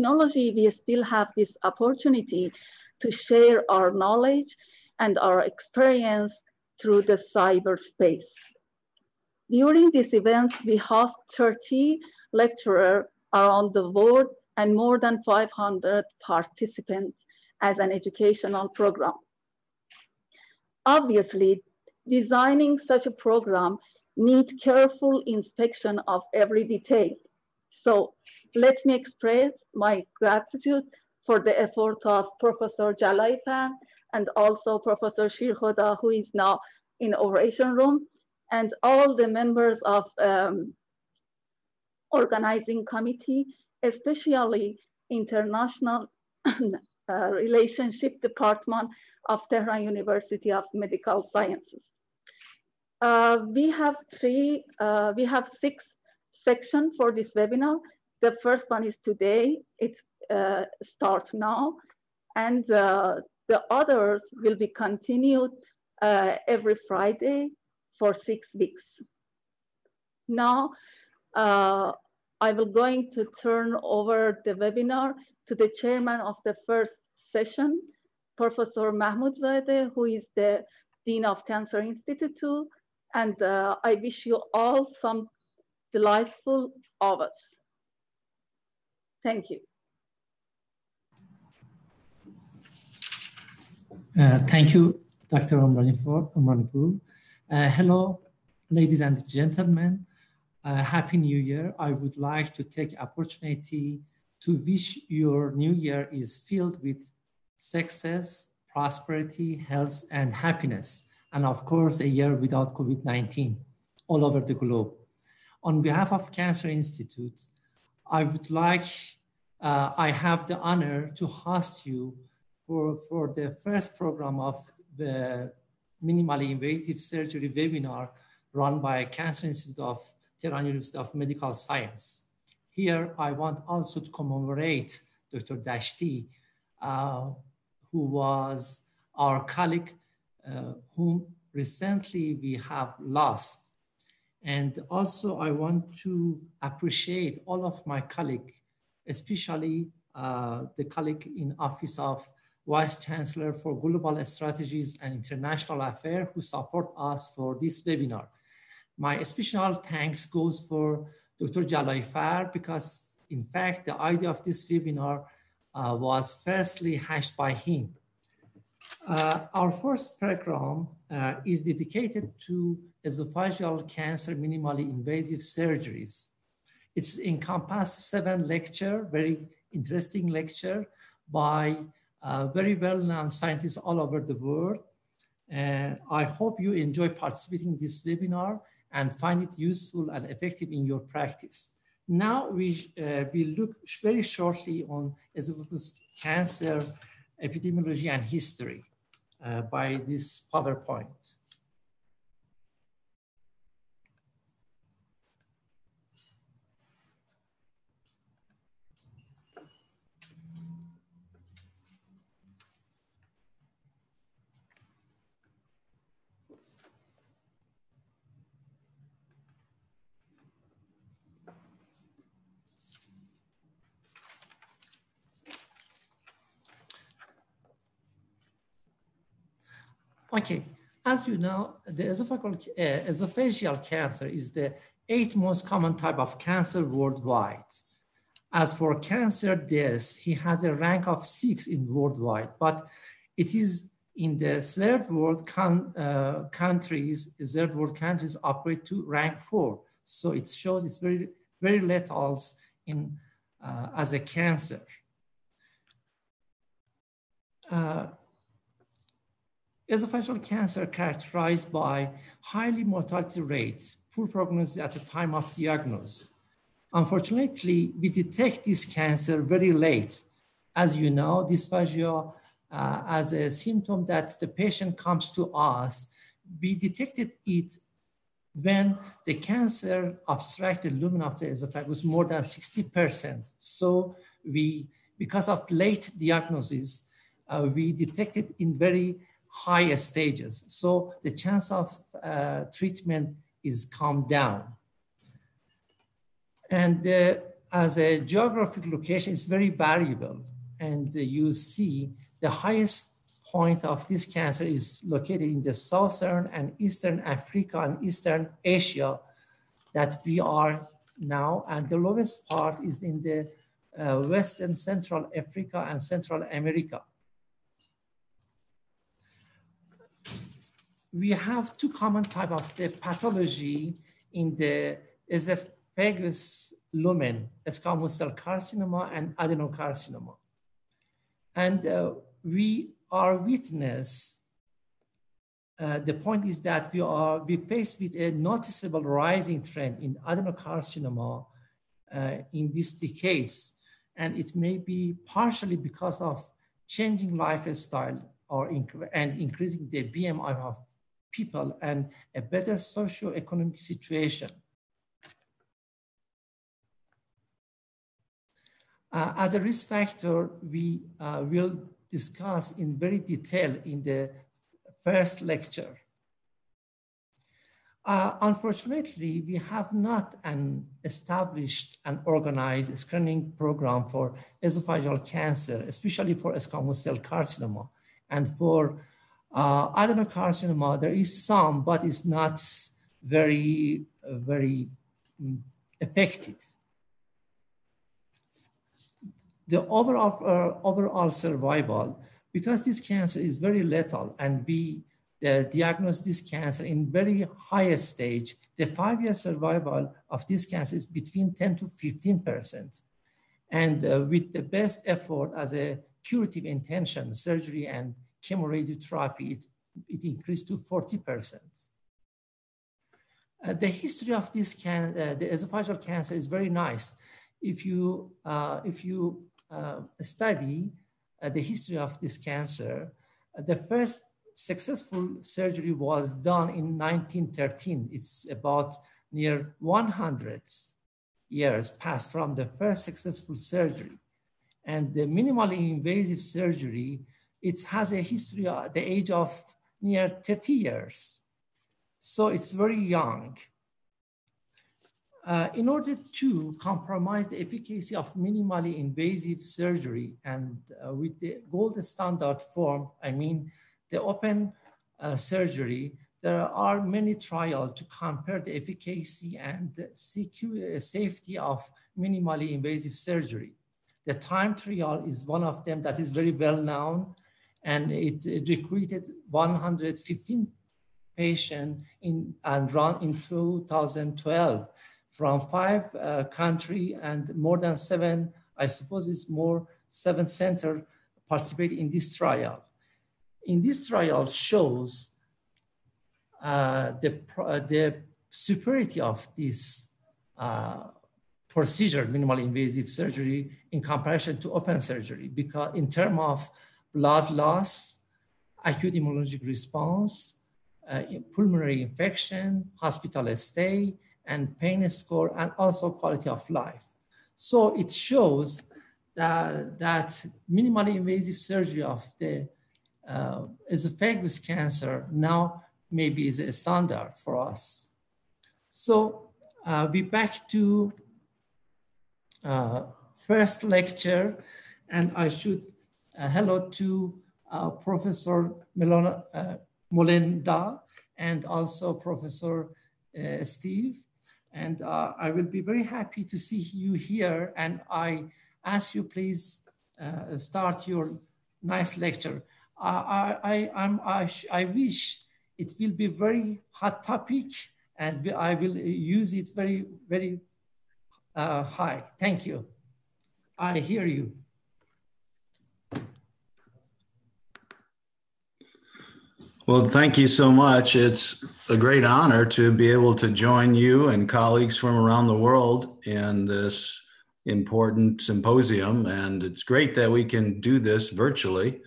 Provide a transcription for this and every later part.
technology, we still have this opportunity to share our knowledge and our experience through the cyberspace. During this event, we host 30 lecturers around the world and more than 500 participants as an educational program. Obviously, designing such a program needs careful inspection of every detail. So let me express my gratitude for the effort of Professor Jalaifar and also Professor Shirkhoda, who is now in operation room, and all the members of um, organizing committee, especially international uh, relationship department of Tehran University of Medical Sciences. Uh, we have three, uh, we have six sections for this webinar. The first one is today, it uh, starts now, and uh, the others will be continued uh, every Friday for six weeks. Now, uh, I will going to turn over the webinar to the chairman of the first session, Professor Mahmoud Zadeh, who is the Dean of Cancer Institute, and uh, I wish you all some delightful hours. Thank you. Uh, thank you, Dr. Omranipour. Uh, hello, ladies and gentlemen. Uh, Happy New Year. I would like to take opportunity to wish your new year is filled with success, prosperity, health, and happiness. And of course, a year without COVID-19 all over the globe. On behalf of Cancer Institute, I would like, uh, I have the honor to host you for, for the first program of the minimally invasive surgery webinar run by Cancer Institute of Tehran University of Medical Science. Here, I want also to commemorate Dr. Dashti, uh, who was our colleague uh, whom recently we have lost. And also I want to appreciate all of my colleagues, especially uh, the colleague in Office of Vice Chancellor for Global Strategies and International Affairs who support us for this webinar. My special thanks goes for Dr. Jalaifar because in fact, the idea of this webinar uh, was firstly hashed by him. Uh, our first program uh, is dedicated to esophageal cancer minimally invasive surgeries. It's encompassed seven lecture, very interesting lecture by uh, very well-known scientists all over the world. And I hope you enjoy participating in this webinar and find it useful and effective in your practice. Now we uh, will look very shortly on esophageal cancer epidemiology and history uh, by this PowerPoint. Okay, as you know, the esophageal, uh, esophageal cancer is the eighth most common type of cancer worldwide. As for cancer deaths, he has a rank of six in worldwide, but it is in the third world con, uh, countries, third world countries operate to rank four. So it shows it's very, very lethal in, uh, as a cancer. Uh, esophageal cancer characterized by highly mortality rates, poor prognosis at the time of diagnosis. Unfortunately, we detect this cancer very late. As you know, dysphagia uh, as a symptom that the patient comes to us, we detected it when the cancer obstructed lumen of the esophagus more than 60%. So we, because of late diagnosis, uh, we detected in very higher stages. So the chance of uh, treatment is calmed down. And the as a geographic location, it's very variable. And you see the highest point of this cancer is located in the southern and eastern Africa and eastern Asia that we are now. And the lowest part is in the uh, western central Africa and central America. We have two common type of the pathology in the esophagus lumen, squamous cell carcinoma and adenocarcinoma. And uh, we are witness, uh, the point is that we are we faced with a noticeable rising trend in adenocarcinoma uh, in these decades. And it may be partially because of changing lifestyle or inc- and increasing the BMI of people and a better socio-economic situation. Uh, as a risk factor, we uh, will discuss in very detail in the first lecture. Uh, unfortunately, we have not an established and organized screening program for esophageal cancer, especially for squamous cell carcinoma. And for uh, adenocarcinoma, there is some, but it's not very, very um, effective the overall, uh, overall survival, because this cancer is very lethal and we uh, diagnose this cancer in very high stage, the five-year survival of this cancer is between 10 to 15%. And uh, with the best effort as a curative intention, surgery and chemoradiotherapy, it, it increased to 40%. Uh, the history of this can, uh, the esophageal cancer is very nice. If you, uh, if you uh, study uh, the history of this cancer, uh, the first successful surgery was done in 1913. It's about near 100 years passed from the first successful surgery. And the minimally invasive surgery, it has a history at the age of near 30 years. So it's very young. Uh, in order to compromise the efficacy of minimally invasive surgery and uh, with the gold standard form, I mean the open uh, surgery, there are many trials to compare the efficacy and secure, uh, safety of minimally invasive surgery. The time trial is one of them that is very well known and it, it recruited 115 patients in, and run in 2012 from five uh, country and more than seven, I suppose it's more, seven center participate in this trial. In this trial shows uh, the, uh, the superiority of this uh, procedure, minimally invasive surgery, in comparison to open surgery, because in terms of blood loss, acute immunologic response, uh, pulmonary infection, hospital stay, and pain score and also quality of life. So it shows that, that minimally invasive surgery of the uh, esophagus cancer now maybe is a standard for us. So uh, we back to uh, first lecture and I should hello to uh, Professor uh, Molena and also Professor uh, Steve. And uh, I will be very happy to see you here. And I ask you, please uh, start your nice lecture. I, I, I, I wish it will be very hot topic and I will use it very, very uh, high. Thank you. I hear you. Well, thank you so much. It's a great honor to be able to join you and colleagues from around the world in this important symposium. And it's great that we can do this virtually,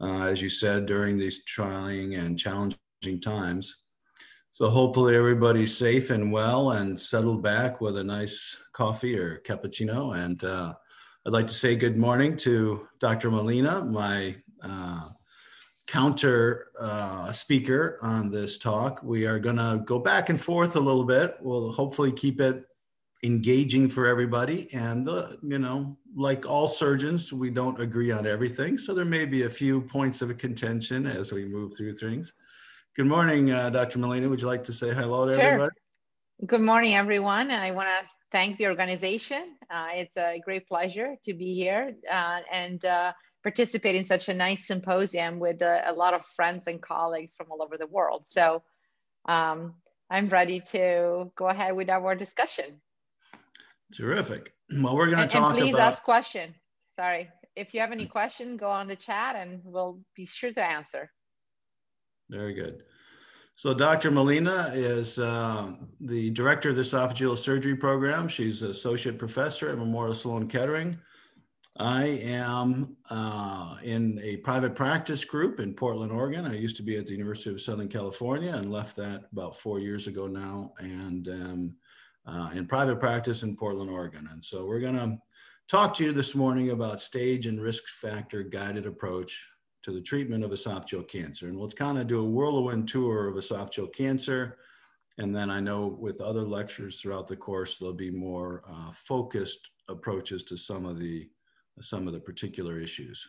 uh, as you said, during these trying and challenging times. So hopefully everybody's safe and well and settled back with a nice coffee or cappuccino. And uh, I'd like to say good morning to Dr. Molena, my uh, counter uh, speaker on this talk. We are going to go back and forth a little bit. We'll hopefully keep it engaging for everybody. And the, you know, like all surgeons, we don't agree on everything. So there may be a few points of contention as we move through things. Good morning, uh, Dr. Molena. Would you like to say hello to sure. everybody? Good morning, everyone. I want to thank the organization. Uh, it's a great pleasure to be here uh, and uh, participate in such a nice symposium with uh, a lot of friends and colleagues from all over the world. So um, I'm ready to go ahead with our discussion. Terrific. Well, we're going to talk and please about... ask question. Sorry. If you have any question, go on the chat and we'll be sure to answer. Very good. So Dr. Molena is uh, the director of the esophageal surgery program. She's associate professor at Memorial Sloan Kettering. I am uh, in a private practice group in Portland, Oregon. I used to be at the University of Southern California and left that about four years ago now. And um, uh, in private practice in Portland, Oregon. And so we're going to talk to you this morning about stage and risk factor guided approach to the treatment of esophageal cancer. And we'll kind of do a whirlwind tour of esophageal cancer. And then I know with other lectures throughout the course, there'll be more uh, focused approaches to some of the some of the particular issues.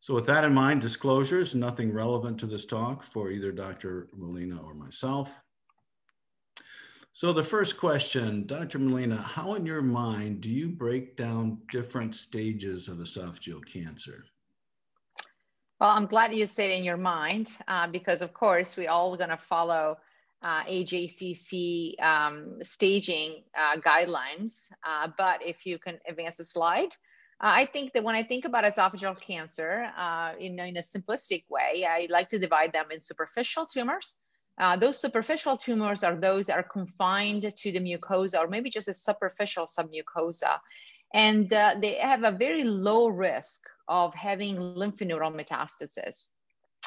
So with that in mind, disclosures, nothing relevant to this talk for either Dr. Molena or myself. So the first question, Dr. Molena, how in your mind do you break down different stages of esophageal cancer? Well, I'm glad you said in your mind uh, because, of course, we all going to follow uh, AJCC um, staging uh, guidelines. Uh, but if you can advance the slide, uh, I think that when I think about esophageal cancer uh, in, in a simplistic way, I like to divide them in superficial tumors uh, those superficial tumors are those that are confined to the mucosa or maybe just a superficial submucosa. And uh, they have a very low risk of having lymphanodal metastasis.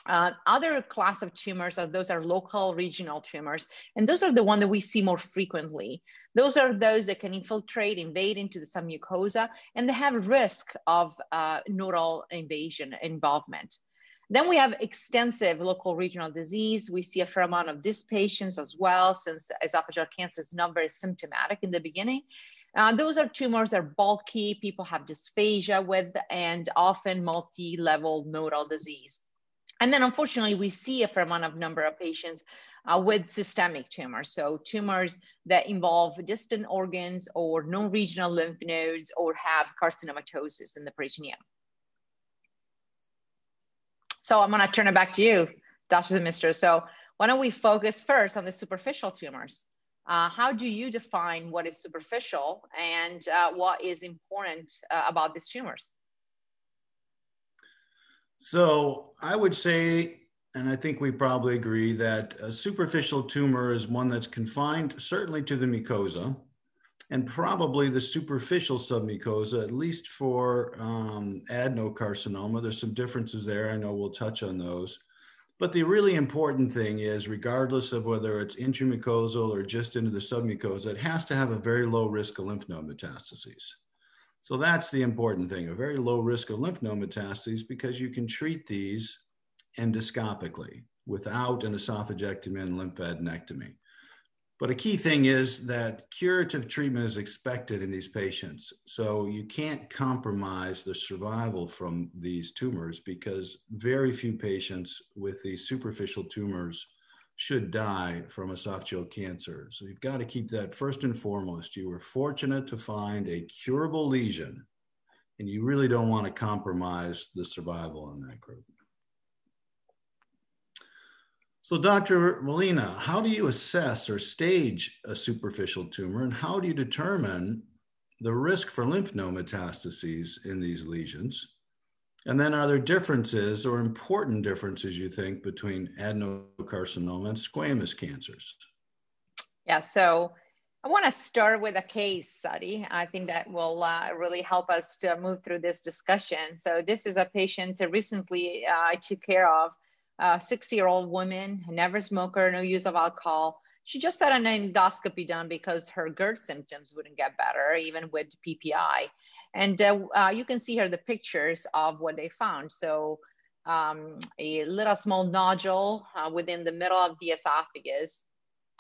Uh, other class of tumors are those are local regional tumors, and those are the one that we see more frequently. Those are those that can infiltrate, invade into the submucosa, and they have risk of uh, nodal invasion involvement. Then we have extensive local regional disease. We see a fair amount of these patients as well, since esophageal cancer is not very symptomatic in the beginning. Uh, those are tumors that are bulky, people have dysphagia with, and often multi-level nodal disease. And then unfortunately, we see a fair amount of number of patients uh, with systemic tumors. So tumors that involve distant organs or non-regional lymph nodes or have carcinomatosis in the peritoneum. So I'm going to turn it back to you, Dr. DeMeester. So why don't we focus first on the superficial tumors? Uh, how do you define what is superficial and uh, what is important uh, about these tumors? So I would say, and I think we probably agree that a superficial tumor is one that's confined certainly to the mucosa and probably the superficial submucosa, at least for um, adenocarcinoma. There's some differences there. I know we'll touch on those. But the really important thing is, regardless of whether it's intramucosal or just into the submucosa, it has to have a very low risk of lymph node metastases. So that's the important thing, a very low risk of lymph node metastases because you can treat these endoscopically without an esophagectomy and lymphadenectomy. But a key thing is that curative treatment is expected in these patients. So you can't compromise the survival from these tumors because very few patients with these superficial tumors should die from esophageal cancer. So you've got to keep that first and foremost. You were fortunate to find a curable lesion, and you really don't want to compromise the survival in that group. So, Dr. Molena, how do you assess or stage a superficial tumor, and how do you determine the risk for lymph node metastases in these lesions? And then, are there differences or important differences you think between adenocarcinoma and squamous cancers? Yeah, so I want to start with a case study. I think that will uh, really help us to move through this discussion. So, this is a patient recently uh, I took care of a 60 year old woman, never smoker, no use of alcohol. She just had an endoscopy done because her GERD symptoms wouldn't get better, even with PPI. And uh, uh, you can see here the pictures of what they found. So um, a little small nodule uh, within the middle of the esophagus.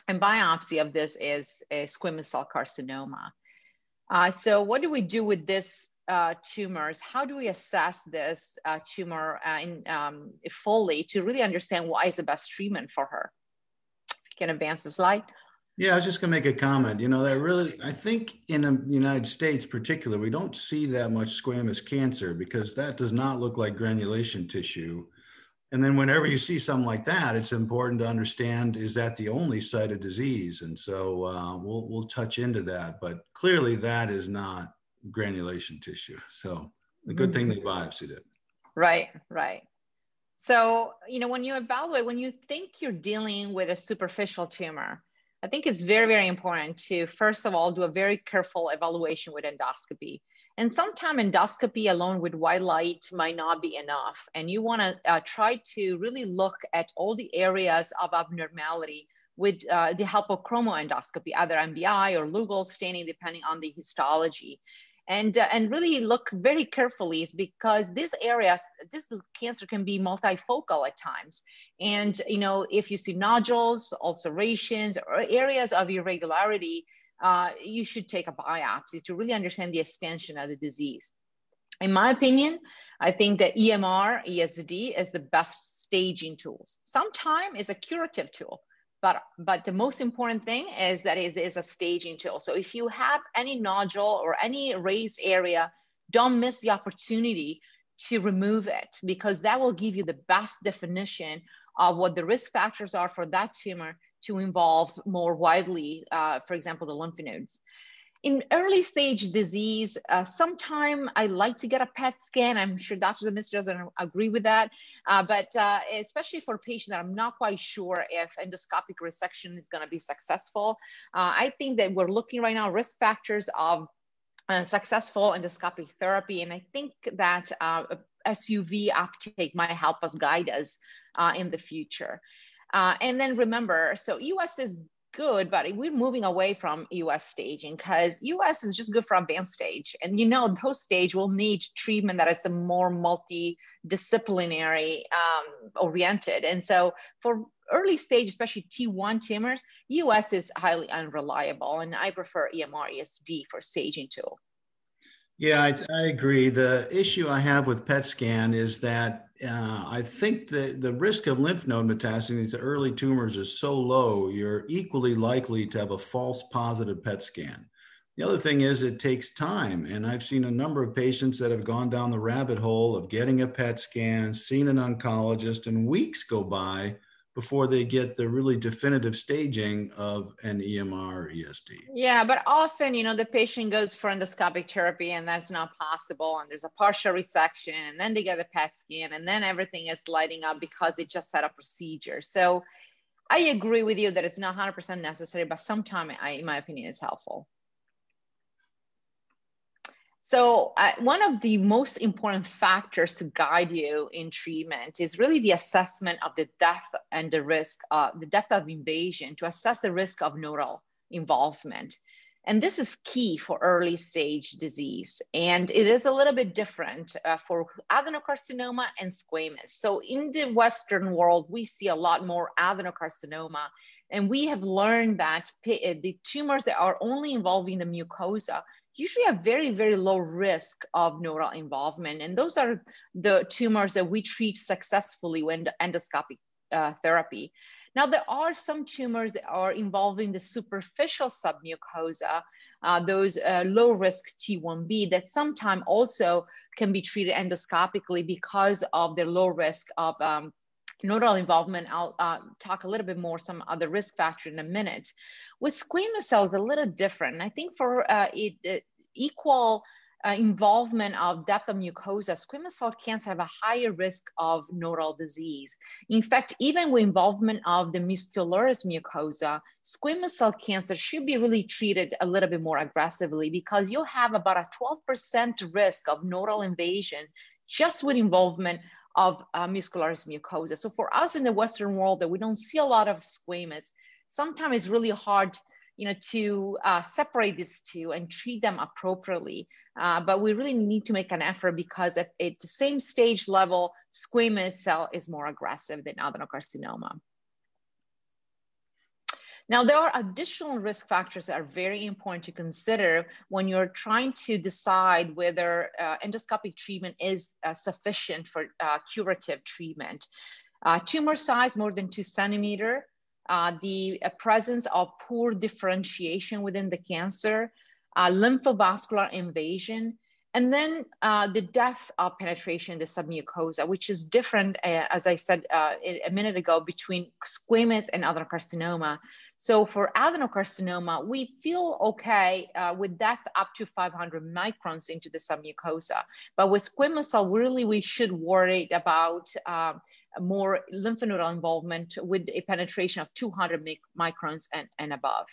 and biopsy of this is a squamous cell carcinoma. Uh, so what do we do with this uh, tumors? How do we assess this uh, tumor uh, in, um, fully to really understand what is the best treatment for her? Can advance the slide. Yeah, I was just going to make a comment. You know, that really, I think in the United States, particular, we don't see that much squamous cancer because that does not look like granulation tissue. And then whenever you see something like that, it's important to understand is that the only site of disease? And so uh, we'll we'll touch into that, but clearly that is not granulation tissue. So the good thing they biopsied it. Right, right. So you know when you evaluate, when you think you're dealing with a superficial tumor, I think it's very very important to first of all do a very careful evaluation with endoscopy and sometimes endoscopy alone with white light might not be enough. And you want to uh, try to really look at all the areas of abnormality with uh, the help of chromoendoscopy, either NBI or Lugol staining, depending on the histology. And, uh, and really look very carefully is because these areas, this cancer can be multifocal at times. And, you know, if you see nodules, ulcerations, or areas of irregularity, uh, you should take a biopsy to really understand the extension of the disease. In my opinion, I think that EMR, ESD is the best staging tools. Sometimes it's a curative tool, but, but the most important thing is that it is a staging tool. So if you have any nodule or any raised area, don't miss the opportunity to remove it because that will give you the best definition of what the risk factors are for that tumor to involve more widely, uh, for example, the lymph nodes. In early stage disease, uh, sometime I like to get a PET scan. I'm sure Dr. DeMeester doesn't agree with that, uh, but uh, especially for patients that I'm not quite sure if endoscopic resection is going to be successful. Uh, I think that we're looking right now risk factors of uh, successful endoscopic therapy, and I think that uh, SUV uptake might help us guide us in the future. Uh, and then remember, so US is good, but we're moving away from US staging because US is just good for advanced stage. And you know, post stage will need treatment that is a more multidisciplinary um, oriented. And so for early stage, especially T1 tumors, US is highly unreliable. And I prefer EMR ESD for staging tool. Yeah, I, I, agree. The issue I have with PET scan is that uh, I think the, the risk of lymph node metastasis in these early tumors is so low, you're equally likely to have a false positive PET scan. The other thing is it takes time. And I've seen a number of patients that have gone down the rabbit hole of getting a PET scan, seen an oncologist, and weeks go by before they get the really definitive staging of an EMR ESD. Yeah, but often, you know, the patient goes for endoscopic therapy and that's not possible. And there's a partial resection, and then they get a PET scan, and then everything is lighting up because they just had a procedure. So I agree with you that it's not 100% necessary, but sometimes, in my opinion, it's helpful. So, uh, one of the most important factors to guide you in treatment is really the assessment of the depth and the risk, uh, the depth of invasion to assess the risk of nodal involvement. And this is key for early stage disease. And it is a little bit different uh, for adenocarcinoma and squamous. So, in the Western world, we see a lot more adenocarcinoma. And we have learned that the tumors that are only involving the mucosa usually have very, very low risk of nodal involvement. And those are the tumors that we treat successfully when endoscopic uh, therapy. Now, there are some tumors that are involving the superficial submucosa, uh, those uh, low risk T1B that sometimes also can be treated endoscopically because of their low risk of um, nodal involvement. I'll uh, talk a little bit more some other risk factor in a minute. With squamous cells, a little different. I think for uh, it, it, equal uh, involvement of depth of mucosa, squamous cell cancer have a higher risk of nodal disease. In fact, even with involvement of the muscularis mucosa, squamous cell cancer should be really treated a little bit more aggressively because you have about a 12% risk of nodal invasion just with involvement of uh, muscularis mucosa. So for us in the Western world that we don't see a lot of squamous, sometimes it's really hard you know, to uh, separate these two and treat them appropriately. Uh, but we really need to make an effort because at, at, the same stage level, squamous cell is more aggressive than adenocarcinoma. Now, there are additional risk factors that are very important to consider when you're trying to decide whether uh, endoscopic treatment is uh, sufficient for uh, curative treatment. Uh, tumor size more than two centimeter, uh, the uh, presence of poor differentiation within the cancer, lymphovascular invasion, and then uh, the depth of penetration in the submucosa, which is different, uh, as I said uh, a minute ago, between squamous and adenocarcinoma. So for adenocarcinoma, we feel okay uh, with depth up to 500 microns into the submucosa. But with squamous cell, really we should worry about um, more lymph node involvement with a penetration of 200 microns and, and above.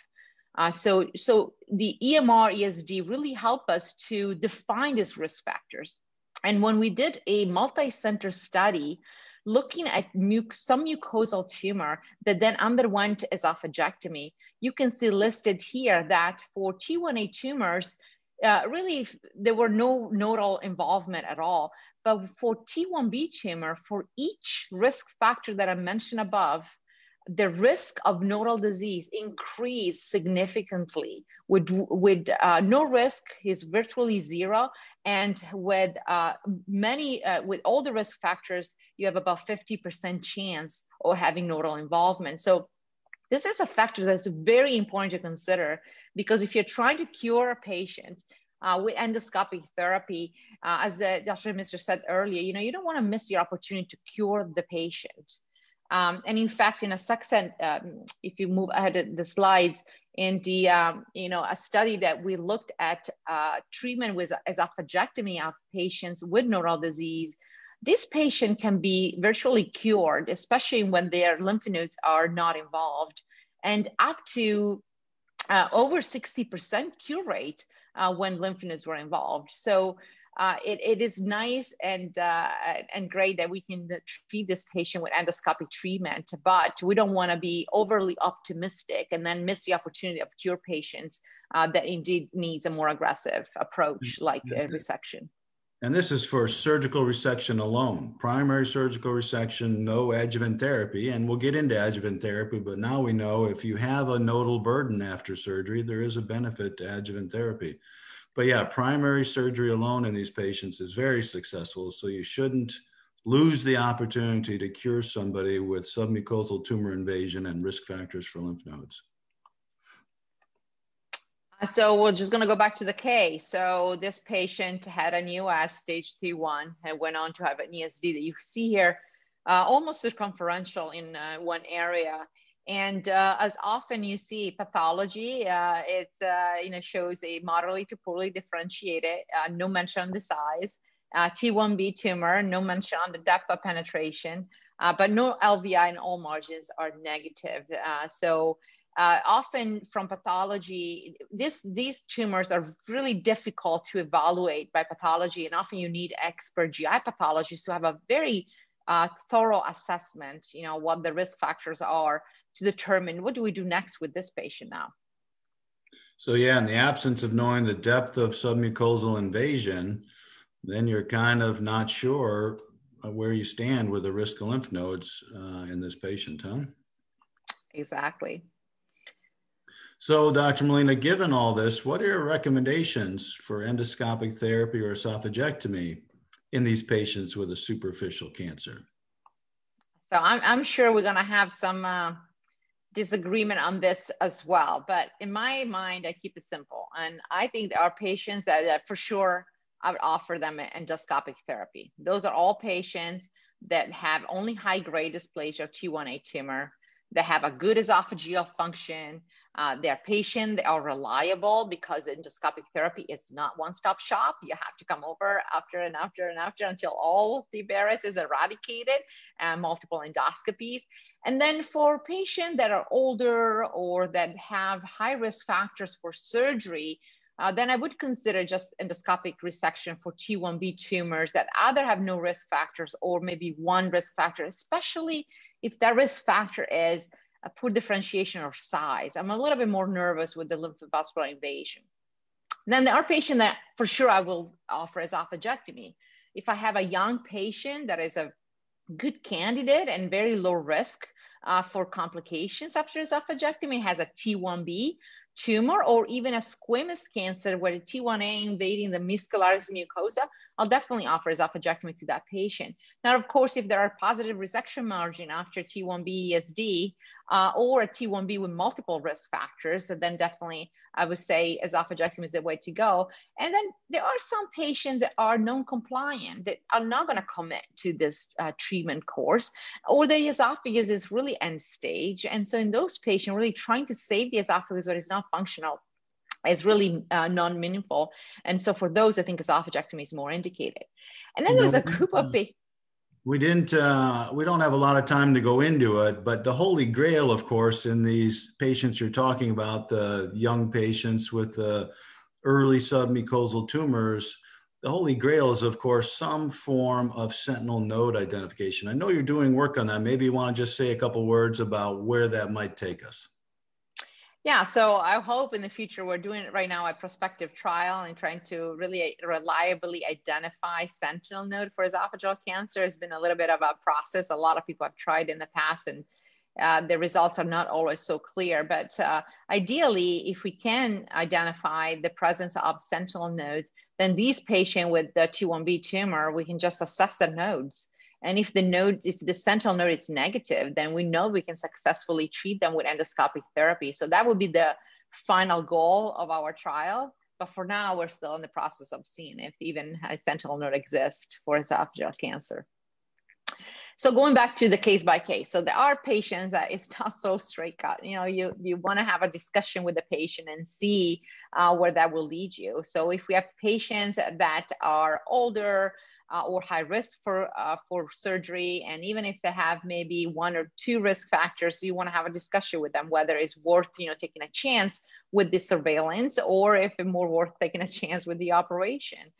Uh, so, so the EMR ESD really help us to define these risk factors. And when we did a multi-center study looking at some mucosal tumor that then underwent esophagectomy, you can see listed here that for T1A tumors, uh, really there were no nodal involvement at all. But for T1B tumor, for each risk factor that I mentioned above, the risk of nodal disease increased significantly. With, with uh, no risk is virtually zero. And with uh, many, uh, with all the risk factors, you have about 50% chance of having nodal involvement. So this is a factor that's very important to consider because if you're trying to cure a patient, uh, with endoscopic therapy, uh, as uh, Dr. DeMeester said earlier, you know, you don't want to miss your opportunity to cure the patient. Um, and in fact, in a success, um, if you move ahead the slides, in the, um, you know, a study that we looked at uh, treatment with esophagectomy of patients with neural disease, this patient can be virtually cured, especially when their lymph nodes are not involved, and up to uh, over 60% cure rate uh, when lymph nodes were involved. So uh, it, it is nice and uh, and great that we can treat this patient with endoscopic treatment, but we don't want to be overly optimistic and then miss the opportunity of cure patients uh, that indeed needs a more aggressive approach like resection. And this is for surgical resection alone, primary surgical resection, no adjuvant therapy. And we'll get into adjuvant therapy, but now we know if you have a nodal burden after surgery, there is a benefit to adjuvant therapy. But yeah, primary surgery alone in these patients is very successful. So you shouldn't lose the opportunity to cure somebody with submucosal tumor invasion and risk factors for lymph nodes. So we're just going to go back to the case. So this patient had an EUS stage T1 and went on to have an ESD that you see here, uh, almost circumferential in uh, one area. And uh, as often you see pathology, uh, it uh, you know shows a moderately to poorly differentiated, uh, no mention on the size, uh, T1B tumor, no mention on the depth of penetration, uh, but no LVI and all margins are negative. so often from pathology, this, these tumors are really difficult to evaluate by pathology, and often you need expert GI pathologists to have a very thorough assessment, you know, what the risk factors are to determine what do we do next with this patient now. So yeah, in the absence of knowing the depth of submucosal invasion, then you're kind of not sure where you stand with the risk of lymph nodes uh, in this patient, huh? Exactly. So, Dr. Molena, given all this, what are your recommendations for endoscopic therapy or esophagectomy in these patients with a superficial cancer? So, I'm, I'm sure we're going to have some uh, disagreement on this as well. But in my mind, I keep it simple. And I think there are patients that, that for sure I would offer them endoscopic therapy. Those are all patients that have only high grade dysplasia of T1A tumor, that have a good esophageal function, uh, they're patient, they are reliable because endoscopic therapy is not one-stop shop. You have to come over after and after and after until all the Barrett's is eradicated and multiple endoscopies. And then for patients that are older or that have high risk factors for surgery, uh, then I would consider just endoscopic resection for T1B tumors that either have no risk factors or maybe one risk factor, especially if that risk factor is a poor differentiation or size. I'm a little bit more nervous with the lymphovascular invasion. Then there are patients that for sure I will offer esophagectomy. If I have a young patient that is a good candidate and very low risk uh, for complications after esophagectomy has a T1B tumor or even a squamous cancer where the T1A invading the muscularis mucosa, I'll definitely offer esophagectomy to that patient. Now, of course, if there are positive resection margin after T1B ESD uh, or a T1B with multiple risk factors, then definitely I would say esophagectomy is the way to go. And then there are some patients that are non-compliant that are not going to commit to this uh, treatment course, or the esophagus is really end stage. And so in those patients, really trying to save the esophagus where it's not functional is really uh, non-meaningful. And so for those, I think esophagectomy is more indicated. And then there's a group of patients. We didn't, uh, we don't have a lot of time to go into it, but the holy grail, of course, in these patients you're talking about, the young patients with the early submucosal tumors, the holy grail is, of course, some form of sentinel node identification. I know you're doing work on that. Maybe you want to just say a couple words about where that might take us. Yeah, so I hope in the future we're doing it right now a prospective trial and trying to really reliably identify sentinel node for esophageal cancer. It's been a little bit of a process. A lot of people have tried in the past and uh, the results are not always so clear. But uh, ideally, if we can identify the presence of sentinel nodes, then these patients with the T1B tumor, we can just assess the nodes and if the node, if the sentinel node is negative, then we know we can successfully treat them with endoscopic therapy. So that would be the final goal of our trial. But for now, we're still in the process of seeing if even a sentinel node exists for esophageal cancer. So going back to the case by case, so there are patients that it's not so straight cut. You know, you you want to have a discussion with the patient and see uh, where that will lead you. So if we have patients that are older, uh, or high risk for uh, for surgery and even if they have maybe one or two risk factors you want to have a discussion with them whether it's worth you know taking a chance with the surveillance or if it's more worth taking a chance with the operation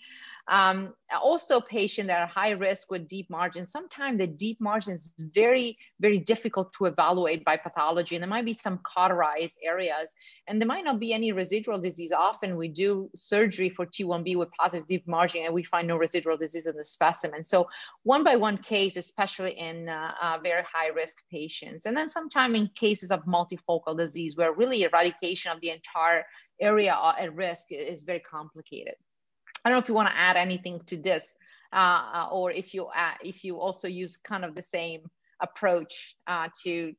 um, also patients that are high risk with deep margins, sometimes the deep margins is very, very difficult to evaluate by pathology. And there might be some cauterized areas and there might not be any residual disease. Often we do surgery for T1B with positive margin and we find no residual disease in the specimen. So one by one case, especially in uh, uh, very high risk patients. And then sometimes in cases of multifocal disease where really eradication of the entire area at risk is very complicated. I don't know if you want to add anything to this, uh, uh, or if you add, if you also use kind of the same approach uh, to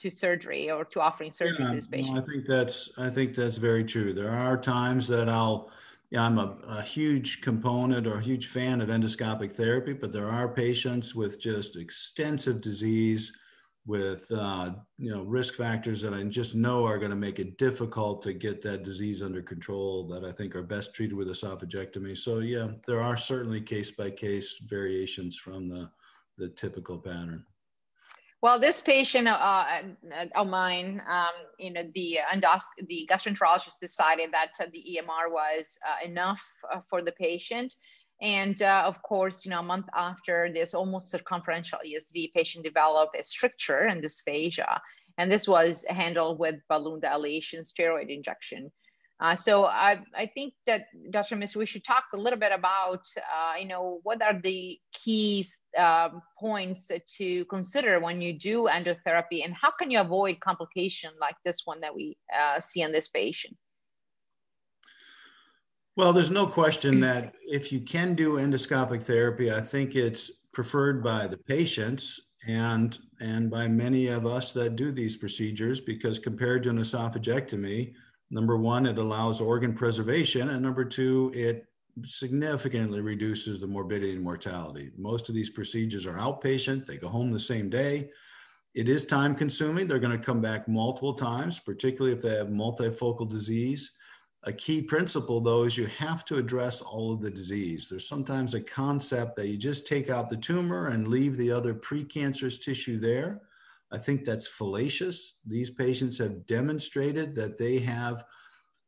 to surgery or to offering surgery yeah, to this patient. No, I think that's I think that's very true. There are times that I'll yeah, I'm a, a, huge component or a huge fan of endoscopic therapy, but there are patients with just extensive disease with uh, you know risk factors that I just know are going to make it difficult to get that disease under control that I think are best treated with esophagectomy. So yeah, there are certainly case by case variations from the the typical pattern. Well, this patient uh, uh of mine, um, you know, the endos- the gastroenterologist decided that the EMR was uh, enough uh, for the patient, and uh, of course, you know, a month after this almost circumferential ESD, patient developed a stricture and dysphagia. And this was handled with balloon dilation, steroid injection. Uh, so I, I think that Dr. Miss, we should talk a little bit about, uh, you know, what are the key uh, points to consider when you do endotherapy and how can you avoid complication like this one that we uh, see in this patient? Well, there's no question that if you can do endoscopic therapy, I think it's preferred by the patients and and by many of us that do these procedures because compared to an esophagectomy, number one, it allows organ preservation, and number two, it significantly reduces the morbidity and mortality. Most of these procedures are outpatient; they go home the same day. It is time consuming. They're going to come back multiple times, particularly if they have multifocal disease a key principle, though, is you have to address all of the disease. There's sometimes a concept that you just take out the tumor and leave the other precancerous tissue there. I think that's fallacious. These patients have demonstrated that they have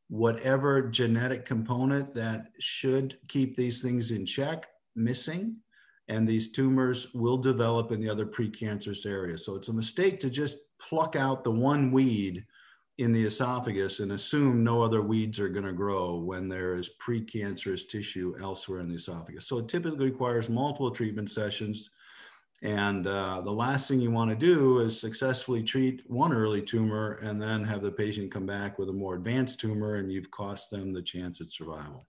whatever genetic component that should keep these things in check missing, and these tumors will develop in the other precancerous areas. So it's a mistake to just pluck out the one weed in the esophagus and assume no other weeds are going to grow when there is precancerous tissue elsewhere in the esophagus. So it typically requires multiple treatment sessions. And uh, the last thing you want to do is successfully treat one early tumor and then have the patient come back with a more advanced tumor and you've cost them the chance at survival.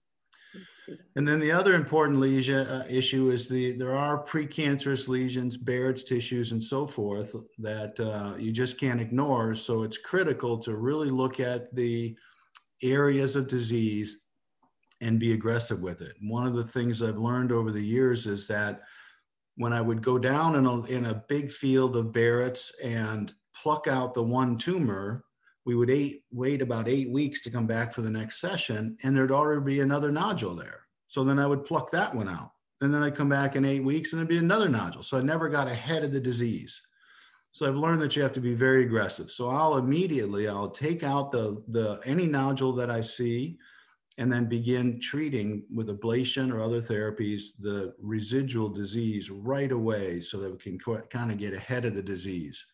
And then the other important lesion uh, issue is the there are precancerous lesions, Barrett's tissues, and so forth that uh, you just can't ignore. So it's critical to really look at the areas of disease and be aggressive with it. One of the things I've learned over the years is that when I would go down in a, in a big field of Barrett's and pluck out the one tumor, we would eight, wait about eight weeks to come back for the next session, and there'd already be another nodule there. So then I would pluck that one out. And then I'd come back in eight weeks and there'd be another nodule. So I never got ahead of the disease. So I've learned that you have to be very aggressive. So I'll immediately, I'll take out the, the any nodule that I see and then begin treating with ablation or other therapies the residual disease right away so that we can kind of get ahead of the disease.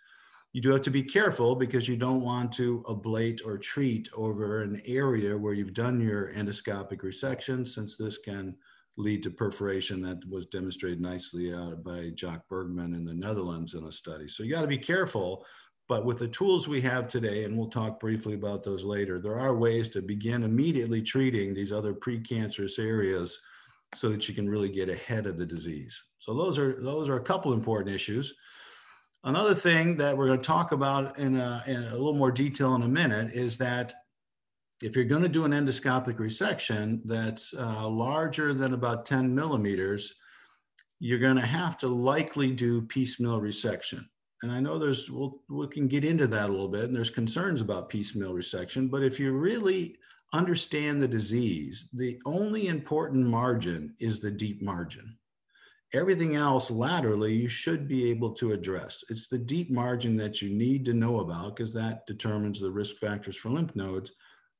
You do have to be careful because you don't want to ablate or treat over an area where you've done your endoscopic resection, since this can lead to perforation that was demonstrated nicely out by Jacques Bergman in the Netherlands in a study. So you got to be careful. But with the tools we have today, and we'll talk briefly about those later, there are ways to begin immediately treating these other precancerous areas so that you can really get ahead of the disease. So those are those are a couple important issues. Another thing that we're going to talk about in a, in a little more detail in a minute is that if you're going to do an endoscopic resection that's uh, larger than about 10 millimeters, you're going to have to likely do piecemeal resection. And I know there's, we'll, we can get into that a little bit, and there's concerns about piecemeal resection, but if you really understand the disease, the only important margin is the deep margin. Everything else laterally, you should be able to address. It's the deep margin that you need to know about because that determines the risk factors for lymph nodes.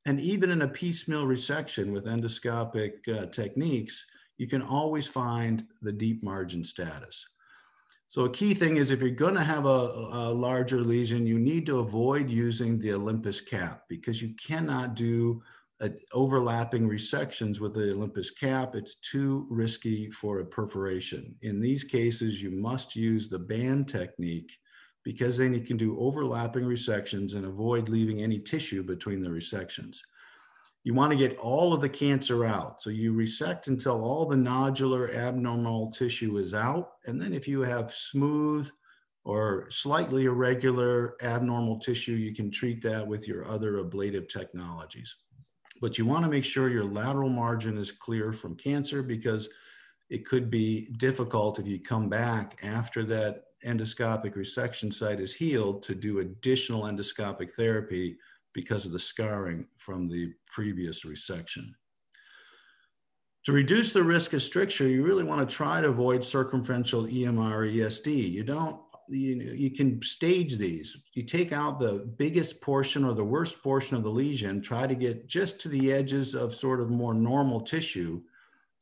And even in a piecemeal resection with endoscopic uh, techniques, you can always find the deep margin status. So a key thing is if you're going to have a, a, larger lesion, you need to avoid using the Olympus cap because you cannot do overlapping resections with the Olympus cap, it's too risky for a perforation. In these cases, you must use the band technique because then you can do overlapping resections and avoid leaving any tissue between the resections. You want to get all of the cancer out. So you resect until all the nodular abnormal tissue is out. And then if you have smooth or slightly irregular abnormal tissue, you can treat that with your other ablative technologies but you want to make sure your lateral margin is clear from cancer because it could be difficult if you come back after that endoscopic resection site is healed to do additional endoscopic therapy because of the scarring from the previous resection. To reduce the risk of stricture, you really want to try to avoid circumferential EMR ESD. You don't you, you can stage these. You take out the biggest portion or the worst portion of the lesion, try to get just to the edges of sort of more normal tissue,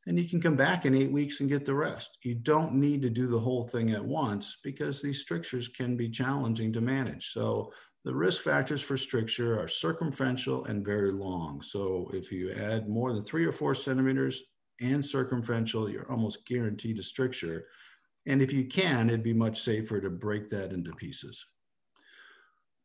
and you can come back in eight weeks and get the rest. You don't need to do the whole thing at once because these strictures can be challenging to manage. So the risk factors for stricture are circumferential and very long. So if you add more than three or four centimeters and circumferential, you're almost guaranteed a stricture. And if you can, it'd be much safer to break that into pieces.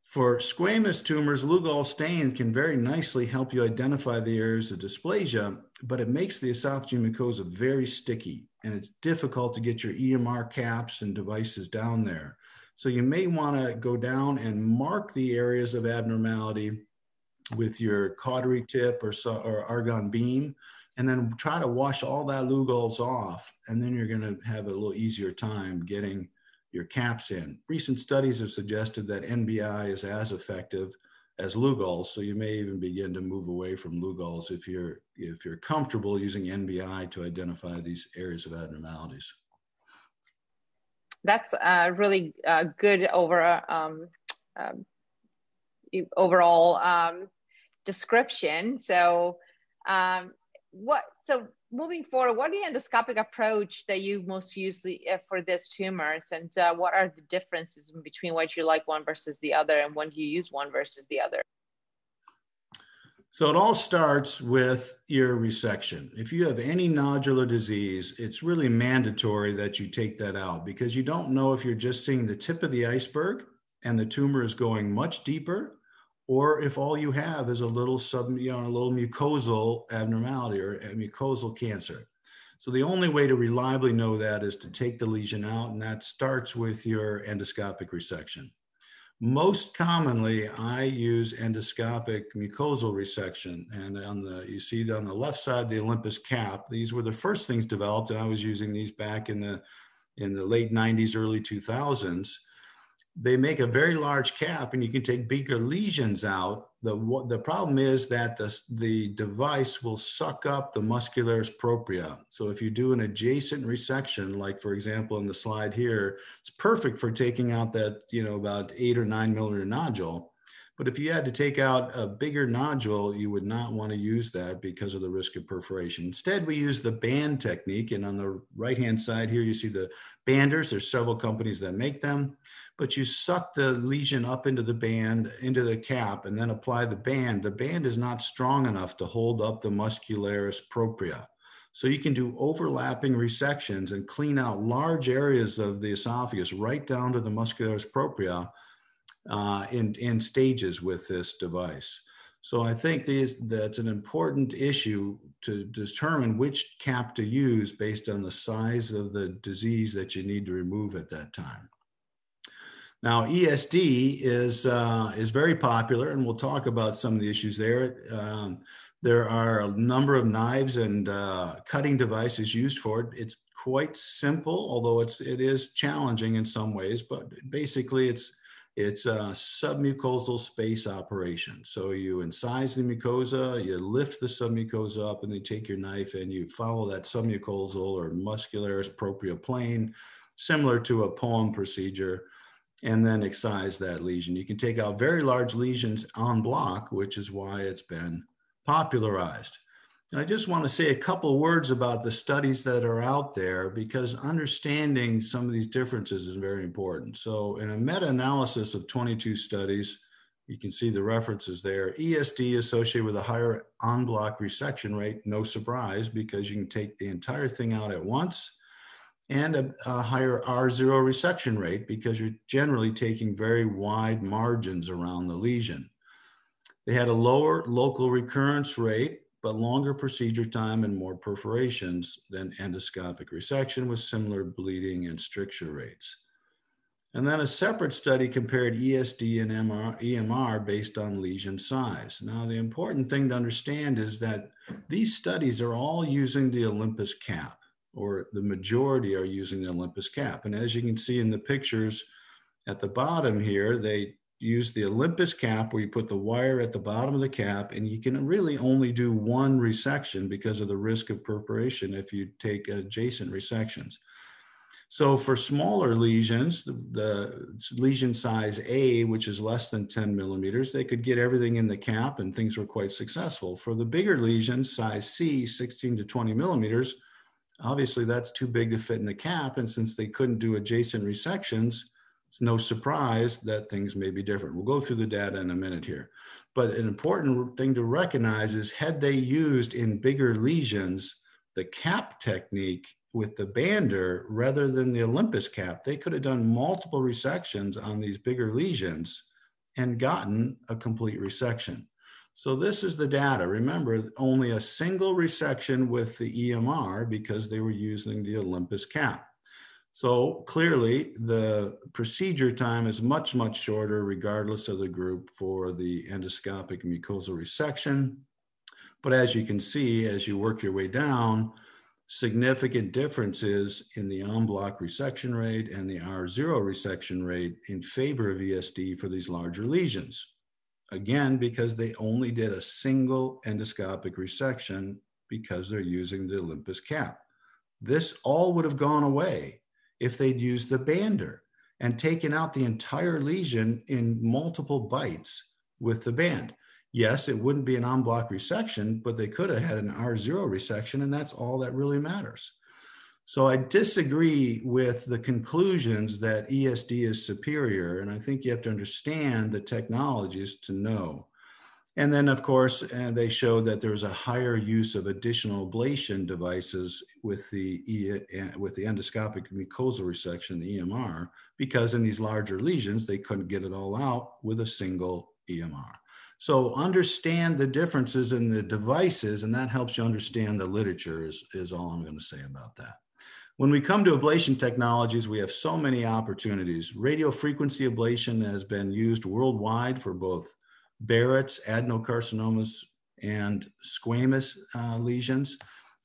For squamous tumors, Lugol stain can very nicely help you identify the areas of dysplasia, but it makes the esophageal mucosa very sticky and it's difficult to get your EMR caps and devices down there. So you may want to go down and mark the areas of abnormality with your cautery tip or, or argon beam and then try to wash all that Lugol's off, and then you're going to have a little easier time getting your caps in. Recent studies have suggested that NBI is as effective as Lugol's, so you may even begin to move away from Lugol's if you're if you're comfortable using NBI to identify these areas of abnormalities. That's a really uh, good over um, uh, overall um, description. So um, what so moving forward what are the endoscopic approach that you most usually uh, for this tumors and uh, what are the differences between what you like one versus the other and when do you use one versus the other So it all starts with your resection. If you have any nodular disease, it's really mandatory that you take that out because you don't know if you're just seeing the tip of the iceberg and the tumor is going much deeper or if all you have is a little sub, you know, a little mucosal abnormality or a mucosal cancer. So the only way to reliably know that is to take the lesion out, and that starts with your endoscopic resection. Most commonly, I use endoscopic mucosal resection. And on the, you see on the left side, the Olympus cap, these were the first things developed. And I was using these back in the, in the late 90s, early 2000s they make a very large cap and you can take bigger lesions out. The, the problem is that the, the device will suck up the muscularis propria. So if you do an adjacent resection, like for example, in the slide here, it's perfect for taking out that, you know, about eight or nine millimeter nodule. But if you had to take out a bigger nodule, you would not want to use that because of the risk of perforation. Instead, we use the band technique. And on the right-hand side here, you see the banders. There's several companies that make them. But you suck the lesion up into the band, into the cap, and then apply the band. The band is not strong enough to hold up the muscularis propria. So you can do overlapping resections and clean out large areas of the esophagus right down to the muscularis propria uh, in, in stages with this device. So I think these, that's an important issue to determine which cap to use based on the size of the disease that you need to remove at that time. Now, ESD is, uh, is very popular, and we'll talk about some of the issues there. Um, there are a number of knives and uh, cutting devices used for it. It's quite simple, although it's, it is challenging in some ways, but basically it's it's a submucosal space operation. So you incise the mucosa, you lift the submucosa up, and then take your knife and you follow that submucosal or muscularis propria plane, similar to a POEM procedure, and then excise that lesion. You can take out very large lesions en bloc, which is why it's been popularized. And I just want to say a couple words about the studies that are out there because understanding some of these differences is very important. So, in a meta analysis of 22 studies, you can see the references there. ESD associated with a higher en bloc resection rate, no surprise, because you can take the entire thing out at once, and a, a higher R0 resection rate because you're generally taking very wide margins around the lesion. They had a lower local recurrence rate but longer procedure time and more perforations than endoscopic resection with similar bleeding and stricture rates. And then a separate study compared ESD and MR, EMR based on lesion size. Now, the important thing to understand is that these studies are all using the Olympus cap, or the majority are using the Olympus cap. And as you can see in the pictures at the bottom here, they use the Olympus cap where you put the wire at the bottom of the cap and you can really only do one resection because of the risk of perforation if you take adjacent resections. So for smaller lesions, the, the, lesion size A, which is less than 10 millimeters, they could get everything in the cap and things were quite successful. For the bigger lesions, size C, 16 to 20 millimeters, obviously that's too big to fit in the cap. And since they couldn't do adjacent resections, it's no surprise that things may be different. We'll go through the data in a minute here. But an important thing to recognize is had they used in bigger lesions the cap technique with the bander rather than the Olympus cap, they could have done multiple resections on these bigger lesions and gotten a complete resection. So this is the data. Remember, only a single resection with the EMR because they were using the Olympus cap. So clearly, the procedure time is much, much shorter, regardless of the group, for the endoscopic mucosal resection. But as you can see, as you work your way down, significant differences in the en bloc resection rate and the R0 resection rate in favor of ESD for these larger lesions. Again, because they only did a single endoscopic resection because they're using the Olympus cap. This all would have gone away if they'd used the bander and taken out the entire lesion in multiple bites with the band. Yes, it wouldn't be an en bloc resection, but they could have had an R0 resection, and that's all that really matters. So I disagree with the conclusions that ESD is superior, and I think you have to understand the technologies to know. And then, of course, uh, they showed that there was a higher use of additional ablation devices with the, e, uh, with the endoscopic mucosal resection, the EMR, because in these larger lesions, they couldn't get it all out with a single EMR. So understand the differences in the devices, and that helps you understand the literature is, is all I'm going to say about that. When we come to ablation technologies, we have so many opportunities. Radio frequency ablation has been used worldwide for both Barrett's, adenocarcinomas, and squamous uh, lesions.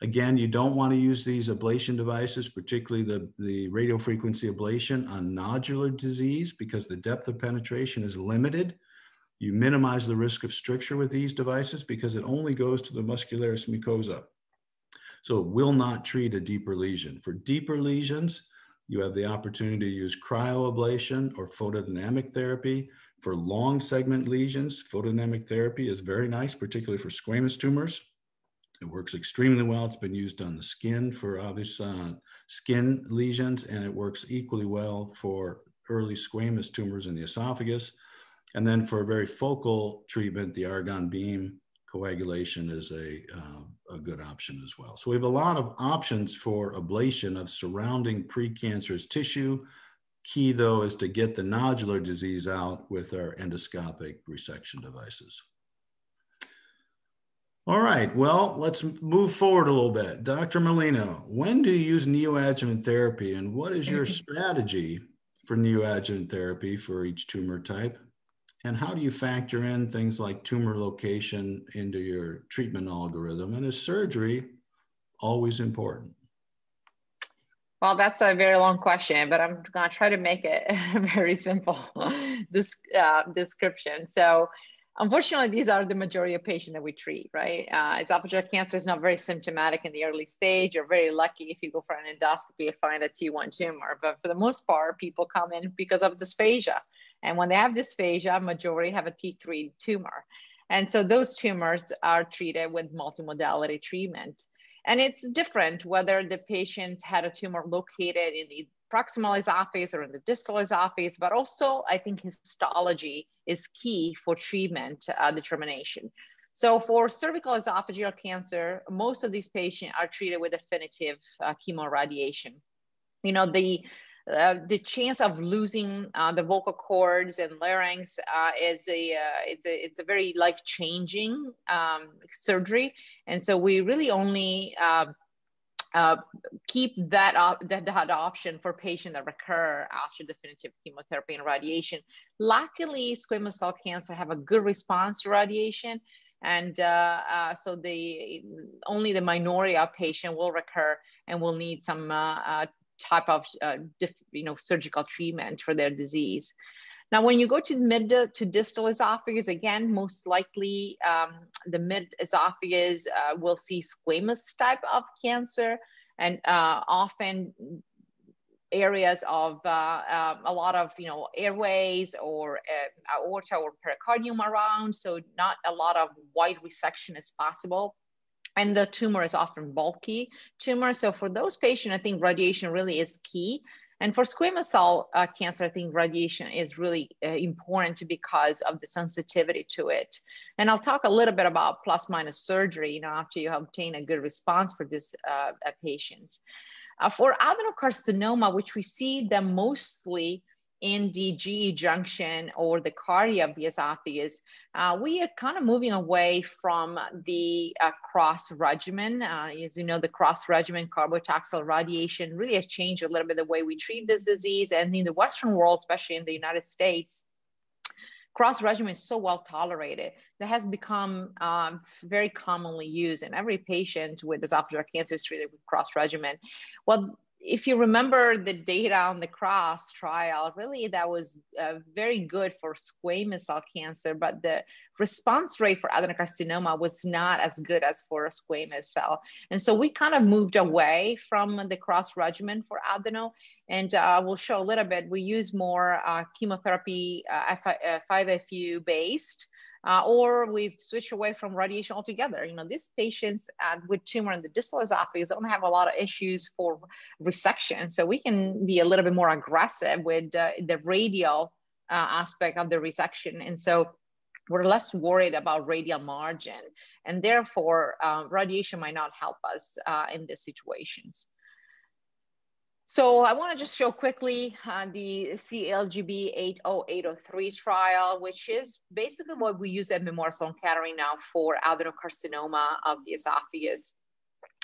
Again, you don't want to use these ablation devices, particularly the, the radiofrequency ablation on nodular disease because the depth of penetration is limited. You minimize the risk of stricture with these devices because it only goes to the muscularis mucosa. So it will not treat a deeper lesion. For deeper lesions, you have the opportunity to use cryoablation or photodynamic therapy. For long segment lesions, photodynamic therapy is very nice, particularly for squamous tumors. It works extremely well. It's been used on the skin for obvious uh, skin lesions, and it works equally well for early squamous tumors in the esophagus. And then for a very focal treatment, the argon beam coagulation is a, uh, a good option as well. So we have a lot of options for ablation of surrounding precancerous tissue, Key though is to get the nodular disease out with our endoscopic resection devices. All right, well, let's move forward a little bit. Dr. Molena, when do you use neoadjuvant therapy and what is your strategy for neoadjuvant therapy for each tumor type? And how do you factor in things like tumor location into your treatment algorithm? And is surgery always important? Well, that's a very long question, but I'm going to try to make it very simple this uh, description. So, unfortunately, these are the majority of patients that we treat, right? Uh, esophageal cancer is not very symptomatic in the early stage. You're very lucky if you go for an endoscopy and find a T1 tumor. But for the most part, people come in because of dysphagia. And when they have dysphagia, majority have a T3 tumor. And so those tumors are treated with multimodality treatment. And it's different whether the patient had a tumor located in the proximal esophagus or in the distal esophagus, but also I think histology is key for treatment uh, determination. So for cervical esophageal cancer, most of these patients are treated with definitive uh, chemoradiation. You know, the uh, the chance of losing uh, the vocal cords and larynx uh, is a uh, it's a it's a very life changing um, surgery, and so we really only. Uh, uh, keep that, op- that, that option for patients that recur after definitive chemotherapy and radiation. Luckily, squamous cell cancer have a good response to radiation, and so the only the minority of patient will recur and will need some type of uh, you know surgical treatment for their disease. Now, when you go to mid to distal esophagus, again, most likely um, the mid esophagus uh, will see squamous type of cancer, and uh, often areas of uh, um, a lot of you know airways or uh, aorta or pericardium around. So not a lot of wide resection is possible and the tumor is often bulky tumor. So for those patients, I think radiation really is key. And for squamous cell uh, cancer, I think radiation is really uh, important because of the sensitivity to it. And I'll talk a little bit about plus minus surgery, you know, after you obtain a good response for this uh, uh patients. Uh, for adenocarcinoma, which we see them mostly GE junction or the cardia of the esophagus, uh, we are kind of moving away from the uh, cross regimen. Uh, as you know, the cross regimen carbotaxol radiation really has changed a little bit the way we treat this disease. And in the Western world, especially in the United States, cross regimen is so well tolerated that has become um, very commonly used and every patient with esophageal cancer is treated with cross regimen well if you remember the data on the cross trial, really that was uh, very good for squamous cell cancer, but the response rate for adenocarcinoma was not as good as for a squamous cell. And so we kind of moved away from the cross regimen for adeno. And uh, we'll show a little bit. We use more uh, chemotherapy, uh, 5FU uh, based uh, or we've switched away from radiation altogether. You know, these patients uh, with tumor in the distal esophagus don't have a lot of issues for resection, so we can be a little bit more aggressive with uh, the radial uh, aspect of the resection. And so we're less worried about radial margin, and therefore uh, radiation might not help us uh, in these situations. So I want to just show quickly uh, the CALGB 80803 trial, which is basically what we use at Memorial Sloan Kettering now for adenocarcinoma of the esophagus.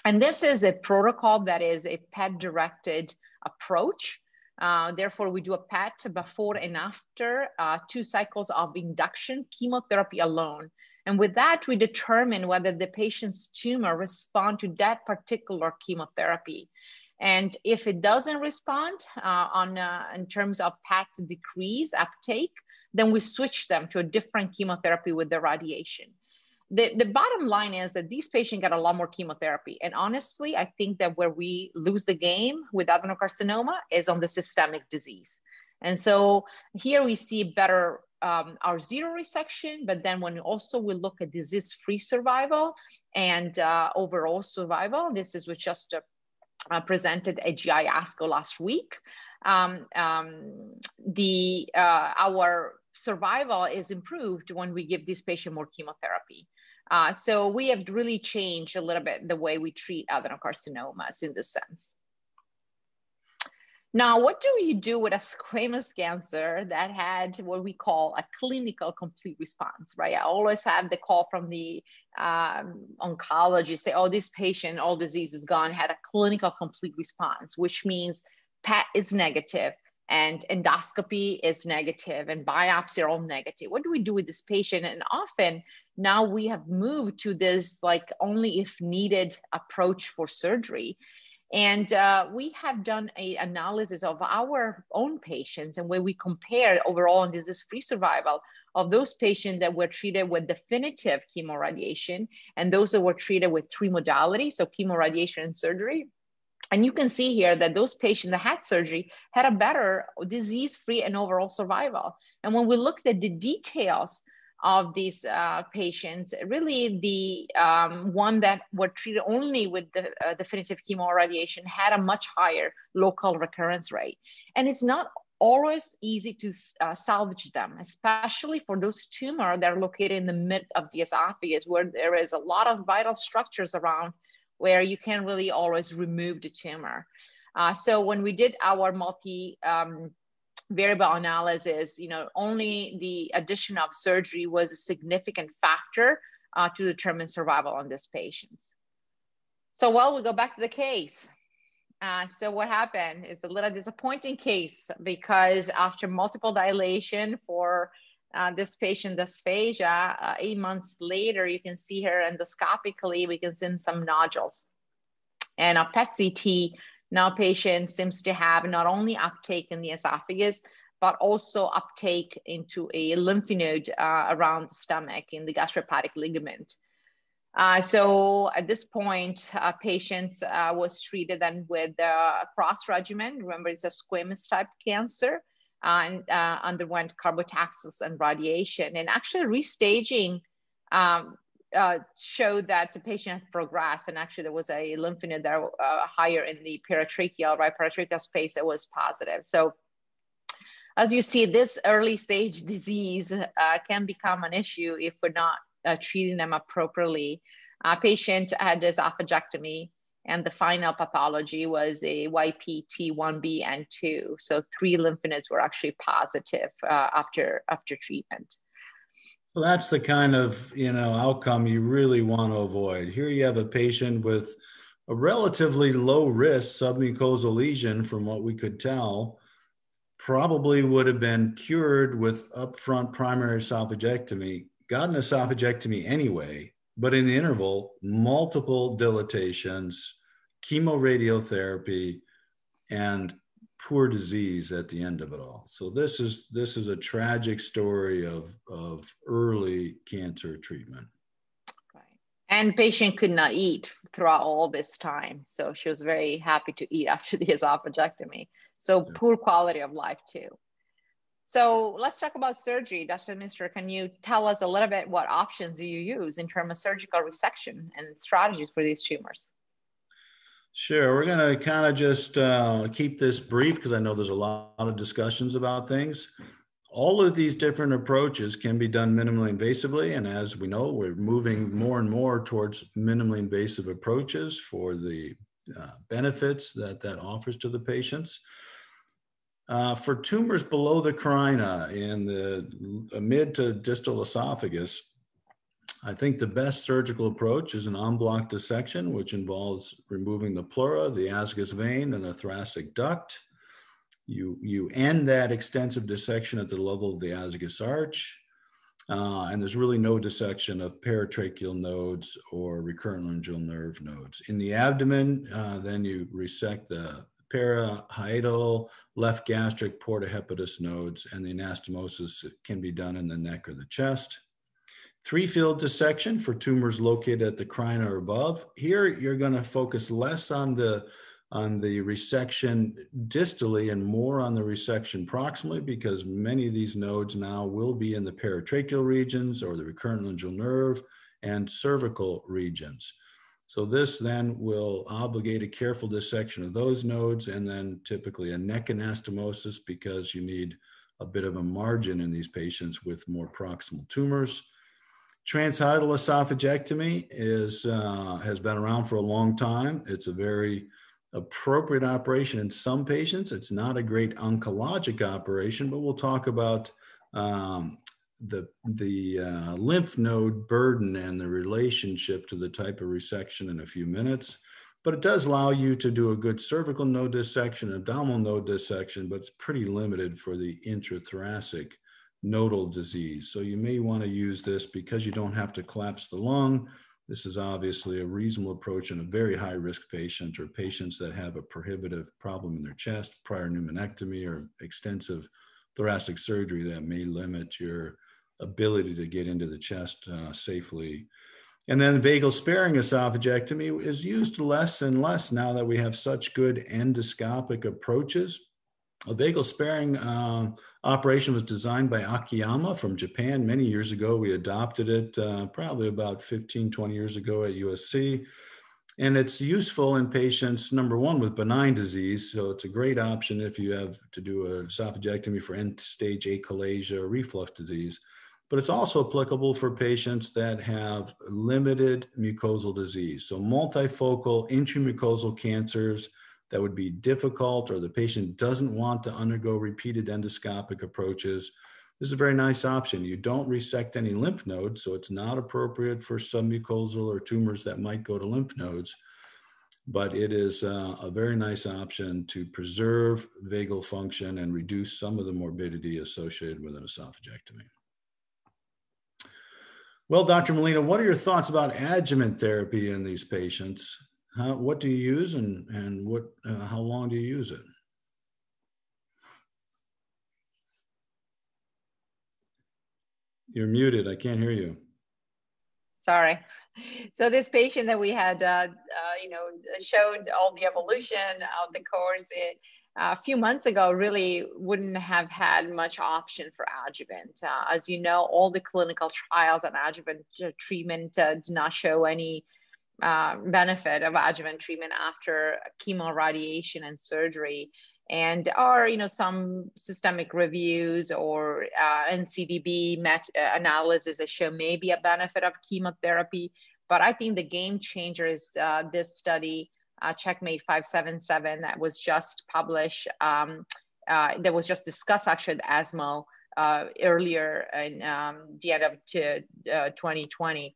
And this is a protocol that is a PET-directed approach. Uh, therefore, we do a PET before and after uh, two cycles of induction chemotherapy alone. And with that, we determine whether the patient's tumor respond to that particular chemotherapy. And if it doesn't respond uh, on uh, in terms of PET decrease uptake, then we switch them to a different chemotherapy with the radiation. The, the bottom line is that these patients get a lot more chemotherapy. And honestly, I think that where we lose the game with adenocarcinoma is on the systemic disease. And so here we see better um, R0 resection, but then when also we look at disease-free survival and uh, overall survival, this is with just a uh, presented at GI ASCO last week. Um, um, the uh, our survival is improved when we give this patient more chemotherapy. Uh, so we have really changed a little bit the way we treat adenocarcinomas in this sense. Now, what do you do with a squamous cancer that had what we call a clinical complete response, right? I always have the call from the um, oncologist say, oh, this patient, all disease is gone, had a clinical complete response, which means PET is negative and endoscopy is negative and biopsy are all negative. What do we do with this patient? And often now we have moved to this like only if needed approach for surgery. And uh, we have done an analysis of our own patients and where we compare overall and disease-free survival of those patients that were treated with definitive chemoradiation and those that were treated with three modalities, so chemoradiation and surgery. And you can see here that those patients that had surgery had a better disease-free and overall survival. And when we looked at the details of these uh, patients, really the um, one that were treated only with the uh, definitive chemoradiation had a much higher local recurrence rate. And it's not always easy to uh, salvage them, especially for those tumors that are located in the mid of the esophagus, where there is a lot of vital structures around where you can't really always remove the tumor. Uh, so when we did our multi um, variable analysis, you know, only the addition of surgery was a significant factor uh, to determine survival on these patients. So, well, we go back to the case. Uh, so what happened is a little disappointing case because after multiple dilation for uh, this patient dysphagia, uh, eight months later, you can see her endoscopically, we can see some nodules. And a PET CT now patient seems to have not only uptake in the esophagus, but also uptake into a lymph node uh, around the stomach in the gastrohepatic ligament. Uh, so at this point, uh, patient uh, was treated then with a cross regimen. Remember, it's a squamous type cancer uh, and uh, underwent carbotaxol and radiation. And actually restaging um, uh, showed that the patient had progressed, and actually there was a lymph node that uh, higher in the paratracheal, right paratracheal space that was positive. So, as you see, this early stage disease uh, can become an issue if we're not uh, treating them appropriately. A patient had this esophagectomy, and the final pathology was a YPT1B N2. So three lymph nodes were actually positive uh, after after treatment. So that's the kind of you know outcome you really want to avoid. Here you have a patient with a relatively low risk submucosal lesion, from what we could tell, probably would have been cured with upfront primary esophagectomy, got an esophagectomy anyway, but in the interval, multiple dilatations, chemoradiotherapy, and poor disease at the end of it all. So this is this is a tragic story of of early cancer treatment. Right. And patient could not eat throughout all this time. So she was very happy to eat after the esophagectomy. So yeah. poor quality of life too. So let's talk about surgery. Dr. DeMeester, can you tell us a little bit what options do you use in terms of surgical resection and strategies for these tumors? Sure. We're going to kind of just uh, keep this brief because I know there's a lot of discussions about things. all of these different approaches can be done minimally invasively. And as we know, we're moving more and more towards minimally invasive approaches for the uh, benefits that that offers to the patients. Uh, for tumors below the carina in the mid to distal esophagus, I think the best surgical approach is an en bloc dissection, which involves removing the pleura, the azygos vein, and the thoracic duct. You, you end that extensive dissection at the level of the azygos arch, uh, and there's really no dissection of paratracheal nodes or recurrent laryngeal nerve nodes. In the abdomen, uh, then you resect the parahiatal, left gastric, porta hepatis nodes, and the anastomosis can be done in the neck or the chest. Three field dissection for tumors located at the carina or above. Here, you're going to focus less on the on the resection distally and more on the resection proximally because many of these nodes now will be in the paratracheal regions or the recurrent laryngeal nerve and cervical regions. So this then will obligate a careful dissection of those nodes and then typically a neck anastomosis because you need a bit of a margin in these patients with more proximal tumors. Transhiatal esophagectomy is, uh, has been around for a long time. It's a very appropriate operation in some patients. It's not a great oncologic operation, but we'll talk about um, the, the uh, lymph node burden and the relationship to the type of resection in a few minutes. But it does allow you to do a good cervical node dissection, abdominal node dissection, but it's pretty limited for the intrathoracic nodal disease. So you may want to use this because you don't have to collapse the lung this is obviously a reasonable approach in a very high risk patient or patients that have a prohibitive problem in their chest, prior pneumonectomy or extensive thoracic surgery that may limit your ability to get into the chest uh, safely. And then vagal sparing esophagectomy is used less and less now that we have such good endoscopic approaches a vagal sparing uh, operation was designed by Akiyama from Japan many years ago. We adopted it uh, probably about 15, 20 years ago at USC. And it's useful in patients, number one, with benign disease. So it's a great option if you have to do a esophagectomy for end stage achalasia or reflux disease. But it's also applicable for patients that have limited mucosal disease. So multifocal intramucosal cancers that would be difficult or the patient doesn't want to undergo repeated endoscopic approaches, this is a very nice option. You don't resect any lymph nodes, so it's not appropriate for submucosal or tumors that might go to lymph nodes, but it is uh, a very nice option to preserve vagal function and reduce some of the morbidity associated with an esophagectomy. Well, Dr. Molena, what are your thoughts about adjuvant therapy in these patients? How, what do you use and, and what, uh, how long do you use it? You're muted. I can't hear you. Sorry. So this patient that we had, uh, uh, you know, showed all the evolution of the course it, uh, a few months ago really wouldn't have had much option for adjuvant. Uh, as you know, all the clinical trials on adjuvant treatment uh, do not show any uh, benefit of adjuvant treatment after chemo, radiation, and surgery. And are, you know, some systemic reviews or uh, NCDB met uh, analysis that show maybe a benefit of chemotherapy. But I think the game changer is uh, this study, uh, Checkmate 577, that was just published, um, uh, that was just discussed actually at ESMO uh, earlier in um, the end of 2020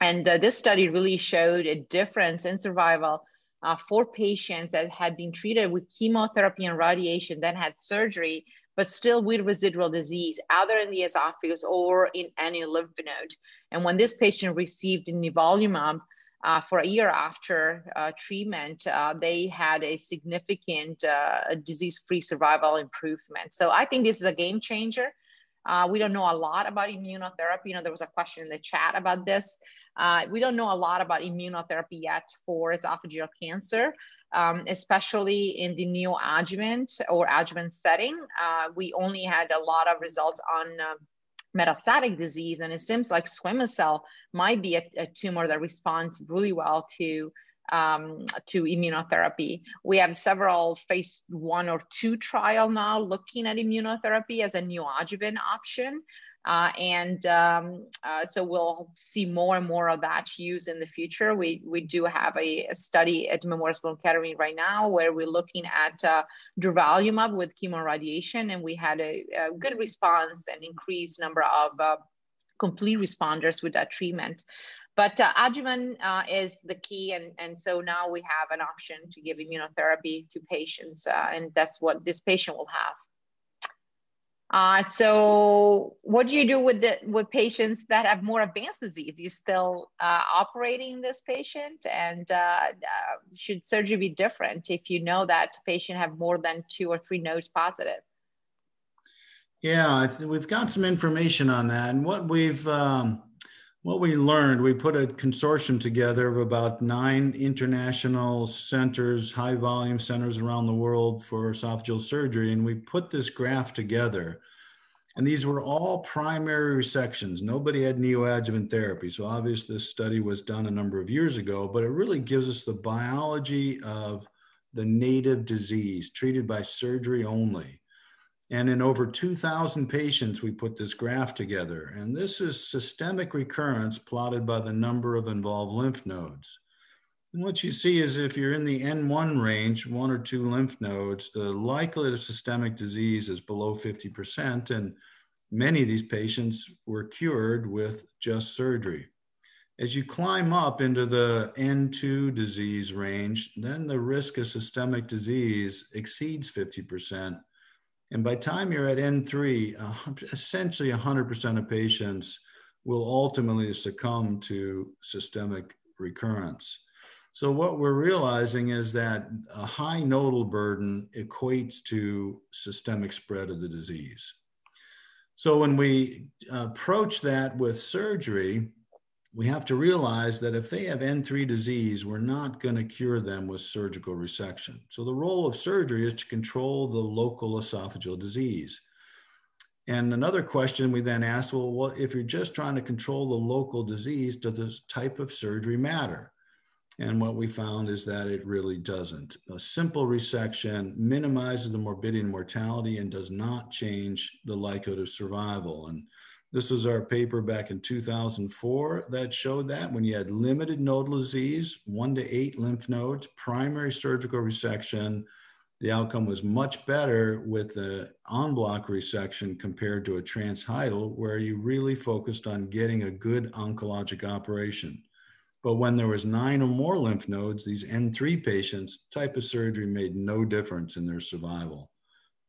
and uh, this study really showed a difference in survival uh, for patients that had been treated with chemotherapy and radiation, then had surgery, but still with residual disease, either in the esophagus or in any lymph node. And when this patient received nivolumab uh, for a year after uh, treatment, uh, they had a significant uh, disease-free survival improvement. So I think this is a game changer. Uh, we don't know a lot about immunotherapy. You know, there was a question in the chat about this. Uh, we don't know a lot about immunotherapy yet for esophageal cancer, um, especially in the neoadjuvant or adjuvant setting. Uh, we only had a lot of results on uh, metastatic disease, and it seems like squamous cell might be a, a tumor that responds really well to um, to immunotherapy. We have several phase one or two trial now looking at immunotherapy as a neoadjuvant option. Uh, and um, uh, so we'll see more and more of that use in the future. We, we do have a, a study at Memorial Sloan Kettering right now where we're looking at uh, durvalumab with chemoradiation, and we had a, a good response and increased number of uh, complete responders with that treatment. But uh, adjuvant uh, is the key, and, and so now we have an option to give immunotherapy to patients, uh, and that's what this patient will have. Uh, so what do you do with the with patients that have more advanced disease? You still uh, operating this patient, and uh, should surgery be different if you know that patient have more than two or three nodes positive? Yeah, we've got some information on that, and what we've um, what we learned, we put a consortium together of about nine international centers, high volume centers around the world for esophageal surgery. And we put this graph together. And these were all primary resections. Nobody had neoadjuvant therapy. So obviously this study was done a number of years ago, but it really gives us the biology of the native disease treated by surgery only. And in over 2,000 patients, we put this graph together. And this is systemic recurrence plotted by the number of involved lymph nodes. And what you see is if you're in the N1 range, one or two lymph nodes, the likelihood of systemic disease is below 50%. And many of these patients were cured with just surgery. As you climb up into the N2 disease range, then the risk of systemic disease exceeds 50%. And by time you're at N3, uh, essentially 100% of patients will ultimately succumb to systemic recurrence. So what we're realizing is that a high nodal burden equates to systemic spread of the disease. So when we approach that with surgery, we have to realize that if they have N3 disease, we're not going to cure them with surgical resection. So the role of surgery is to control the local esophageal disease. And another question we then asked, well, well, if you're just trying to control the local disease, does this type of surgery matter? And what we found is that it really doesn't. A simple resection minimizes the morbidity and mortality and does not change the likelihood of survival. And this was our paper back in 2004 that showed that when you had limited nodal disease, one to eight lymph nodes, primary surgical resection, the outcome was much better with the en bloc resection compared to a transhiatal, where you really focused on getting a good oncologic operation. But when there was nine or more lymph nodes, these N3 patients, type of surgery made no difference in their survival.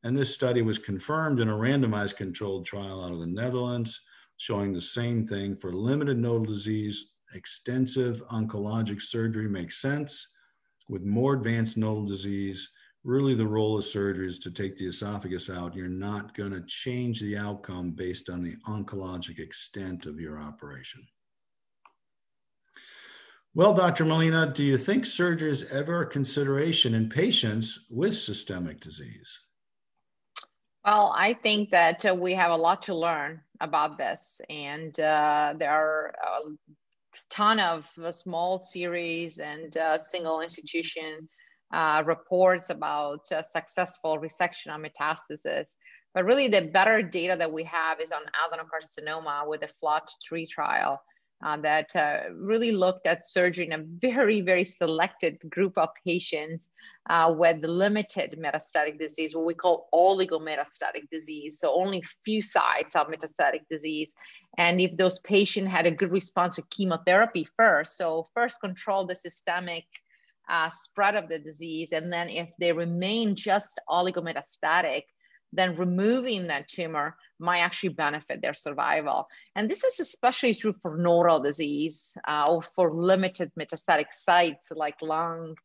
And this study was confirmed in a randomized controlled trial out of the Netherlands, showing the same thing for limited nodal disease. Extensive oncologic surgery makes sense. With more advanced nodal disease, really the role of surgery is to take the esophagus out. You're not going to change the outcome based on the oncologic extent of your operation. Well, Dr. Molena, do you think surgery is ever a consideration in patients with systemic disease? Well, I think that uh, we have a lot to learn about this, and uh, there are a ton of uh, small series and uh, single institution uh, reports about uh, successful resection of metastasis. But really, the better data that we have is on adenocarcinoma with the FLOT 3 trial uh, that uh, really looked at surgery in a very, very selected group of patients uh, with limited metastatic disease, what we call oligometastatic disease. So only few sites of metastatic disease. And if those patients had a good response to chemotherapy first, so first control the systemic uh, spread of the disease, and then if they remain just oligometastatic, then removing that tumor might actually benefit their survival. And this is especially true for nodal disease uh, or for limited metastatic sites like lung,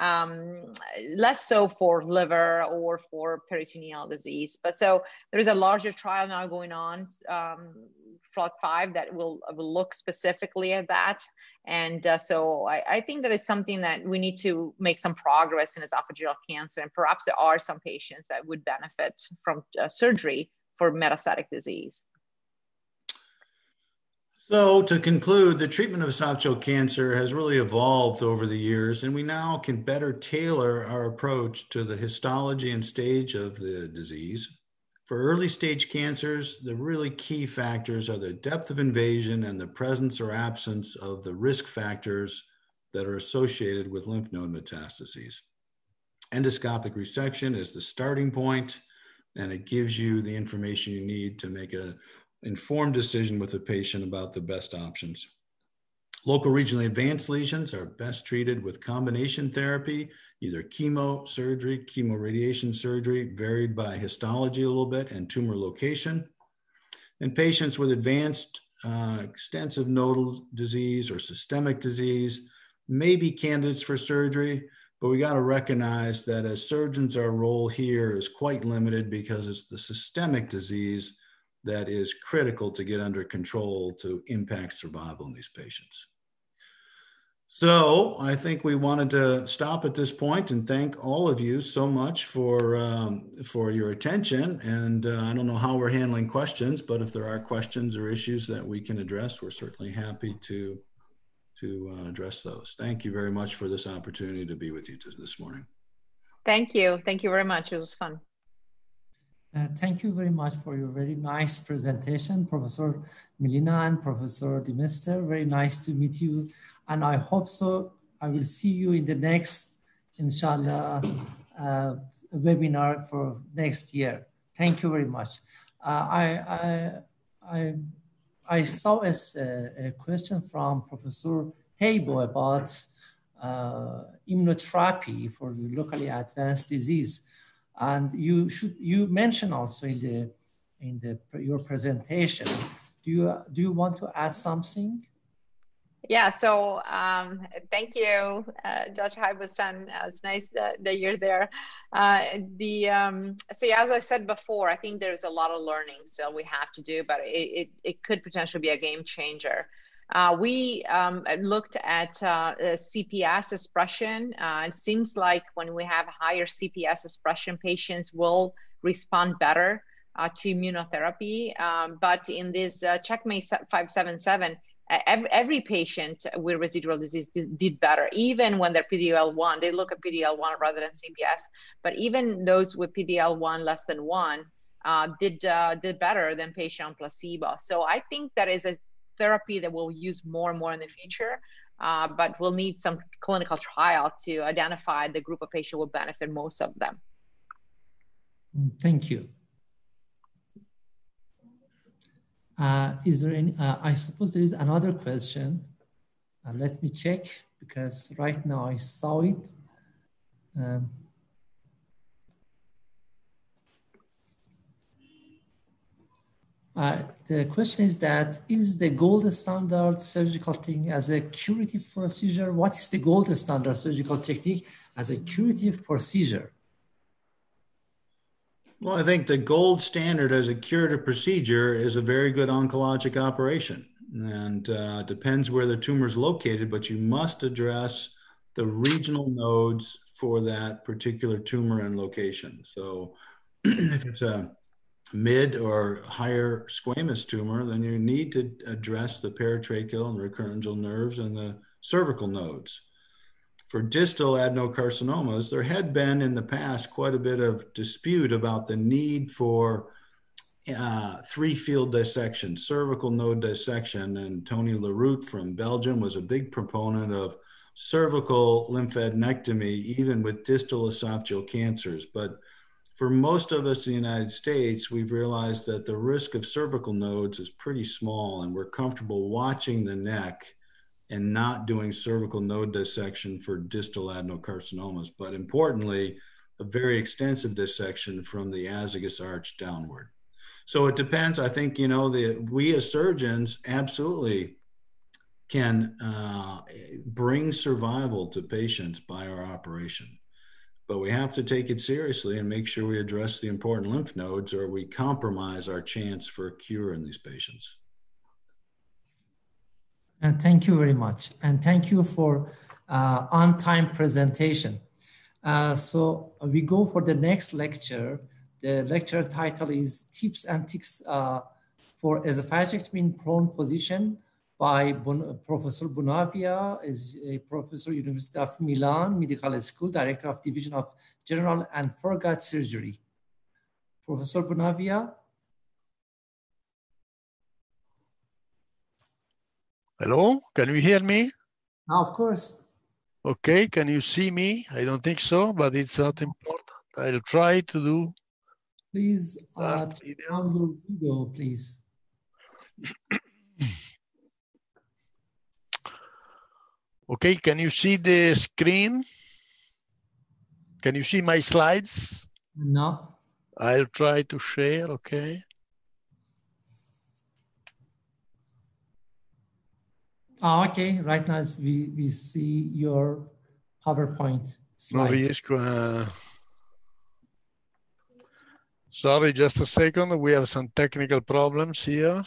um, less so for liver or for peritoneal disease. But so there is a larger trial now going on, um, FLOT 5, that will, will look specifically at that. And uh, so I, I, think that is something that we need to make some progress in esophageal cancer. And perhaps there are some patients that would benefit from uh, surgery for metastatic disease. So, to conclude, the treatment of esophageal cancer has really evolved over the years, and we now can better tailor our approach to the histology and stage of the disease. For early stage cancers, the really key factors are the depth of invasion and the presence or absence of the risk factors that are associated with lymph node metastases. Endoscopic resection is the starting point, and it gives you the information you need to make a informed decision with the patient about the best options. Local regionally advanced lesions are best treated with combination therapy, either chemo surgery, chemoradiation surgery, varied by histology a little bit and tumor location. And patients with advanced uh, extensive nodal disease or systemic disease may be candidates for surgery, but we got to recognize that as surgeons, our role here is quite limited because it's the systemic disease that is critical to get under control to impact survival in these patients. So I think we wanted to stop at this point and thank all of you so much for um, for your attention. And uh, I don't know how we're handling questions, but if there are questions or issues that we can address, we're certainly happy to to uh, address those. Thank you very much for this opportunity to be with you this morning. Thank you. Thank you very much. It was fun. Uh, thank you very much for your very nice presentation, Professor Molena and Professor DeMeester. Very nice to meet you. And I hope so. I will see you in the next, inshallah, uh, webinar for next year. Thank you very much. Uh, I, I, I, I, saw a, a, question from Professor Hebo about uh, immunotherapy for locally advanced disease. And you should you mentioned also in the in the your presentation. Do you do you want to add something? Yeah, so um, thank you, uh, Dr. Haibusan. Uh, it's nice that, that you're there. Uh, the um, so yeah, as I said before, I think there's a lot of learning still we have to do, but it, it, it could potentially be a game changer. Uh, we um, looked at uh, CPS expression. Uh, it seems like when we have higher CPS expression, patients will respond better uh, to immunotherapy. Um, but in this uh, CheckMate 577, every, every, patient with residual disease did, did better, even when they're PDL1. They look at PDL1 rather than CPS. But even those with PDL1 less than one, uh, did uh, did better than patient on placebo. So I think that is a therapy that we'll use more and more in the future. Uh, but we'll need some clinical trial to identify the group of patients will benefit most of them. Mm, thank you. Uh, is there any, uh, I suppose there is another question. Uh, let me check because right now I saw it. Um, Uh, the question is that is the gold standard surgical technique as a curative procedure? What is the gold standard surgical technique as a curative procedure? Well, I think the gold standard as a curative procedure is a very good oncologic operation. And uh, depends where the tumor is located, but you must address the regional nodes for that particular tumor and location. So if it's a mid or higher squamous tumor, then you need to address the paratracheal and recurrential nerves and the cervical nodes. For distal adenocarcinomas, there had been in the past quite a bit of dispute about the need for uh, three field dissection, cervical node dissection. And Toni Lerut from Belgium was a big proponent of cervical lymphadenectomy, even with distal esophageal cancers. But for most of us in the United States, we've realized that the risk of cervical nodes is pretty small, and we're comfortable watching the neck and not doing cervical node dissection for distal adenocarcinomas. But importantly, a very extensive dissection from the azygos arch downward. So it depends. I think, you know, that we as surgeons absolutely can uh, bring survival to patients by our operation but we have to take it seriously and make sure we address the important lymph nodes or we compromise our chance for a cure in these patients. And thank you very much. And thank you for uh, on-time presentation. Uh, so we go for the next lecture. The lecture title is Tips and Tricks uh, for Esophagectomy in Prone Position by bon Professor Bonavina, is a professor, University of Milan Medical School, Director of Division of General and Foregut Surgery. Professor Bonavina. Hello, can you hear me? Of course. Okay, can you see me? I don't think so, but it's not important. I'll try to do. Please uh, your video, please. okay, can you see the screen? Can you see my slides? No. I'll try to share, okay. Oh, okay, right now we, we see your PowerPoint slide. Riesco a... Sorry, just a second. We have some technical problems here.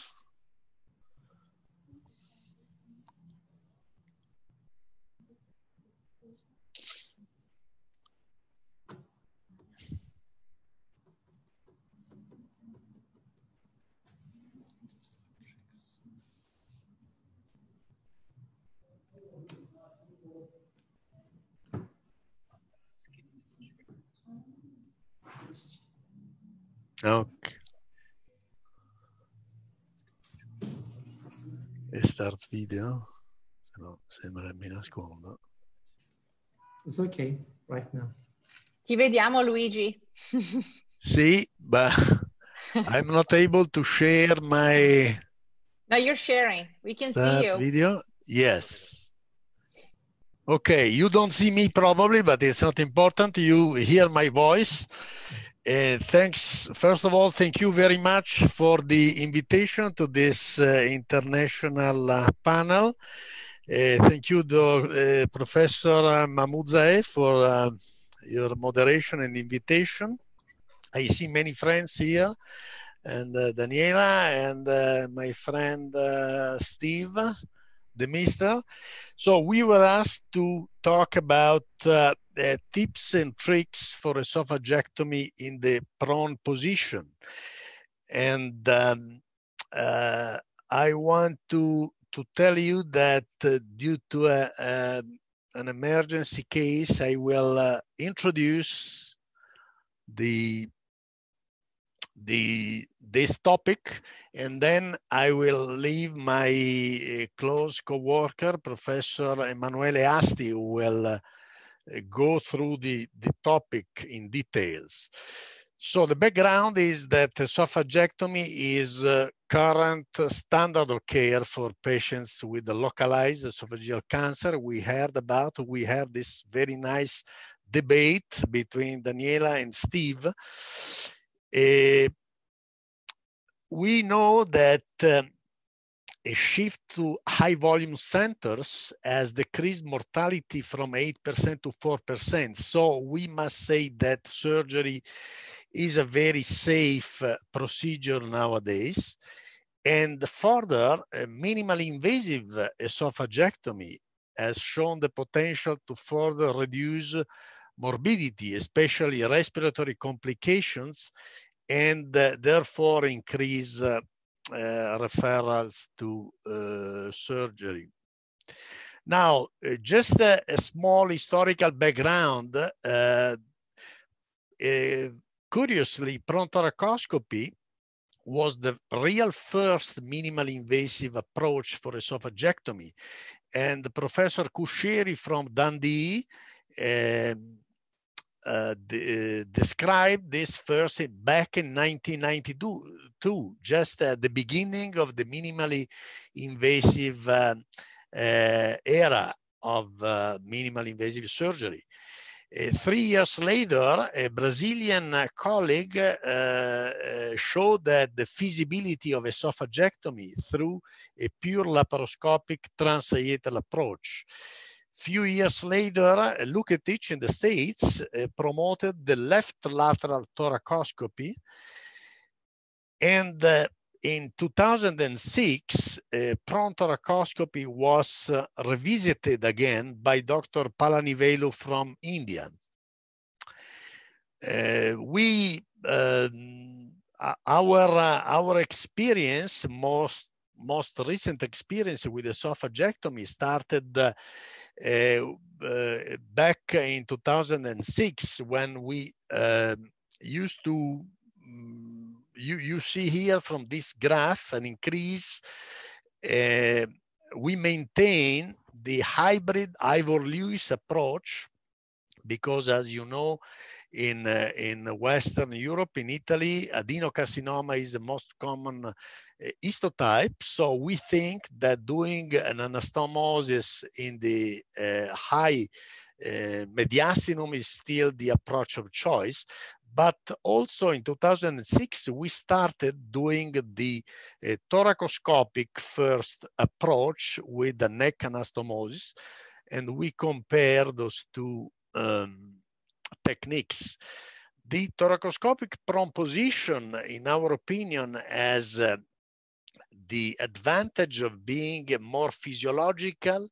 Ok. E start video, se no sembra mi nascondo. It's okay right now. Ti vediamo Luigi. sì, but I'm not able to share my No, you're sharing. We can see you. Video? Yes. Okay, you don't see me probably, but it's not important. You hear my voice. Uh, thanks. First of all, thank you very much for the invitation to this uh, international uh, panel. Uh, thank you, to, uh, Professor Mahmoud Zaeh, for uh, your moderation and invitation. I see many friends here, and Daniela, and my friend Steve, DeMeester. So we were asked to talk about uh, uh, tips and tricks for esophagectomy in the prone position. And um, uh, I want to, to tell you that uh, due to a, a, an emergency case, I will uh, introduce the the this topic and then I will leave my uh, close co-worker, Professor Emanuele Asti, who will uh, go through the, the topic in details. So the background is that esophagectomy is current standard of care for patients with the localized esophageal cancer. We heard about, we had this very nice debate between Daniela and Steve. Uh, we know that um, a shift to high volume centers has decreased mortality from 8% to 4%. So we must say that surgery is a very safe uh, procedure nowadays. And further, minimally invasive esophagectomy has shown the potential to further reduce morbidity, especially respiratory complications and uh, therefore increase uh, uh, referrals to surgery. Now, just a, a, small historical background. curiously, prone thoracoscopy was the real first minimally invasive approach for esophagectomy. And Professor Cuschieri from Dundee uh, uh, de described this first back in 1992, just at the beginning of the minimally invasive uh, uh, era of uh, minimally invasive surgery. Uh, three years later, a Brazilian colleague showed that the feasibility of esophagectomy through a pure laparoscopic transhiatal approach. Few years later, Luketich in the States uh, promoted the left lateral thoracoscopy. And uh, in 2006, uh, prone thoracoscopy was uh, revisited again by Dr. Palanivelu from India. Uh, we, um, our, uh, our experience most most recent experience with esophagectomy started uh, uh, back in 2006 when we um, used to um, you you see here from this graph an increase uh, we maintain the hybrid Ivor Lewis approach because as you know in uh, in Western Europe, in Italy, adenocarcinoma is the most common uh, histotype. So we think that doing an anastomosis in the uh, high uh, mediastinum is still the approach of choice. But also in 2006, we started doing the uh, thoracoscopic first approach with the neck anastomosis, and we compare those two um, techniques. The thoracoscopic prone position, in our opinion, has uh, the advantage of being more physiological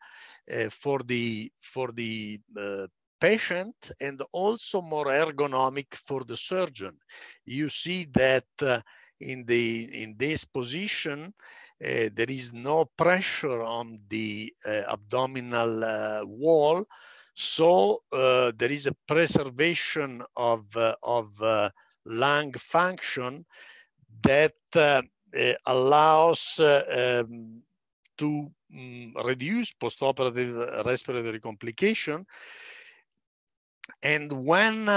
uh, for the for the uh, patient and also more ergonomic for the surgeon. You see that uh, in the in this position uh, there is no pressure on the uh, abdominal uh, wall so there is a preservation of, of lung function that allows uh, um, to um, reduce postoperative respiratory complication. And when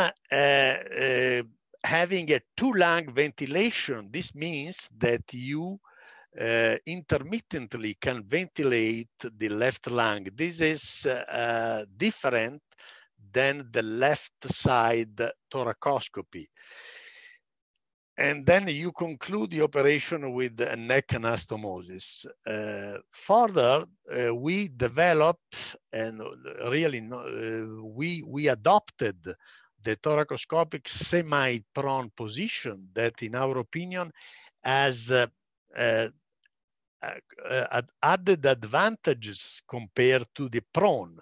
having a two lung ventilation, this means that you uh, intermittently can ventilate the left lung. This is uh, different than the left side thoracoscopy. And then you conclude the operation with a neck anastomosis. Uh, further, uh, we developed and really uh, we, we adopted the thoracoscopic semi-prone position that in our opinion has uh, uh, uh, added advantages compared to the prone.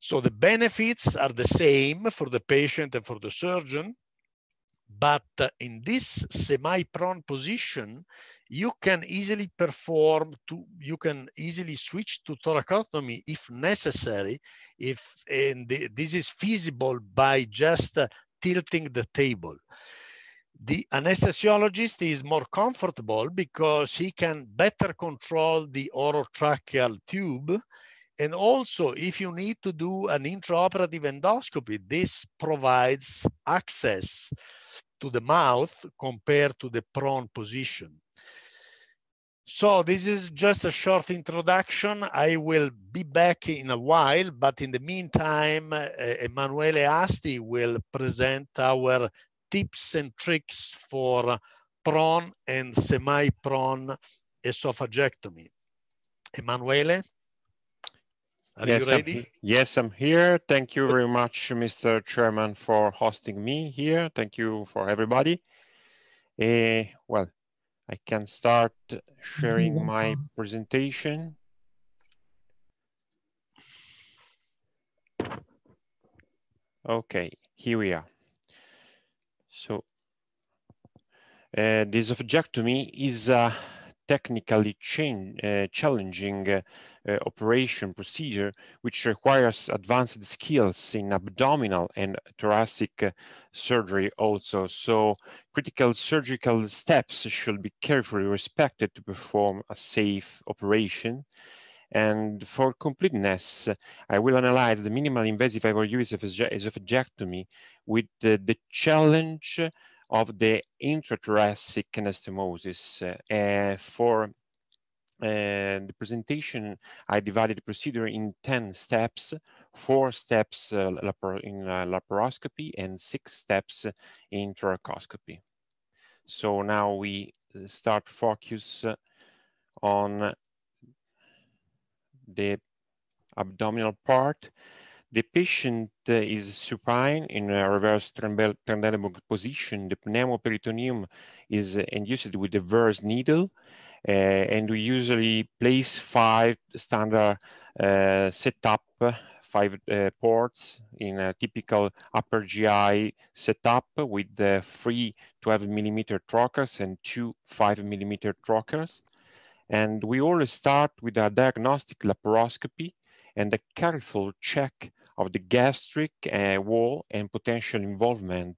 So the benefits are the same for the patient and for the surgeon, but in this semi-prone position, you can easily perform to, you can easily switch to thoracotomy if necessary, if and this is feasible by just uh, tilting the table the anesthesiologist is more comfortable because he can better control the orotracheal tube. And also, if you need to do an intraoperative endoscopy, this provides access to the mouth compared to the prone position. So this is just a short introduction. I will be back in a while, but in the meantime, uh, Emanuele Asti will present our tips and tricks for prone and semi-prone esophagectomy. Emanuele, are yes, you ready? I'm, yes, I'm here. Thank you very much, Mr. Chairman, for hosting me here. Thank you for everybody. Uh, well, I can start sharing my presentation. Okay, here we are. So uh, this me is a technically uh, challenging uh, uh, operation procedure which requires advanced skills in abdominal and thoracic uh, surgery also. So critical surgical steps should be carefully respected to perform a safe operation. And for completeness, I will analyze the minimal invasive use of esophagectomy with the, the challenge of the intrathoracic anastomosis. Uh, for uh, the presentation, I divided the procedure in 10 steps, four steps uh, in laparoscopy and six steps in thoracoscopy. So now we start focus on the abdominal part. The patient uh, is supine in a reverse Trendelenburg position. The pneumoperitoneum is induced with a Veress needle. Uh, and we usually place five standard uh, setup, five uh, ports in a typical upper GI setup with the three 12 millimeter trocars and two five millimeter trocars. And we always start with a diagnostic laparoscopy and a careful check of the gastric uh, wall and potential involvement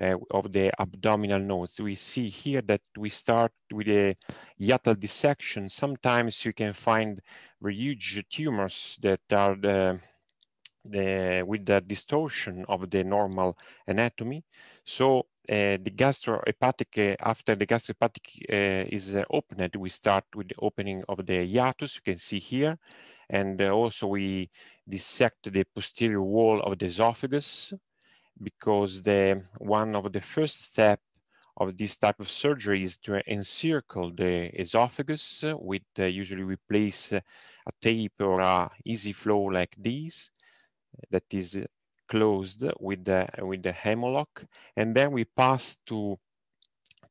uh, of the abdominal nodes. We see here that we start with a hiatal dissection. Sometimes you can find huge tumors that are the, the, with the distortion of the normal anatomy. So the gastrohepatic, uh, after the gastrohepatic uh, is uh, opened, we start with the opening of the hiatus, you can see here. And also we dissect the posterior wall of the esophagus because the one of the first step of this type of surgery is to encircle the esophagus with uh, usually we place a tape or a easy flow like this that is closed with the with the Hem-o-lok and then we pass to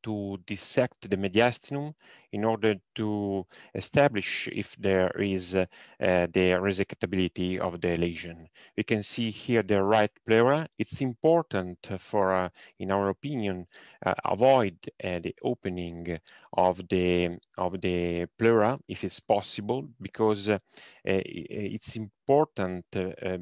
to dissect the mediastinum in order to establish if there is uh, the resectability of the lesion. We can see here the right pleura. It's important for, uh, in our opinion, uh, avoid uh, the opening of the of the pleura if it's possible because it's important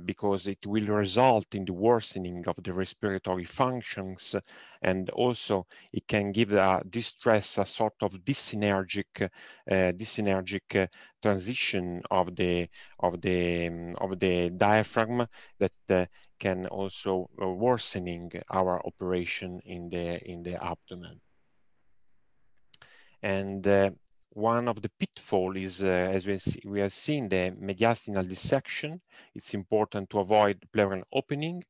because it will result in the worsening of the respiratory functions and also it can give a distress, a sort of dyssynergic uh, dyssynergic uh, transition of the of the um, of the diaphragm that uh, can also worsening our operation in the in the abdomen. And one of the pitfall is, uh, as we, we have seen, the mediastinal dissection. It's important to avoid pleural opening.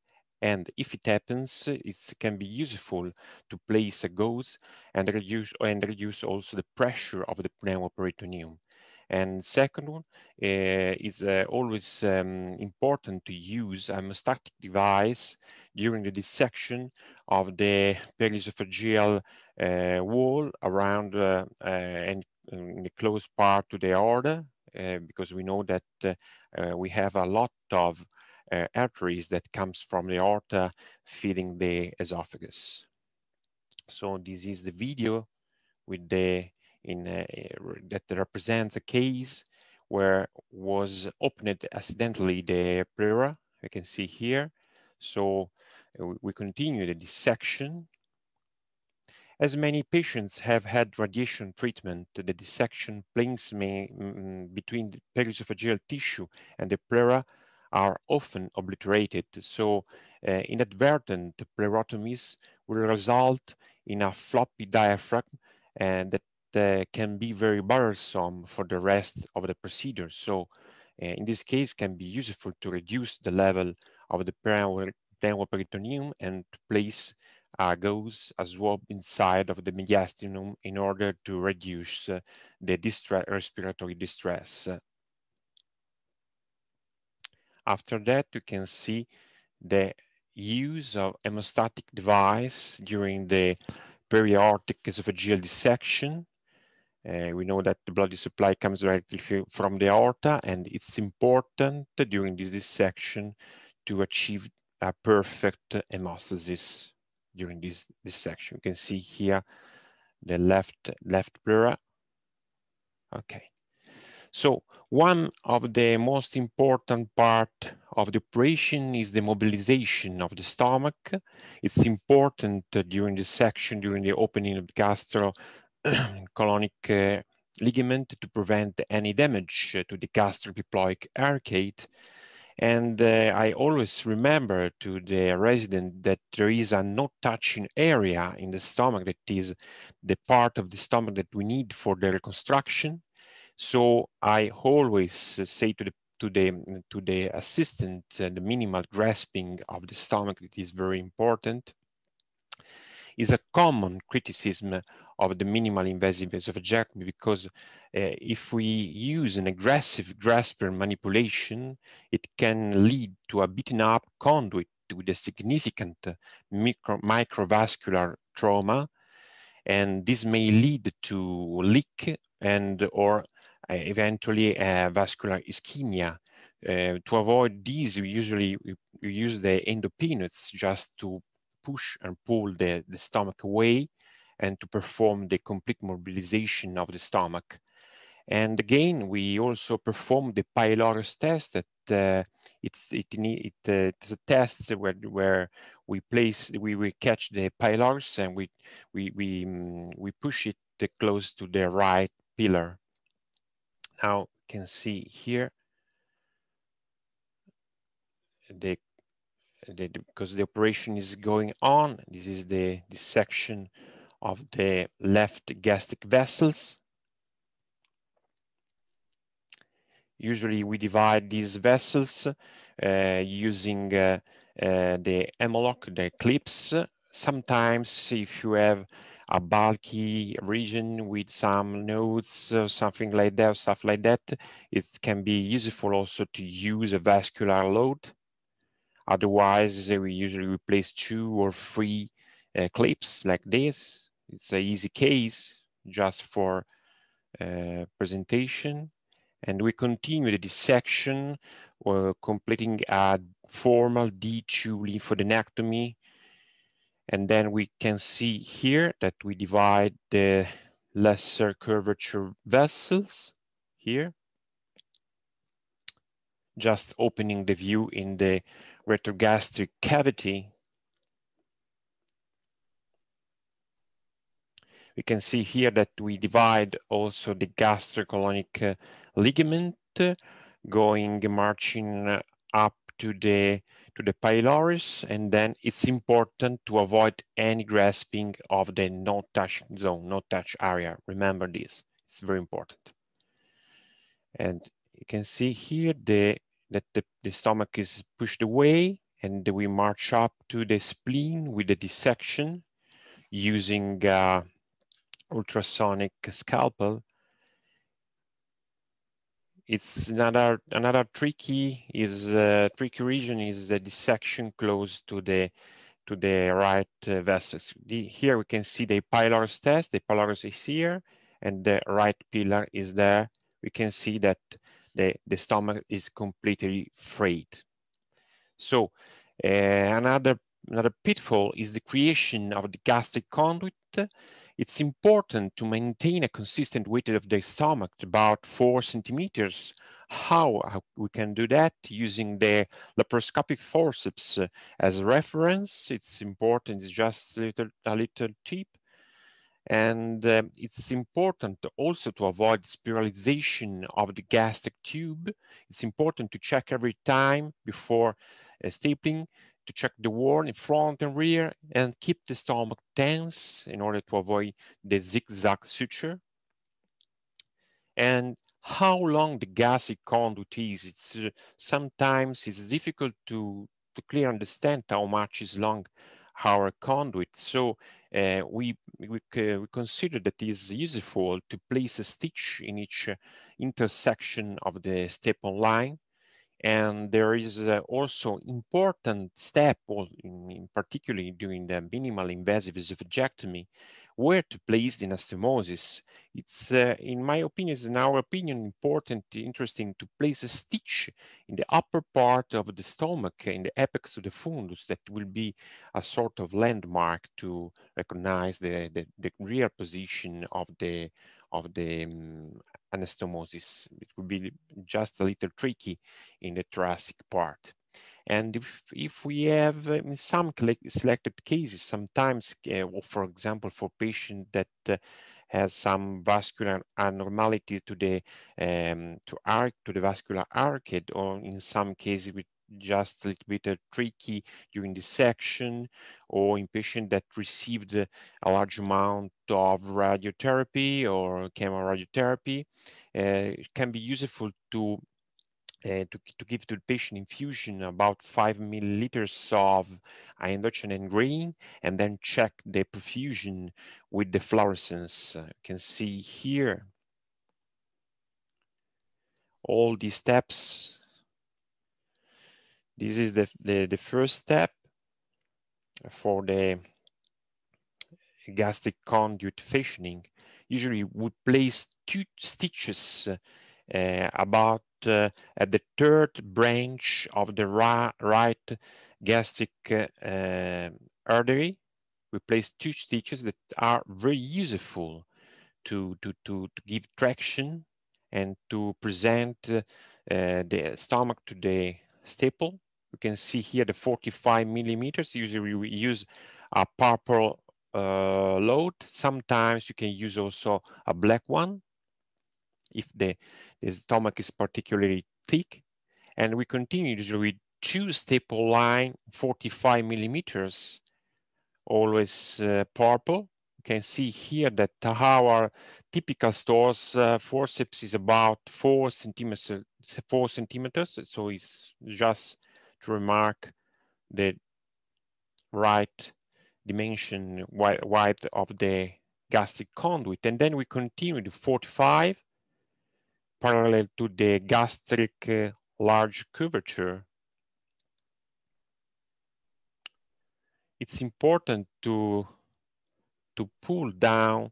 And if it happens, it can be useful to place a gauze and reduce, and reduce also the pressure of the pneumoperitoneum. And second one uh, is uh, always um, important to use a hemostatic device during the dissection of the periesophageal uh, wall around and in the close part to the aorta, because we know that we have a lot of arteries that comes from the aorta feeding the esophagus. So this is the video with the in uh, that represents a case where was opened accidentally the pleura. You can see here. So uh, we continue the dissection. As many patients have had radiation treatment, the dissection planes may, mm, between the periesophageal tissue and the pleura are often obliterated. So uh, inadvertent pleurotomies will result in a floppy diaphragm and that uh, can be very bothersome for the rest of the procedure. So uh, in this case can be useful to reduce the level of the pneumoperitoneum and place a gauze, a swab inside of the mediastinum in order to reduce uh, the respiratory distress. After that, you can see the use of hemostatic device during the periaortic esophageal dissection. Uh, we know that the blood supply comes directly from the aorta and it's important during this dissection to achieve a perfect hemostasis during this dissection. You can see here the left, left pleura. Okay. So one of the most important part of the operation is the mobilization of the stomach. It's important during the section, during the opening of the gastro colonic uh, ligament to prevent any damage to the gastroepiploic arcade. And uh, I always remember to the resident that there is a no touching area in the stomach that is the part of the stomach that we need for the reconstruction. So I always say to the to the to the assistant uh, the minimal grasping of the stomach is very important is a common criticism of the minimal invasive esophagectomy because uh, if we use an aggressive grasper manipulation, it can lead to a beaten up conduit with a significant micro, microvascular trauma. And this may lead to leak and or uh, eventually uh, vascular ischemia. Uh, to avoid these, we usually we use the endopeanuts just to push and pull the, the stomach away and to perform the complete mobilization of the stomach. And again, we also perform the pylorus test that uh, it's it, it uh, it's a test where where we place we we catch the pylorus and we we we um, we push it close to the right pillar. Now you can see here the, the because the operation is going on. This is the dissection of the left gastric vessels. Usually we divide these vessels uh, using uh, uh, the Hem-o-lok, the clips. Sometimes if you have a bulky region with some nodes or something like that, stuff like that, it can be useful also to use a vascular load. Otherwise, we usually replace two or three uh, clips like this. It's an easy case just for uh, presentation. And we continue the dissection, uh, completing a formal D2 lymphadenectomy. And then we can see here that we divide the lesser curvature vessels here, just opening the view in the retrogastric cavity. We can see here that we divide also the gastrocolonic uh, ligament going marching up to the to the pylorus and then it's important to avoid any grasping of the no touch zone, no touch area. Remember this, it's very important. And you can see here the that the, the stomach is pushed away and we march up to the spleen with the dissection using uh, ultrasonic scalpel it's another another tricky is uh, tricky region is the dissection close to the to the right uh, vessels. The, here we can see the pylorus test. The pylorus is here, and the right pillar is there. We can see that the the stomach is completely frayed. So uh, another another pitfall is the creation of the gastric conduit it's important to maintain a consistent width of the stomach, about four centimeters. How we can do that using the laparoscopic forceps as a reference. It's important, it's just a little, a little tip. And uh, it's important also to avoid spiralization of the gastric tube. It's important to check every time before uh, stapling to check the wall in front and rear and keep the stomach tense in order to avoid the zigzag suture. And how long the gastric conduit is, it's uh, sometimes it's difficult to, to clearly understand how much is long our conduit. So uh, we, we, uh, we, consider that it is useful to place a stitch in each uh, intersection of the staple line and there is uh, also important step, in, in particularly during the minimal invasive esophagectomy, where to place the anastomosis. It's, uh, in my opinion, in our opinion, important, interesting to place a stitch in the upper part of the stomach, in the apex of the fundus, that will be a sort of landmark to recognize the, the, the real position of the of the um, anastomosis. It would be just a little tricky in the thoracic part. And if, if we have, in some selected cases, sometimes, uh, for example, for patient that uh, has some vascular abnormality to the um, to arc to the vascular arcade, or in some cases with just a little bit uh, tricky during dissection or in patient that received a large amount of radiotherapy or chemoradiotherapy. Uh, it can be useful to uh, to, to, give to the patient infusion about five milliliters of indocyanine green and then check the perfusion with the fluorescence. You can see here all these steps this is the, the, the first step for the gastric conduit fashioning. Usually would place two stitches uh, about uh, at the third branch of the right gastric uh, artery. We place two stitches that are very useful to, to, to, to give traction and to present uh, the stomach to the staple. You can see here the 45 millimeters. Usually we use a purple uh, load. Sometimes you can use also a black one if the, the stomach is particularly thick. And we continue usually with two staple line, 45 millimeters, always uh, purple. You can see here that our typical stores uh, forceps is about four centimeters, four centimeters. So it's just to remark the right dimension width of the gastric conduit. And then we continue to 45 parallel to the gastric uh, large curvature. It's important to, to pull down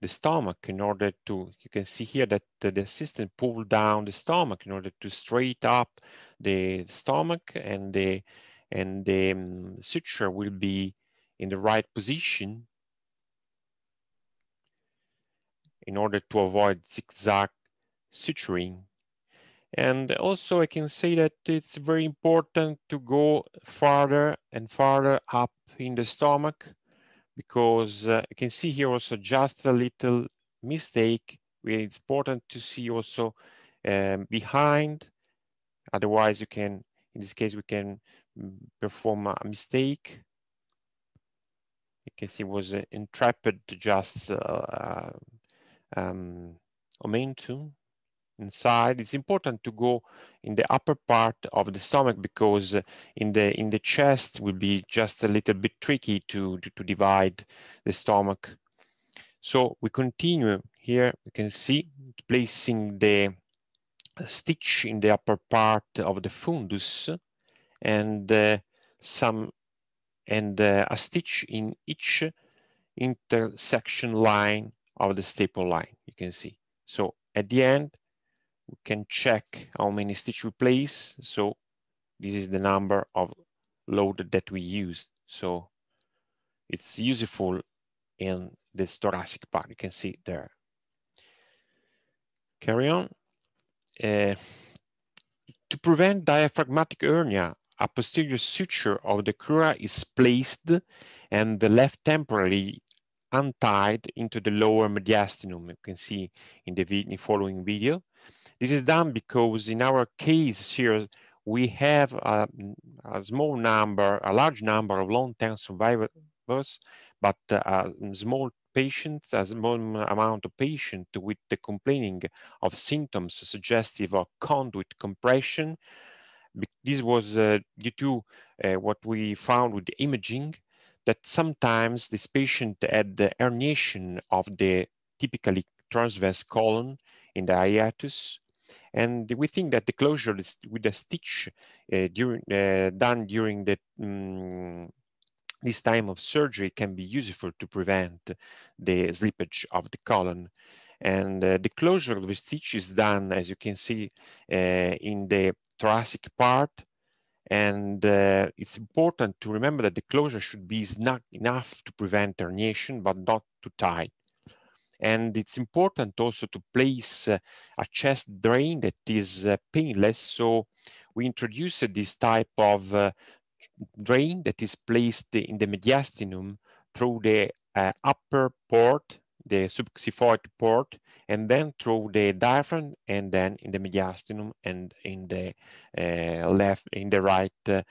the stomach in order to, you can see here that the assistant pull down the stomach in order to straight up the stomach and the, and the um, suture will be in the right position in order to avoid zigzag suturing. And also I can say that it's very important to go farther and farther up in the stomach because uh, you can see here also just a little mistake. It's important to see also um, behind. Otherwise you can, in this case, we can mm, perform a mistake. You can see it was uh, entrapped just uh, um, omentum inside. It's important to go in the upper part of the stomach because in the in the chest will be just a little bit tricky to, to, to divide the stomach. So we continue here. You can see placing the stitch in the upper part of the fundus and uh, some and uh, a stitch in each intersection line of the staple line. You can see. So at the end, we can check how many stitch we place. So this is the number of load that we use. So it's useful in this thoracic part. You can see there. Carry on. Uh, to prevent diaphragmatic hernia, a posterior suture of the crura is placed and the left temporally untied into the lower mediastinum. You can see in the in the following video. This is done because in our case here, we have a, a small number, a large number of long-term survivors, but a small patients, a small amount of patients with the complaining of symptoms suggestive of conduit compression. This was uh, due to uh, what we found with the imaging that sometimes this patient had the herniation of the typically transverse colon in the hiatus and we think that the closure with a stitch uh, during, uh, done during the um, this time of surgery can be useful to prevent the slippage of the colon. And uh, the closure of the stitch is done, as you can see, uh, in the thoracic part. And uh, it's important to remember that the closure should be snug enough to prevent herniation, but not too tight. And it's important also to place uh, a chest drain that is uh, painless. So we introduced this type of uh, drain that is placed in the mediastinum through the uh, upper port, the subxiphoid port, and then through the diaphragm, and then in the mediastinum and in the uh, left, in the right uh,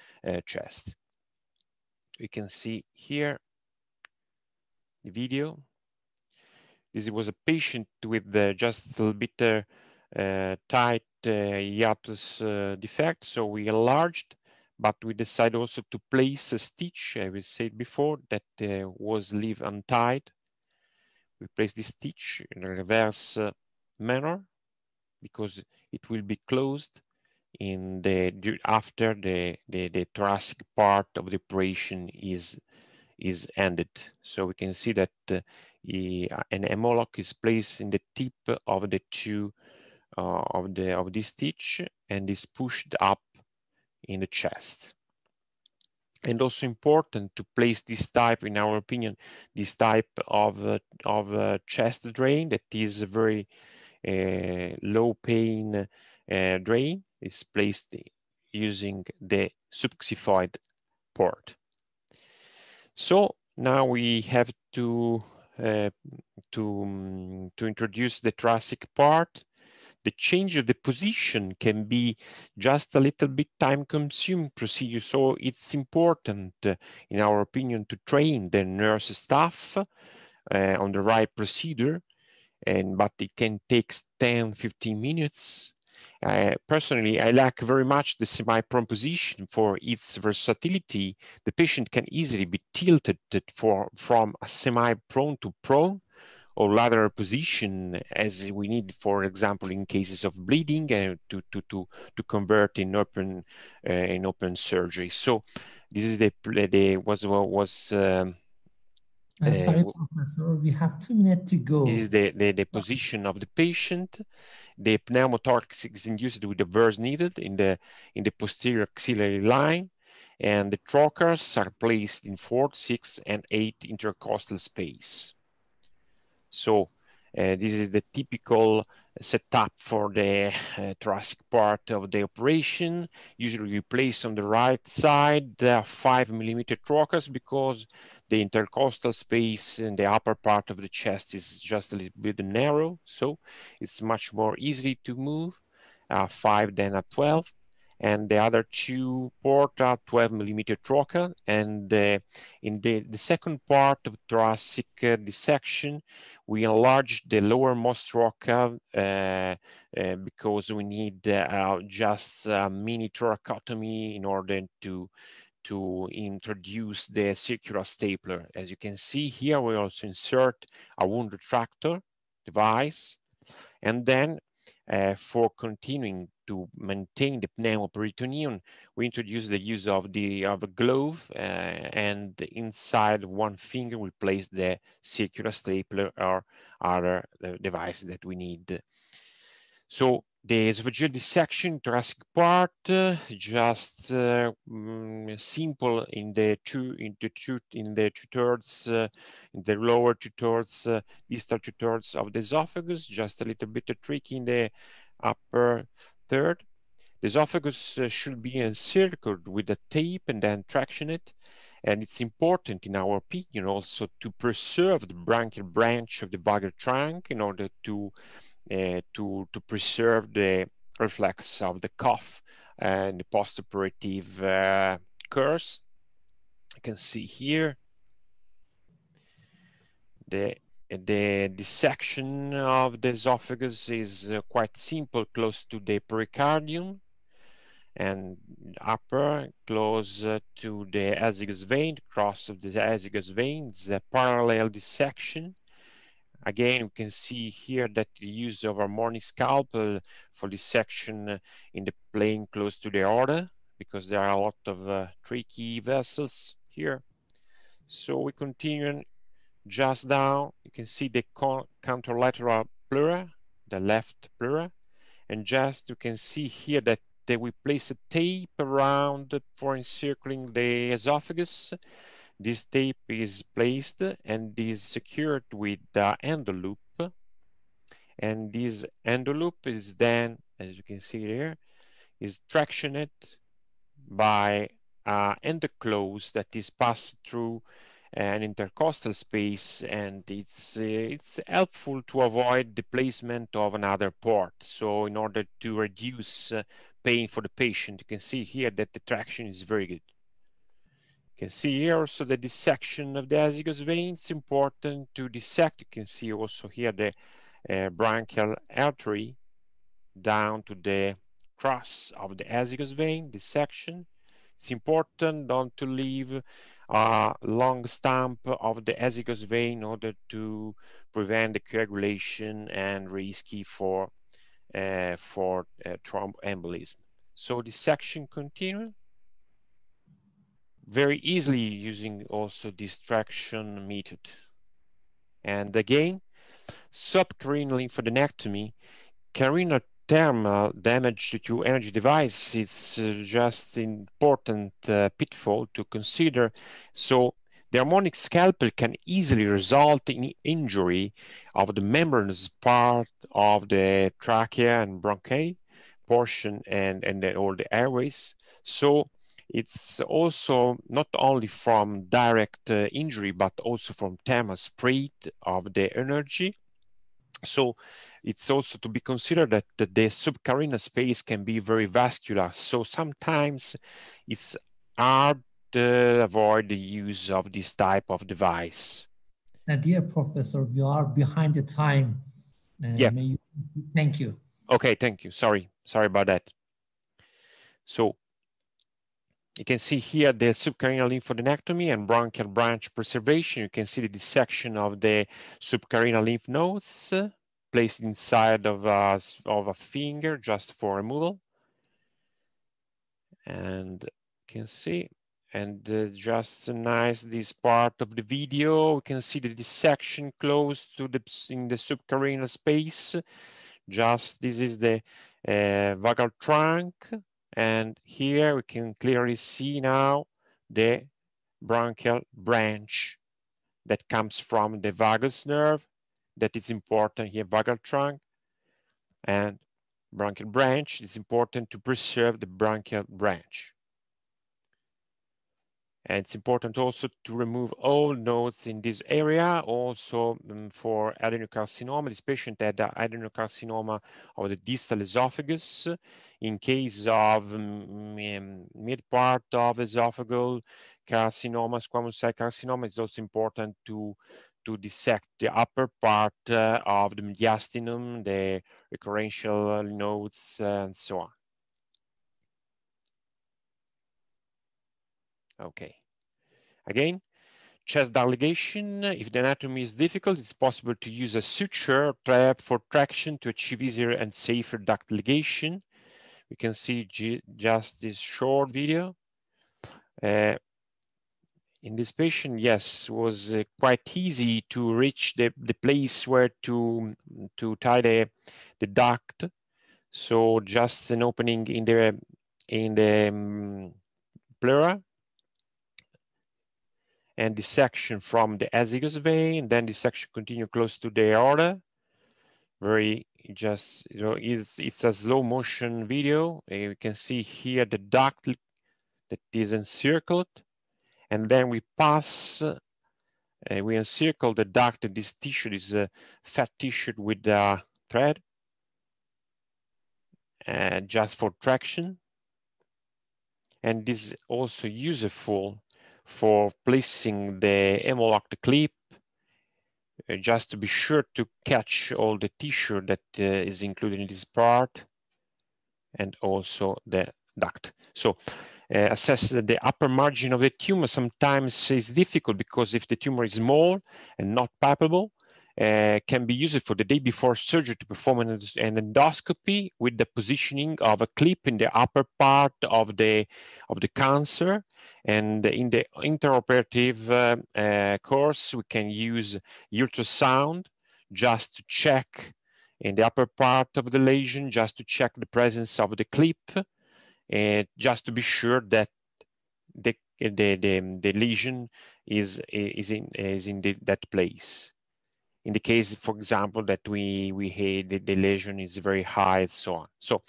chest. We can see here the video this was a patient with uh, just a little bit uh, uh tight uh, hiatus uh, defect, so we enlarged, but we decided also to place a stitch, as we said before, that was leave untied. We place this stitch in a reverse manner because it will be closed in the after the, the, the thoracic part of the operation is is ended. So we can see that uh, an Hem-o-lok is placed in the tip of the two uh, of the of this stitch and is pushed up in the chest. And also important to place this type, in our opinion, this type of uh, of uh, chest drain that is a very uh, low pain uh, drain is placed using the subxiphoid port. So now we have to uh, to um, to introduce the thoracic part. The change of the position can be just a little bit time-consuming procedure, so it's important, uh, in our opinion, to train the nurse staff uh, on the right procedure, and but it can take 10, 15 minutes uh, personally, I like very much the semi-prone position for its versatility. The patient can easily be tilted for, from semi-prone to prone or lateral position as we need, for example, in cases of bleeding uh, to, to, to, to convert in open, uh, in open surgery. So this is the, the was, was um, uh, sorry, Professor, we have two minutes to go. This is the, the, the position of the patient. The pneumothorax is induced with the Veress needle in the, in the posterior axillary line, and the trocars are placed in fourth, sixth, and eighth intercostal space. So uh, this is the typical setup for the uh, thoracic part of the operation. Usually we place on the right side the five millimeter trocars because the intercostal space in the upper part of the chest is just a little bit narrow. So it's much more easy to move, uh, five than a 12 and the other two port are 12 millimeter trocar. And uh, in the, the second part of thoracic uh, dissection, we enlarge the lowermost trocar uh, uh because we need uh, just a mini thoracotomy in order to to introduce the circular stapler. As you can see here, we also insert a wound retractor device. And then uh, for continuing to maintain the pneumoperitoneum, we introduce the use of the of a glove uh, and inside one finger we place the circular stapler or other uh, device that we need. So the esophageal dissection, thoracic part, uh, just uh, mm, simple in the two in the two in the two thirds, uh, in the lower two thirds, uh, distal two thirds of the esophagus, just a little bit tricky in the upper third. The esophagus uh, should be encircled with a tape and then traction it. And it's important, in our opinion, also to preserve the bronchial branch of the vagal trunk in order to uh, to, to preserve the reflex of the cough and the postoperative uh, curse. You can see here the the dissection of the esophagus is uh, quite simple, close to the pericardium, and upper close uh, to the azygos vein, cross of the azygos vein, is a parallel dissection. Again, we can see here that the use of harmonic scalpel for this section in the plane close to the aorta, because there are a lot of uh, tricky vessels here. So we continue just down. You can see the contralateral pleura, the left pleura, and just you can see here that, that we place a tape around for encircling the esophagus this tape is placed and is secured with the endoloop. And this endoloop is then, as you can see here, is tractioned by uh, endoclose that is passed through an intercostal space and it's uh, it's helpful to avoid the placement of another port so in order to reduce uh, pain for the patient you can see here that the traction is very good you can see here also the dissection of the azygos vein. It's important to dissect. You can see also here the uh, bronchial artery down to the cross of the azygos vein, dissection. It's important not to leave a long stump of the azygos vein in order to prevent the coagulation and risky for uh, for uh, thromboembolism. So dissection continue very easily using also distraction method. And again, subcarinal lymphadenectomy, carina thermal damage to energy device it's uh, just important uh, pitfall to consider. So The harmonic scalpel can easily result in injury of the membranous part of the trachea and bronchi portion and, and then all the airways. So it's also not only from direct uh, injury, but also from thermal spread of the energy. So it's also to be considered that the, the subcarinal space can be very vascular. So sometimes it's hard to avoid the use of this type of device. Uh, dear professor, we are behind the time. Uh, yeah. You, thank you. Okay, thank you. Sorry, sorry about that. So you can see here the subcarinal lymphadenectomy and bronchial branch preservation. You can see the dissection of the subcarinal lymph nodes placed inside of a, of a finger just for removal. And you can see, and uh, just nice this part of the video, we can see the dissection close to the in the subcarinal space. Just this is the uh, vagal trunk, and here we can clearly see now the bronchial branch that comes from the vagus nerve that is important here, vagal trunk and bronchial branch. It's important to preserve the bronchial branch. And it's important also to remove all nodes in this area. Also um, for adenocarcinoma, this patient had adenocarcinoma of the distal esophagus. In case of um, mid part of esophageal carcinoma, squamous cell carcinoma, it's also important to to dissect the upper part uh, of the mediastinum, the recurrential nodes, uh, and so on. Okay. Again, chest delegation. If the anatomy is difficult, it's possible to use a suture trap for traction to achieve easier and safer duct ligation. We can see just this short video. Uh, in this patient, yes, was uh, quite easy to reach the, the place where to to tie the, the duct. So just an opening in the in the um, pleura and dissection from the azygos vein, then dissection continue close to the aorta. Very just, you know, it's, it's a slow motion video. Uh, you can see here the duct that is encircled and then we pass, uh, we encircle the duct, this tissue is a fat tissue with a thread, and just for traction. And this is also useful for placing the Hem-o-lok the clip uh, just to be sure to catch all the tissue that uh, is included in this part and also the duct. So uh, assess the upper margin of the tumor. Sometimes is difficult because if the tumor is small and not palpable, uh, can be used for the day before surgery to perform an, an, endoscopy with the positioning of a clip in the upper part of the of the cancer. And in the intraoperative uh, uh, course we can use ultrasound just to check in the upper part of the lesion just to check the presence of the clip just to be sure that the the the, the lesion is is in is in the, that place. In the case, for example, that we we had the, the lesion is very high and so on. So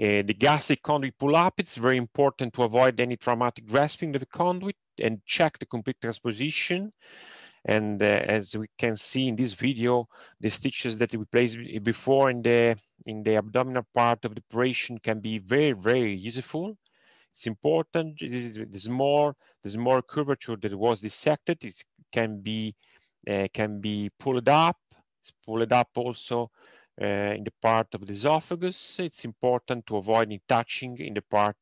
uh, the gastric conduit pull-up, it's very important to avoid any traumatic grasping of the conduit and check the complete transposition. And uh, as we can see in this video, the stitches that we placed before in the in the abdominal part of the operation can be very, very useful. It's important. There's more, there's more curvature that was dissected. It can be uh, can be pulled up. It's pulled up also uh, in the part of the esophagus. It's important to avoid touching in the part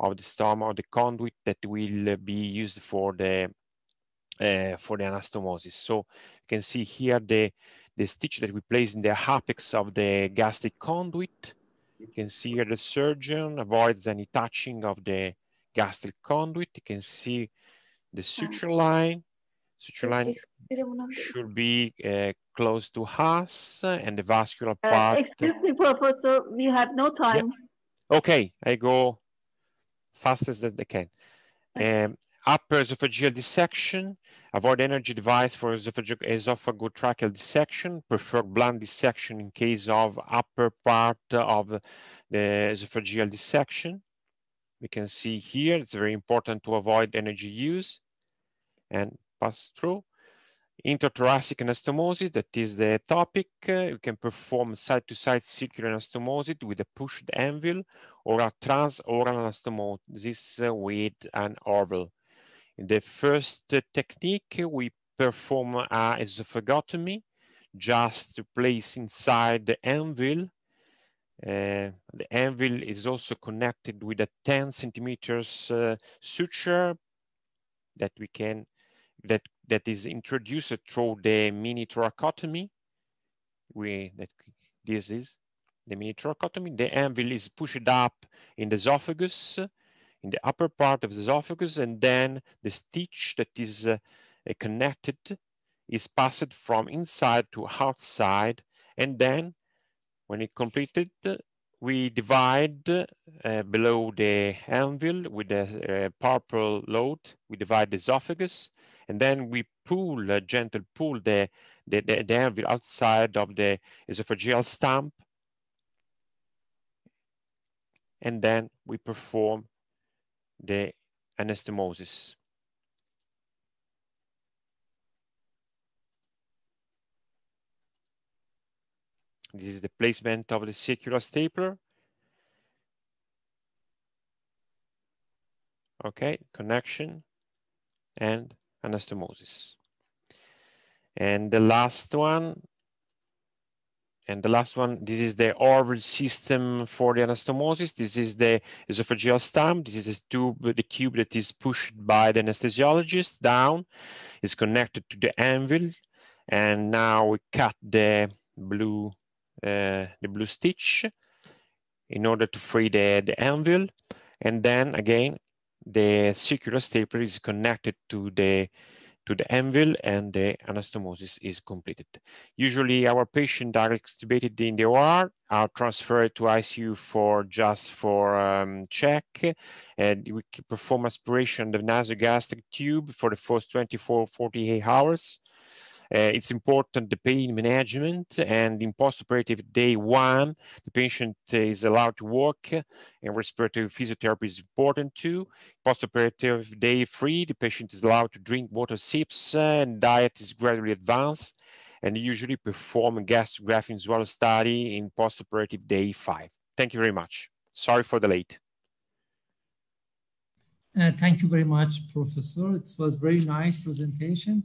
of the stomach or the conduit that will be used for the uh, for the anastomosis. So you can see here the, the stitch that we place in the apex of the gastric conduit. You can see here the surgeon avoids any touching of the gastric conduit. You can see the suture line. Suture line should be uh, close to us and the vascular uh, part. Uh, excuse me, Professor, we have no time. Yeah. Okay, I go fastest as I can. Um, upper esophageal dissection, avoid energy device for esophagotracheal dissection, prefer blunt dissection in case of upper part of the esophageal dissection. We can see here, it's very important to avoid energy use and pass through. Intrathoracic anastomosis, that is the topic. You can perform side-to-side -side circular anastomosis with a pushed anvil or a transoral anastomosis with an OrVil. The first technique, we perform a esophagotomy just to place inside the anvil. Uh, the anvil is also connected with a 10 centimeters uh, suture that we can that that is introduced through the mini thoracotomy. We that this is the mini thoracotomy. The anvil is pushed up in the esophagus, in the upper part of the esophagus, and then the stitch that is uh, connected is passed from inside to outside, and then when it completed, we divide uh, below the anvil with the uh, purple load, we divide the esophagus, and then we pull, uh, gentle pull the, the, the, the anvil outside of the esophageal stump. And then we perform the anastomosis. This is the placement of the circular stapler. Okay, connection and anastomosis. And the last one, and the last one, this is the OrVil system for the anastomosis. This is the esophageal stump. This is the tube, the tube that is pushed by the anesthesiologist down, is connected to the anvil. And now we cut the blue, uh, the blue stitch in order to free the, the anvil. And then again, the circular stapler is connected to the to the anvil and the anastomosis is completed. Usually our patients are extubated in the OR, are transferred to ICU for just for um, check, and we perform aspiration of the nasogastric tube for the first 24, 48 hours. Uh, it's important the pain management and in postoperative day one, the patient is allowed to walk and respiratory physiotherapy is important too. Postoperative day three, the patient is allowed to drink water sips and diet is gradually advanced and usually perform a gastrography and swallow study in postoperative day five. Thank you very much. Sorry for the late. Uh, thank you very much, Professor. It was very nice presentation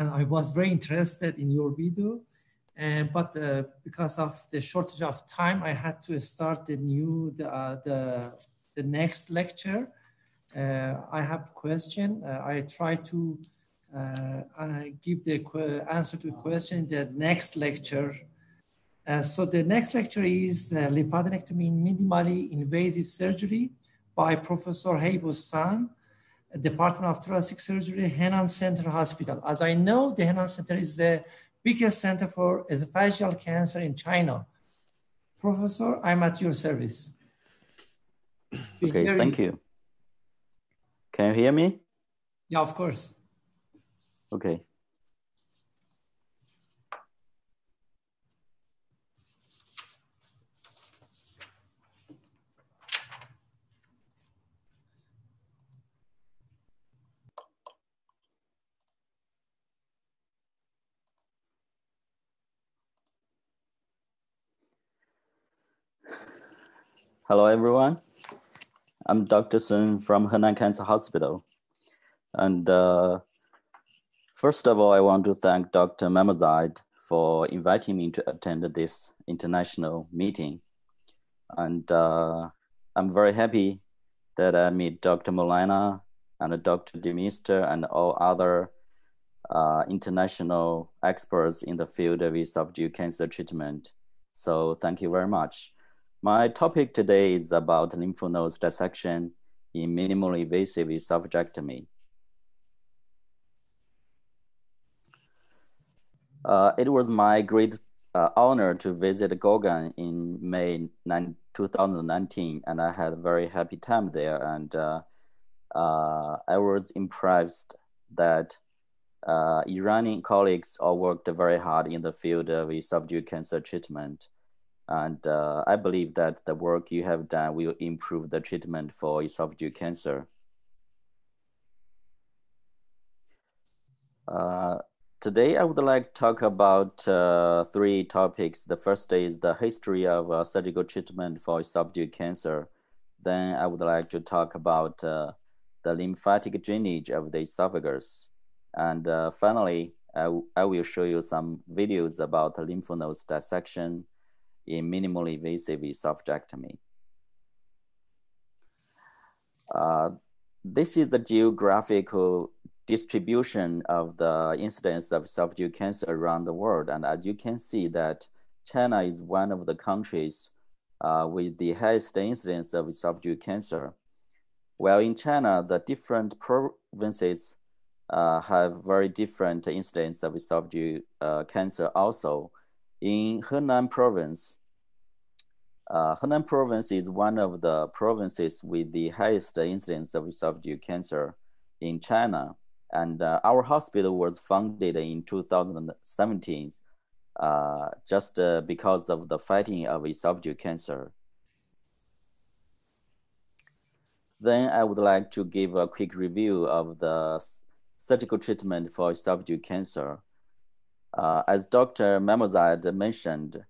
and I was very interested in your video. Uh, but uh, because of the shortage of time, I had to start the new, the, uh, the, the next lecture. Uh, I have a question. Uh, I try to uh, give the answer to the question in the next lecture. so the next lecture is lymphadenectomy in minimally invasive surgery by Professor Haibo Sun Department of Thoracic Surgery, Henan Cancer Hospital. As I know, the Henan Center is the biggest center for esophageal cancer in China. Professor, I'm at your service. Okay, thank you. Can you hear me? Yeah, of course. Okay. Hello, everyone. I'm Dr. Sun from Henan Cancer Hospital. And uh, first of all, I want to thank Dr. Mamazide for inviting me to attend this international meeting. And uh, I'm very happy that I meet Dr. Molena and Dr. DeMeester and all other uh, international experts in the field of esophageal cancer treatment. So thank you very much. My topic today is about lymph nodes dissection in minimally invasive esophagectomy. Uh, it was my great uh, honor to visit Gorgan in May 9, 2019, and I had a very happy time there. And uh, uh, I was impressed that uh, Iranian colleagues all worked very hard in the field of esophageal cancer treatment. And uh, I believe that the work you have done will improve the treatment for esophageal cancer. Uh, today, I would like to talk about uh, three topics. The first is the history of uh, surgical treatment for esophageal cancer. Then I would like to talk about uh, the lymphatic drainage of the esophagus. And uh, finally, I, I will show you some videos about lymph nodes dissection in minimally invasive esophagectomy. Uh, this is the geographical distribution of the incidence of esophageal cancer around the world. And as you can see that China is one of the countries uh, with the highest incidence of esophageal cancer. While in China, the different provinces uh, have very different incidence of esophageal uh, cancer also. In Henan province, uh, Henan province is one of the provinces with the highest incidence of esophageal cancer in China. And uh, our hospital was founded in 2017 uh, just uh, because of the fighting of esophageal cancer. Then I would like to give a quick review of the surgical treatment for esophageal cancer. Uh, as Dr. Mamoudzad mentioned,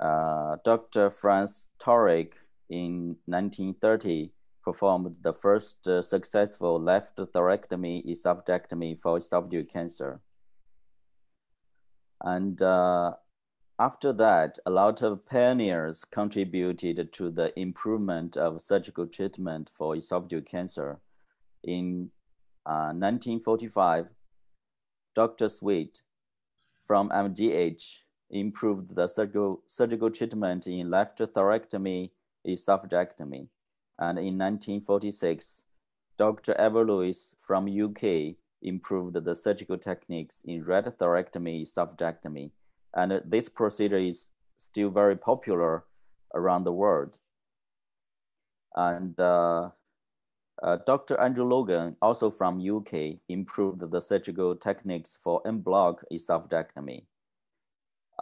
uh, Dr. Franz Torek in 1930 performed the first uh, successful left thoracotomy esophagectomy for esophageal cancer. And uh, after that, a lot of pioneers contributed to the improvement of surgical treatment for esophageal cancer. In 1945, uh, Dr. Sweet from MGH improved the surgical, surgical treatment in left thoracotomy and esophagectomy. And in 1946, Dr. Ivor Lewis from UK improved the surgical techniques in right thoracotomy esophagectomy. And this procedure is still very popular around the world. And uh, uh, Dr. Andrew Logan, also from UK, improved the surgical techniques for en bloc esophagectomy.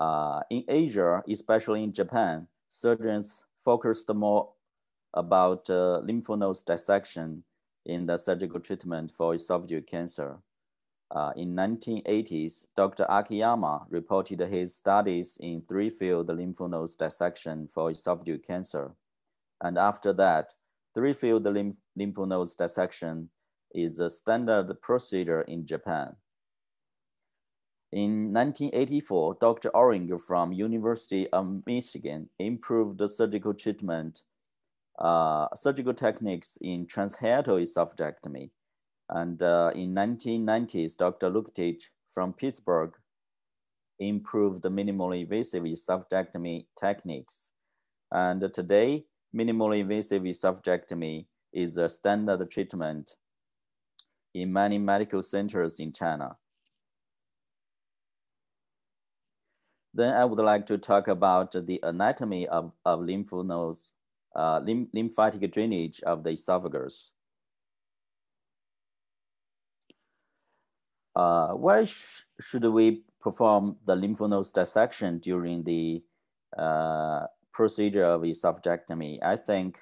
Uh, in Asia, especially in Japan, surgeons focused more about uh, lymph nodes dissection in the surgical treatment for esophageal cancer. Uh, in 1980s, Dr. Akiyama reported his studies in three-field lymph nodes dissection for esophageal cancer. And after that, Three-field lymph, lymph nodes dissection is a standard procedure in Japan. In 1984, Dr. Orringer from University of Michigan improved the surgical treatment, uh, surgical techniques in transhiatal esophagectomy. And uh, in 1990s, Dr. Luketich from Pittsburgh improved the minimally invasive esophagectomy techniques. And today, minimally invasive esophagectomy is a standard treatment in many medical centers in China. Then I would like to talk about the anatomy of, of lymph nodes, uh, lymphatic drainage of the esophagus. Uh, why sh should we perform the lymph nodes dissection during the uh, procedure of esophagectomy, I think,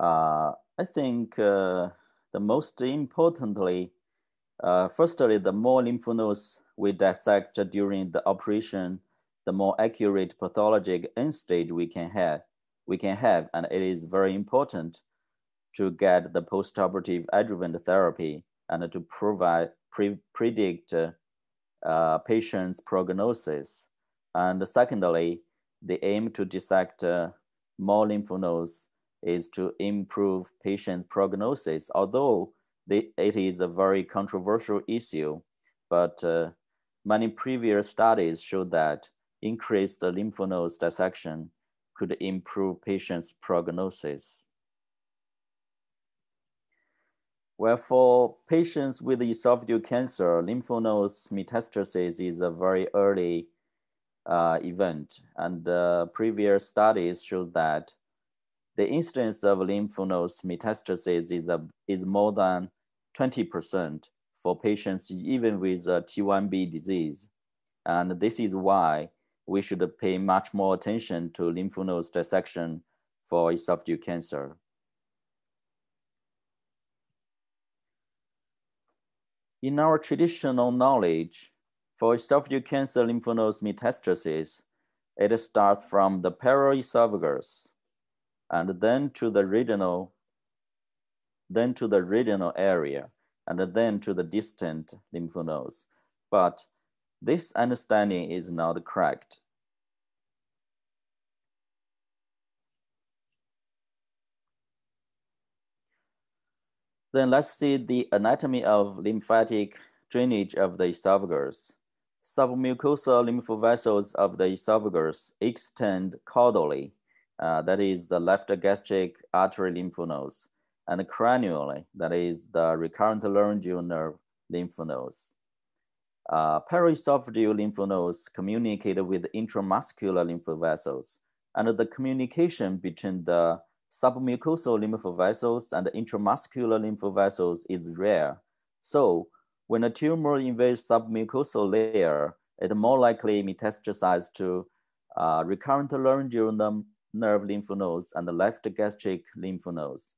I think uh, the most importantly, uh, firstly, the more lymph nodes we dissect during the operation, the more accurate pathologic stage we can have. We can have, and it is very important to get the postoperative adjuvant therapy and to provide pre predict uh, patient's prognosis. And secondly, the aim to dissect uh, more lymph nodes is to improve patient prognosis, although it is a very controversial issue, but uh, many previous studies show that increased lymph nodes dissection could improve patients' prognosis. Well, for patients with esophageal cancer, lymph nodes metastasis is a very early uh, event. And uh, previous studies show that the incidence of lymph nodes metastasis is, a, is more than 20% for patients even with uh, T1B disease. And this is why we should pay much more attention to lymph nodes dissection for esophageal cancer. In our traditional knowledge, for esophageal cancer lymph nodes metastasis, it starts from the paraesophagus and then to the renal, then to the renal area, and then to the distant lymph nodes. But this understanding is not correct. Then let's see the anatomy of lymphatic drainage of the esophagus. Submucosal lymph vessels of the esophagus extend caudally, uh, that is the left gastric artery lymph nodes, and cranially, that is the recurrent laryngeal nerve lymph nodes. Uh, paraesophageal lymph nodes communicate with intramuscular lymph vessels, and the communication between the submucosal lymph vessels and intramuscular lymph vessels is rare. So when a tumor invades submucosal layer, it more likely metastasizes to uh, recurrent laryngeal nerve lymph nodes and the left gastric lymph nodes,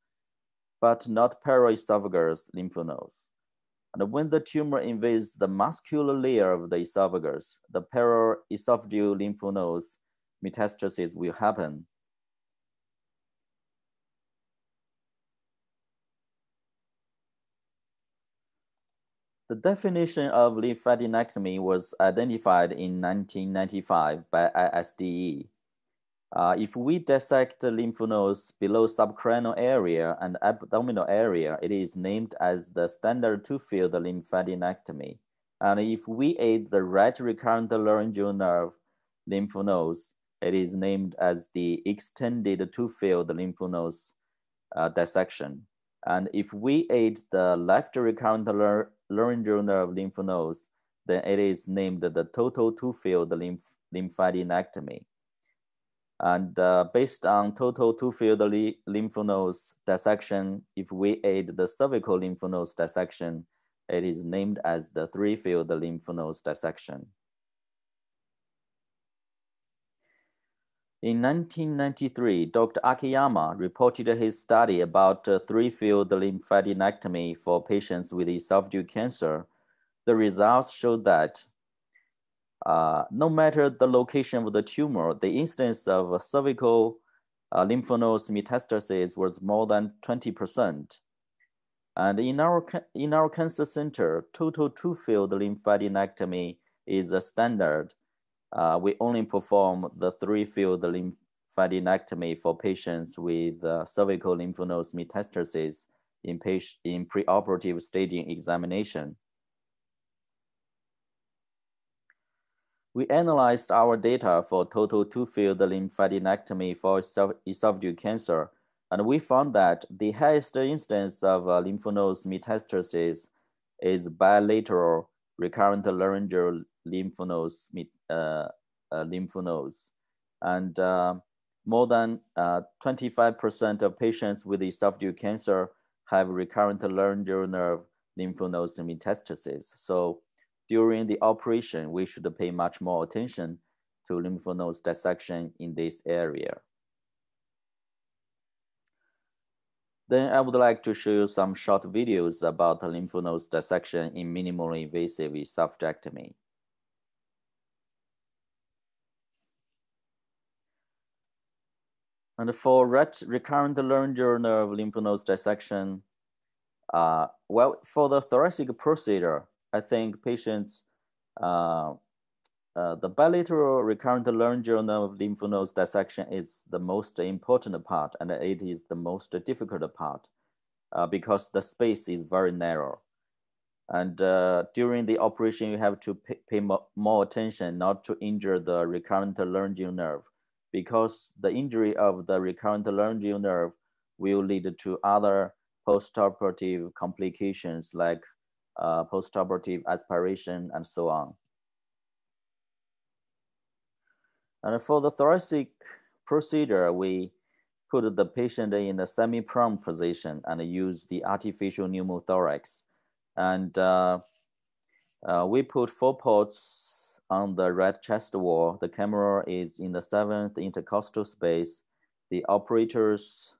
but not paraesophagus lymph nodes. And when the tumor invades the muscular layer of the esophagus, the paraesophageal lymph nodes metastasis will happen. The definition of lymphadenectomy was identified in 1995 by ISDE. Uh, if we dissect the lymph nodes below subcarinal area and abdominal area, it is named as the standard two-field lymphadenectomy. And if we aid the right recurrent laryngeal nerve lymph nodes, it is named as the extended two-field lymph nodes uh, dissection. And if we aid the left recurrent laryngeal nerve lymph nodes, then it is named the total two-field lymph lymphadenectomy. And uh, based on total two-field lymph nodes dissection, if we add the cervical lymph nodes dissection, it is named as the three-field lymph nodes dissection. In 1993, Dr. Akiyama reported his study about uh, three-field lymphadenectomy for patients with esophageal cancer. The results showed that uh, no matter the location of the tumor, the incidence of cervical uh, lymph nodes metastasis was more than 20%. And in our, in our cancer center, total two-field lymphadenectomy is a standard. Uh, we only perform the three-field lymphadenectomy for patients with uh, cervical lymph nodes metastasis in, in preoperative staging examination. We analyzed our data for total two-field lymphadenectomy for esophageal cancer, and we found that the highest incidence of uh, lymph nodes metastasis is bilateral recurrent laryngeal lymph nodes, uh, uh, lymph nodes. And uh, more than 25% uh, of patients with esophageal cancer have recurrent laryngeal nerve lymph nodes metastasis. So during the operation, we should pay much more attention to lymph nodes dissection in this area. Then I would like to show you some short videos about lymph nodes dissection in minimally invasive esophagectomy. And for recurrent laryngeal nerve lymph nodes dissection, uh, well, for the thoracic procedure, I think patients, uh, uh, the bilateral recurrent laryngeal nerve lymph nodes dissection is the most important part, and it is the most difficult part uh, because the space is very narrow. And uh, during the operation, you have to pay, pay more attention not to injure the recurrent laryngeal nerve because the injury of the recurrent laryngeal nerve will lead to other postoperative complications like uh, postoperative aspiration, and so on. And for the thoracic procedure, we put the patient in a semi-prone position and use the artificial pneumothorax. And uh, uh, we put four ports on the right chest wall. The camera is in the seventh intercostal space. The operator's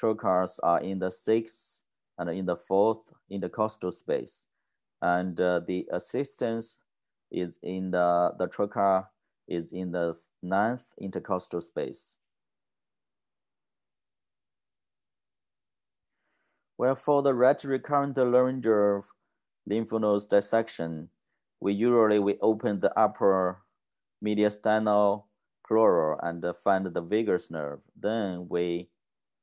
trocars are in the sixth and in the fourth intercostal space. And uh, the assistance is in the, the trocar is in the ninth intercostal space. Well, for the right recurrent laryngeal lymph nodes dissection, we usually we open the upper mediastinal pleural and find the vagus nerve. Then we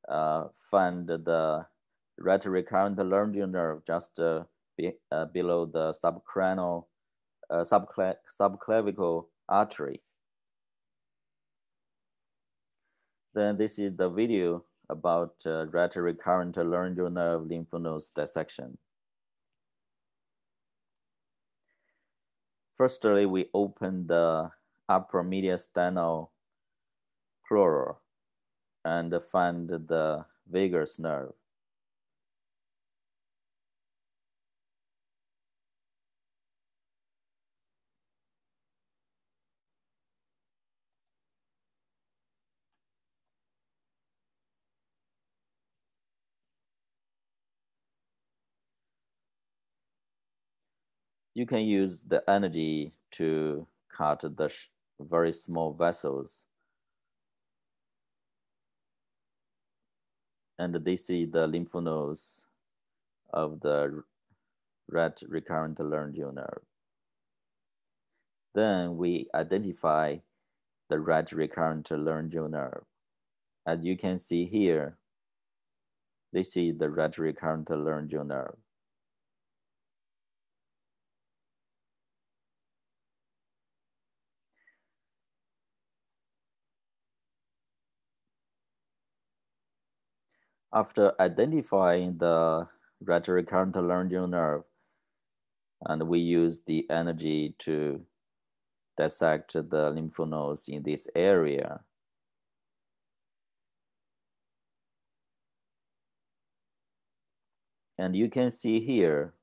uh, find the right recurrent laryngeal nerve just uh, be, uh, below the subcranial, uh, subclav subclavicle artery. Then this is the video about uh, recurrent laryngeal nerve lymph nodes dissection. Firstly, we open the upper mediastinal pleural and find the vagus nerve. You can use the energy to cut the very small vessels. And this is the lymph nodes of the right recurrent laryngeal nerve. Then we identify the right recurrent laryngeal nerve. As you can see here, this is the right recurrent laryngeal nerve. After identifying the right recurrent laryngeal nerve, and we use the energy to dissect the lymph nodes in this area. And you can see here,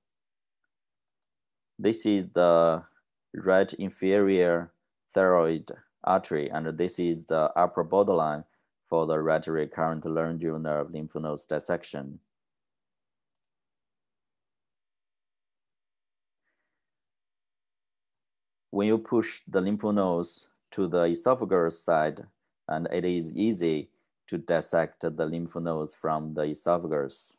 this is the right inferior thyroid artery, and this is the upper borderline for the right recurrent laryngeal nerve lymph nodes dissection. When you push the lymph nodes to the esophagus side, and it is easy to dissect the lymph nodes from the esophagus.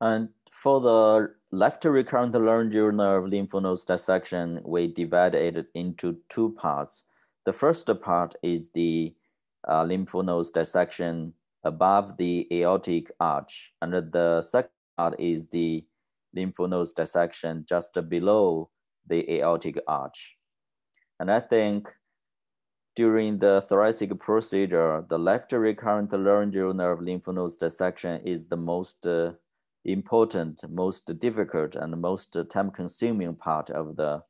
And for the left recurrent laryngeal nerve lymph nodes dissection, we divided it into two parts. The first part is the uh, lymph nodes dissection above the aortic arch, and the second part is the lymph nodes dissection just below the aortic arch. And I think during the thoracic procedure, the left recurrent laryngeal nerve lymph nodes dissection is the most uh, important, most difficult, and most time-consuming part of the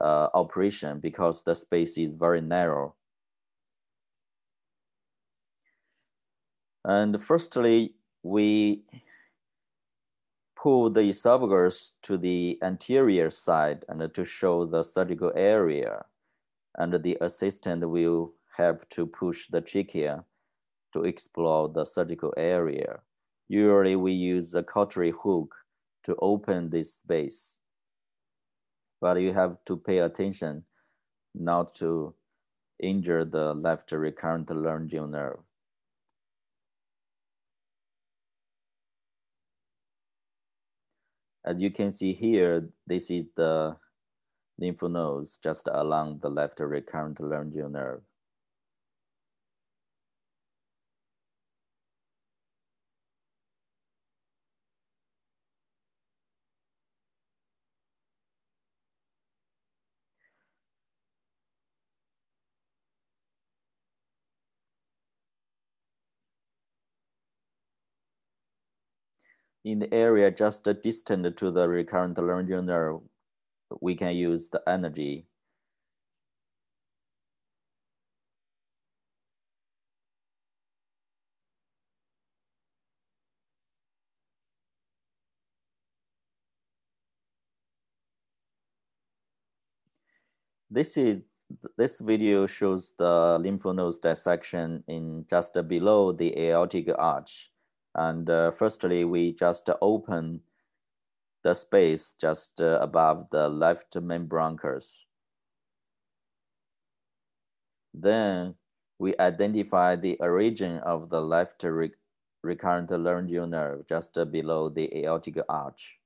uh, operation because the space is very narrow. And firstly, we pull the esophagus to the anterior side and to show the surgical area. And the assistant will help to push the trachea to explore the surgical area. Usually we use a cautery hook to open this space. But you have to pay attention not to injure the left recurrent laryngeal nerve. As you can see here, this is the lymph nodes just along the left recurrent laryngeal nerve. In the area just distant to the recurrent laryngeal nerve, we can use the energy. This is this video shows the lymph nodes dissection in just below the aortic arch. And uh, firstly, we just open the space just uh, above the left main bronchus. Then we identify the origin of the left re recurrent laryngeal nerve just below the aortic arch.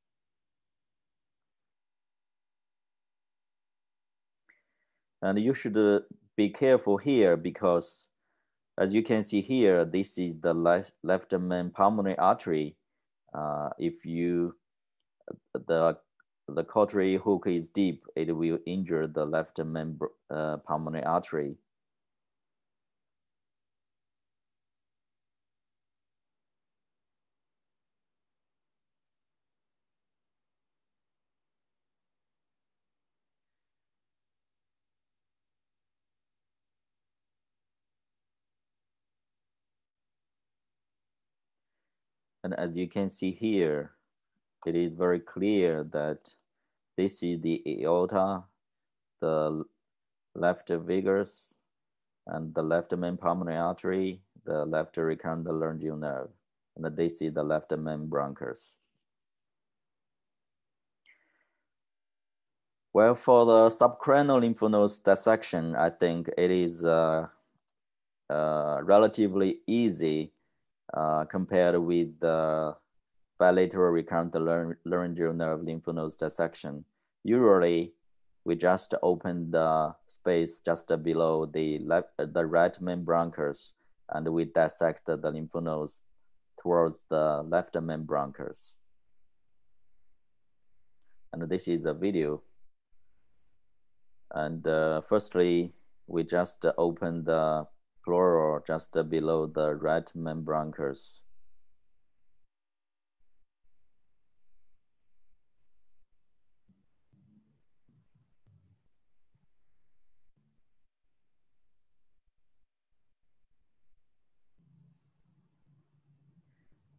And you should uh, be careful here because as you can see here, this is the left, left main pulmonary artery. Uh, if you, the, the cautery hook is deep, it will injure the left main uh, pulmonary artery. As you can see here, it is very clear that this is the aorta, the left vagus, and the left main pulmonary artery, the left recurrent laryngeal nerve, and this is the left main bronchus. Well, for the subcarinal lymph nodes dissection, I think it is uh, uh, relatively easy uh, compared with the bilateral recurrent laryngeal nerve lymph nodes dissection. Usually, we just open the space just below the left, the right main bronchus, and we dissect the lymph nodes towards the left main bronchus. And this is a video. And uh, firstly, we just open the pleural just below the right main bronchus.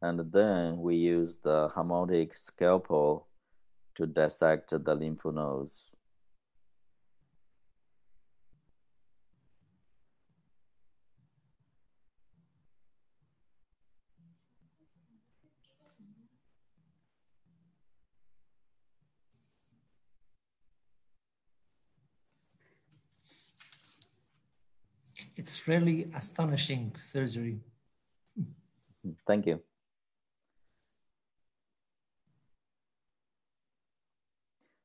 And then we use the harmonic scalpel to dissect the lymph nodes. It's really astonishing surgery. Thank you.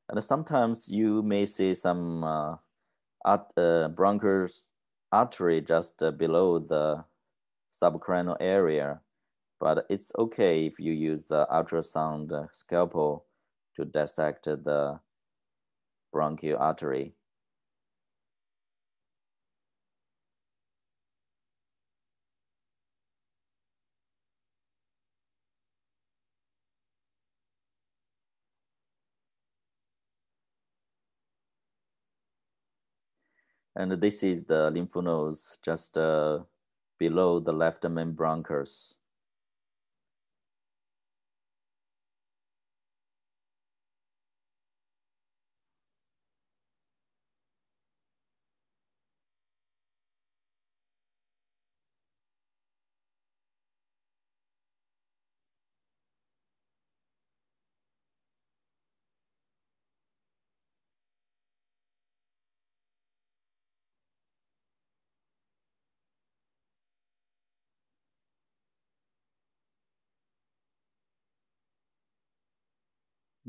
And sometimes you may see some uh, uh, bronchus artery just uh, below the subcarinal area, but it's okay if you use the ultrasound scalpel to dissect the bronchial artery. And this is the lymph nodes just uh, below the left main bronchus.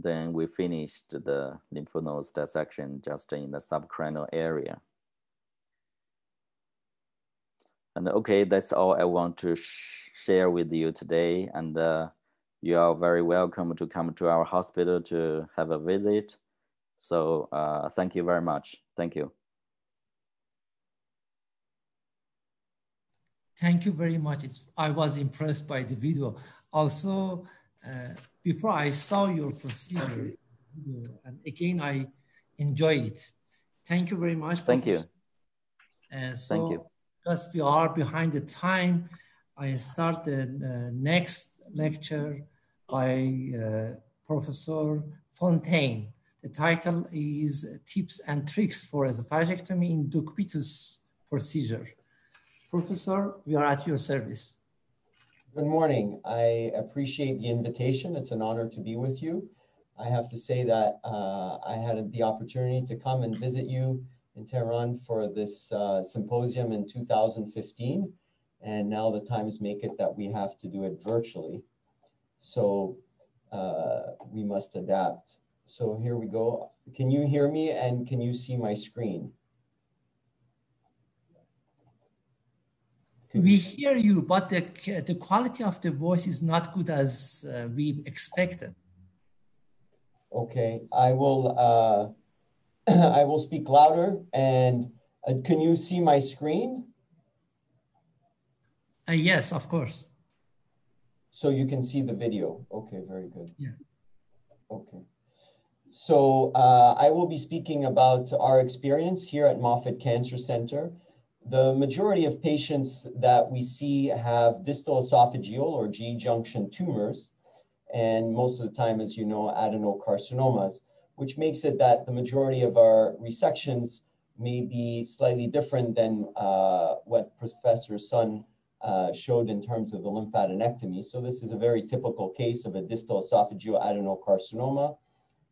Then we finished the lymph nodes dissection just in the subcarinal area. And okay, that's all I want to sh share with you today. And uh, you are very welcome to come to our hospital to have a visit. So uh, thank you very much. Thank you. Thank you very much. It's, I was impressed by the video. Also, before I saw your procedure, and again, I enjoy it. Thank you very much. Thank Professor. you. Uh, so, Thank you. Because we are behind the time, I start the uh, next lecture by uh, Professor Fontaine. The title is Tips and Tricks for Esophagectomy in Decubitus Procedure. Professor, we are at your service. Good morning. I appreciate the invitation. It's an honor to be with you. I have to say that uh, I had the opportunity to come and visit you in Tehran for this uh, symposium in 2015. And now the times make it that we have to do it virtually. So uh, we must adapt. So here we go. Can you hear me and can you see my screen? We hear you, but the, the quality of the voice is not good as uh, we expected. Okay, I will. Uh, I will speak louder. And uh, can you see my screen? Uh, yes, of course. So you can see the video. Okay, very good. Yeah. Okay. So uh, I will be speaking about our experience here at Moffitt Cancer Center. The majority of patients that we see have distal esophageal or G junction tumors, and most of the time, as you know, adenocarcinomas, which makes it that the majority of our resections may be slightly different than uh, what Professor Sun uh, showed in terms of the lymphadenectomy. So this is a very typical case of a distal esophageal adenocarcinoma.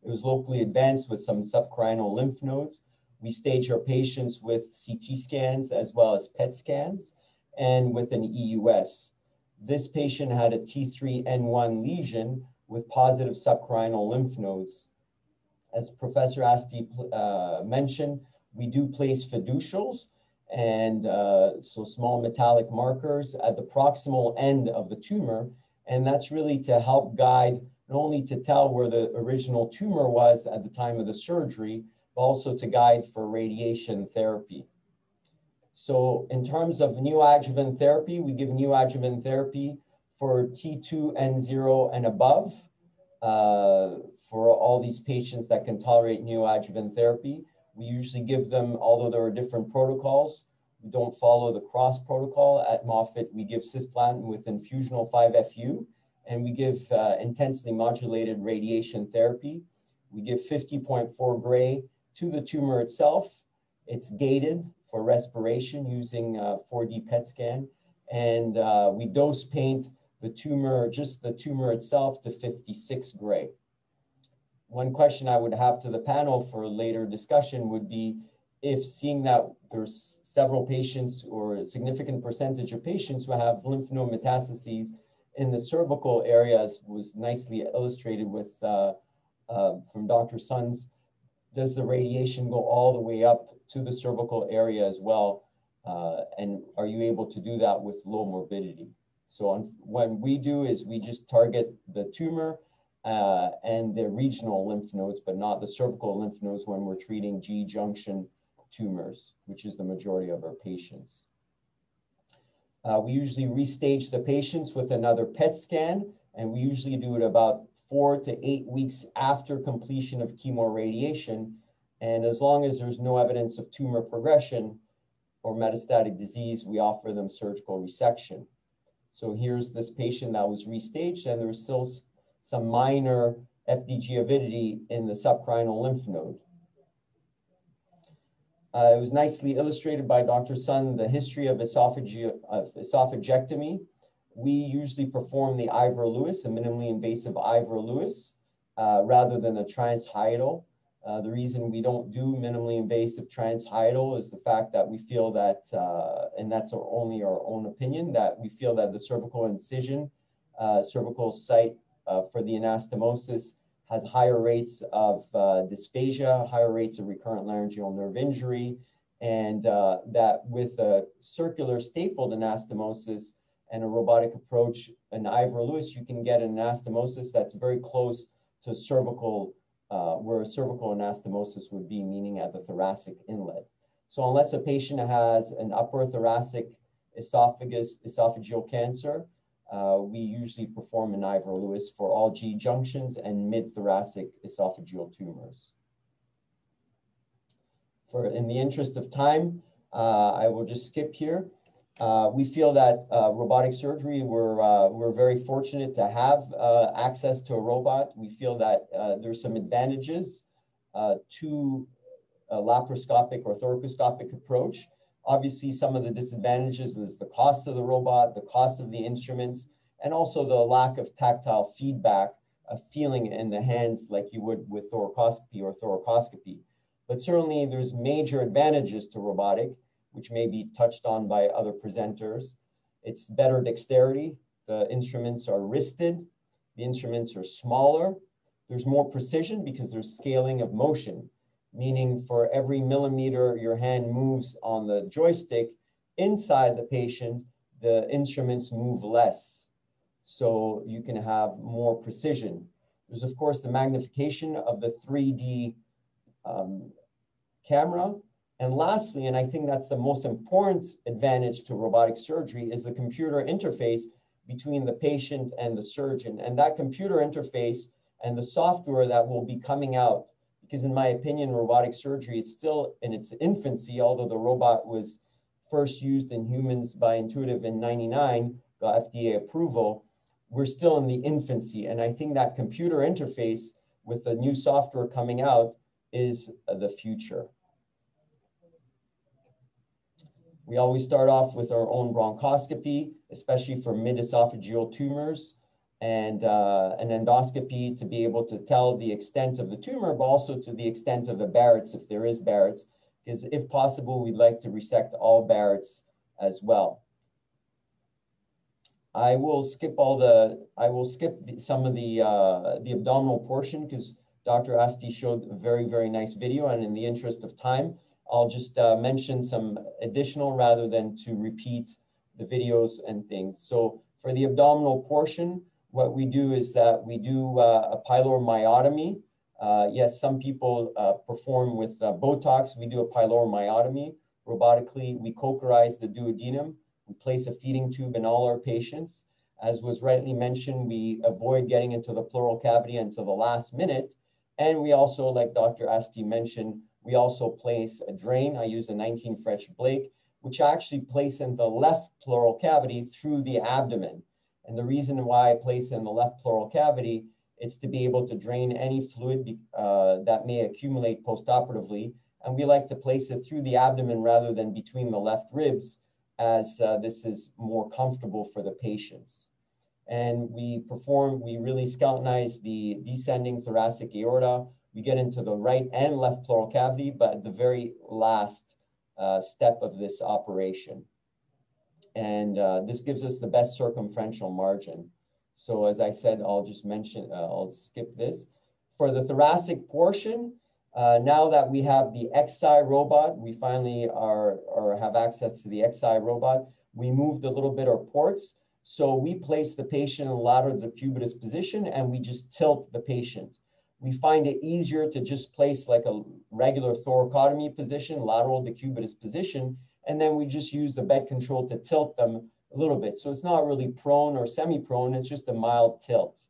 It was locally advanced with some subcarinal lymph nodes we stage our patients with CT scans as well as PET scans and with an EUS. This patient had a T3N1 lesion with positive subcarinal lymph nodes. As Professor Asti uh, mentioned, we do place fiducials and uh, so small metallic markers at the proximal end of the tumor. And that's really to help guide not only to tell where the original tumor was at the time of the surgery, also to guide for radiation therapy. So in terms of neoadjuvant therapy, we give neoadjuvant therapy for T2N0 and above uh, for all these patients that can tolerate neoadjuvant therapy. We usually give them, although there are different protocols, we don't follow the cross protocol. At Moffitt, we give cisplatin with infusional 5-FU, and we give uh, intensely modulated radiation therapy. We give 50.4 gray to the tumor itself. It's gated for respiration using a 4D PET scan. And uh, we dose paint the tumor, just the tumor itself to 56 gray. One question I would have to the panel for later discussion would be if seeing that there's several patients or a significant percentage of patients who have lymph node metastases in the cervical areas was nicely illustrated with uh, uh, from Dr. Sun's does the radiation go all the way up to the cervical area as well? Uh, and are you able to do that with low morbidity? So on, when we do is we just target the tumor uh, and the regional lymph nodes, but not the cervical lymph nodes when we're treating G junction tumors, which is the majority of our patients. Uh, we usually restage the patients with another PET scan, and we usually do it about four to eight weeks after completion of chemoradiation. And as long as there's no evidence of tumor progression or metastatic disease, we offer them surgical resection. So here's this patient that was restaged, and there's still some minor FDG avidity in the subcarinal lymph node. Uh, it was nicely illustrated by Dr. Sun, the history of, of esophagectomy we usually perform the Ivor Lewis, a minimally invasive Ivor Lewis, uh, rather than a transhiatal. Uh, the reason we don't do minimally invasive transhiatal is the fact that we feel that, uh, and that's our, only our own opinion, that we feel that the cervical incision, uh, cervical site uh, for the anastomosis has higher rates of uh, dysphagia, higher rates of recurrent laryngeal nerve injury, and that with a circular stapled anastomosis, and a robotic approach, an Ivor Lewis, you can get an anastomosis that's very close to cervical, uh, where a cervical anastomosis would be, meaning at the thoracic inlet. So unless a patient has an upper thoracic esophagus, esophageal cancer, uh, we usually perform an Ivor Lewis for all G junctions and mid-thoracic esophageal tumors. For in the interest of time, uh, I will just skip here. Uh, we feel that uh, robotic surgery, we're, uh, we're very fortunate to have uh, access to a robot. We feel that there's some advantages to a laparoscopic or thoracoscopic approach. Obviously, some of the disadvantages is the cost of the robot, the cost of the instruments, and also the lack of tactile feedback, a feeling in the hands like you would with thoracoscopy or thoracoscopy. But certainly there's major advantages to robotic, which may be touched on by other presenters. It's better dexterity. The instruments are wristed. The instruments are smaller. There's more precision because there's scaling of motion meaning for every millimeter your hand moves on the joystick inside the patient, the instruments move less. So you can have more precision. There's of course the magnification of the 3D um, camera. And lastly, and I think that's the most important advantage to robotic surgery is the computer interface between the patient and the surgeon. And that computer interface and the software that will be coming out because in my opinion, robotic surgery, is still in its infancy, although the robot was first used in humans by Intuitive in 99, got FDA approval, we're still in the infancy. And I think that computer interface with the new software coming out is the future. We always start off with our own bronchoscopy, especially for mid-esophageal tumors and uh, an endoscopy to be able to tell the extent of the tumor, but also to the extent of the Barrett's if there is Barrett's, because if possible, we'd like to resect all Barrett's as well. I will skip all the, I will skip the, some of the, uh, the abdominal portion because Dr. Asti showed a very, very nice video. And in the interest of time, I'll just uh, mention some additional rather than to repeat the videos and things. So for the abdominal portion, what we do is that we do uh, a pyloromyotomy. Uh, yes, some people uh, perform with uh, Botox. We do a pyloromyotomy. Robotically, we Kocherize the duodenum. We place a feeding tube in all our patients. As was rightly mentioned, we avoid getting into the pleural cavity until the last minute. And we also, like Dr. Asti mentioned, we also place a drain. I use a 19 French Blake, which I actually place in the left pleural cavity through the abdomen. And the reason why I place in the left pleural cavity, is to be able to drain any fluid uh, that may accumulate postoperatively. And we like to place it through the abdomen rather than between the left ribs, as uh, this is more comfortable for the patients. And we perform, we really skeletonize the descending thoracic aorta. We get into the right and left pleural cavity, but the very last uh, step of this operation. And uh, this gives us the best circumferential margin. So as I said, I'll just mention, uh, I'll skip this. For the thoracic portion, uh, now that we have the Xi robot, we finally are or have access to the Xi robot, we moved a little bit our ports. So we place the patient in the lateral decubitus position and we just tilt the patient. We find it easier to just place like a regular thoracotomy position, lateral decubitus position, and then we just use the bed control to tilt them a little bit. So it's not really prone or semi-prone, it's just a mild tilt.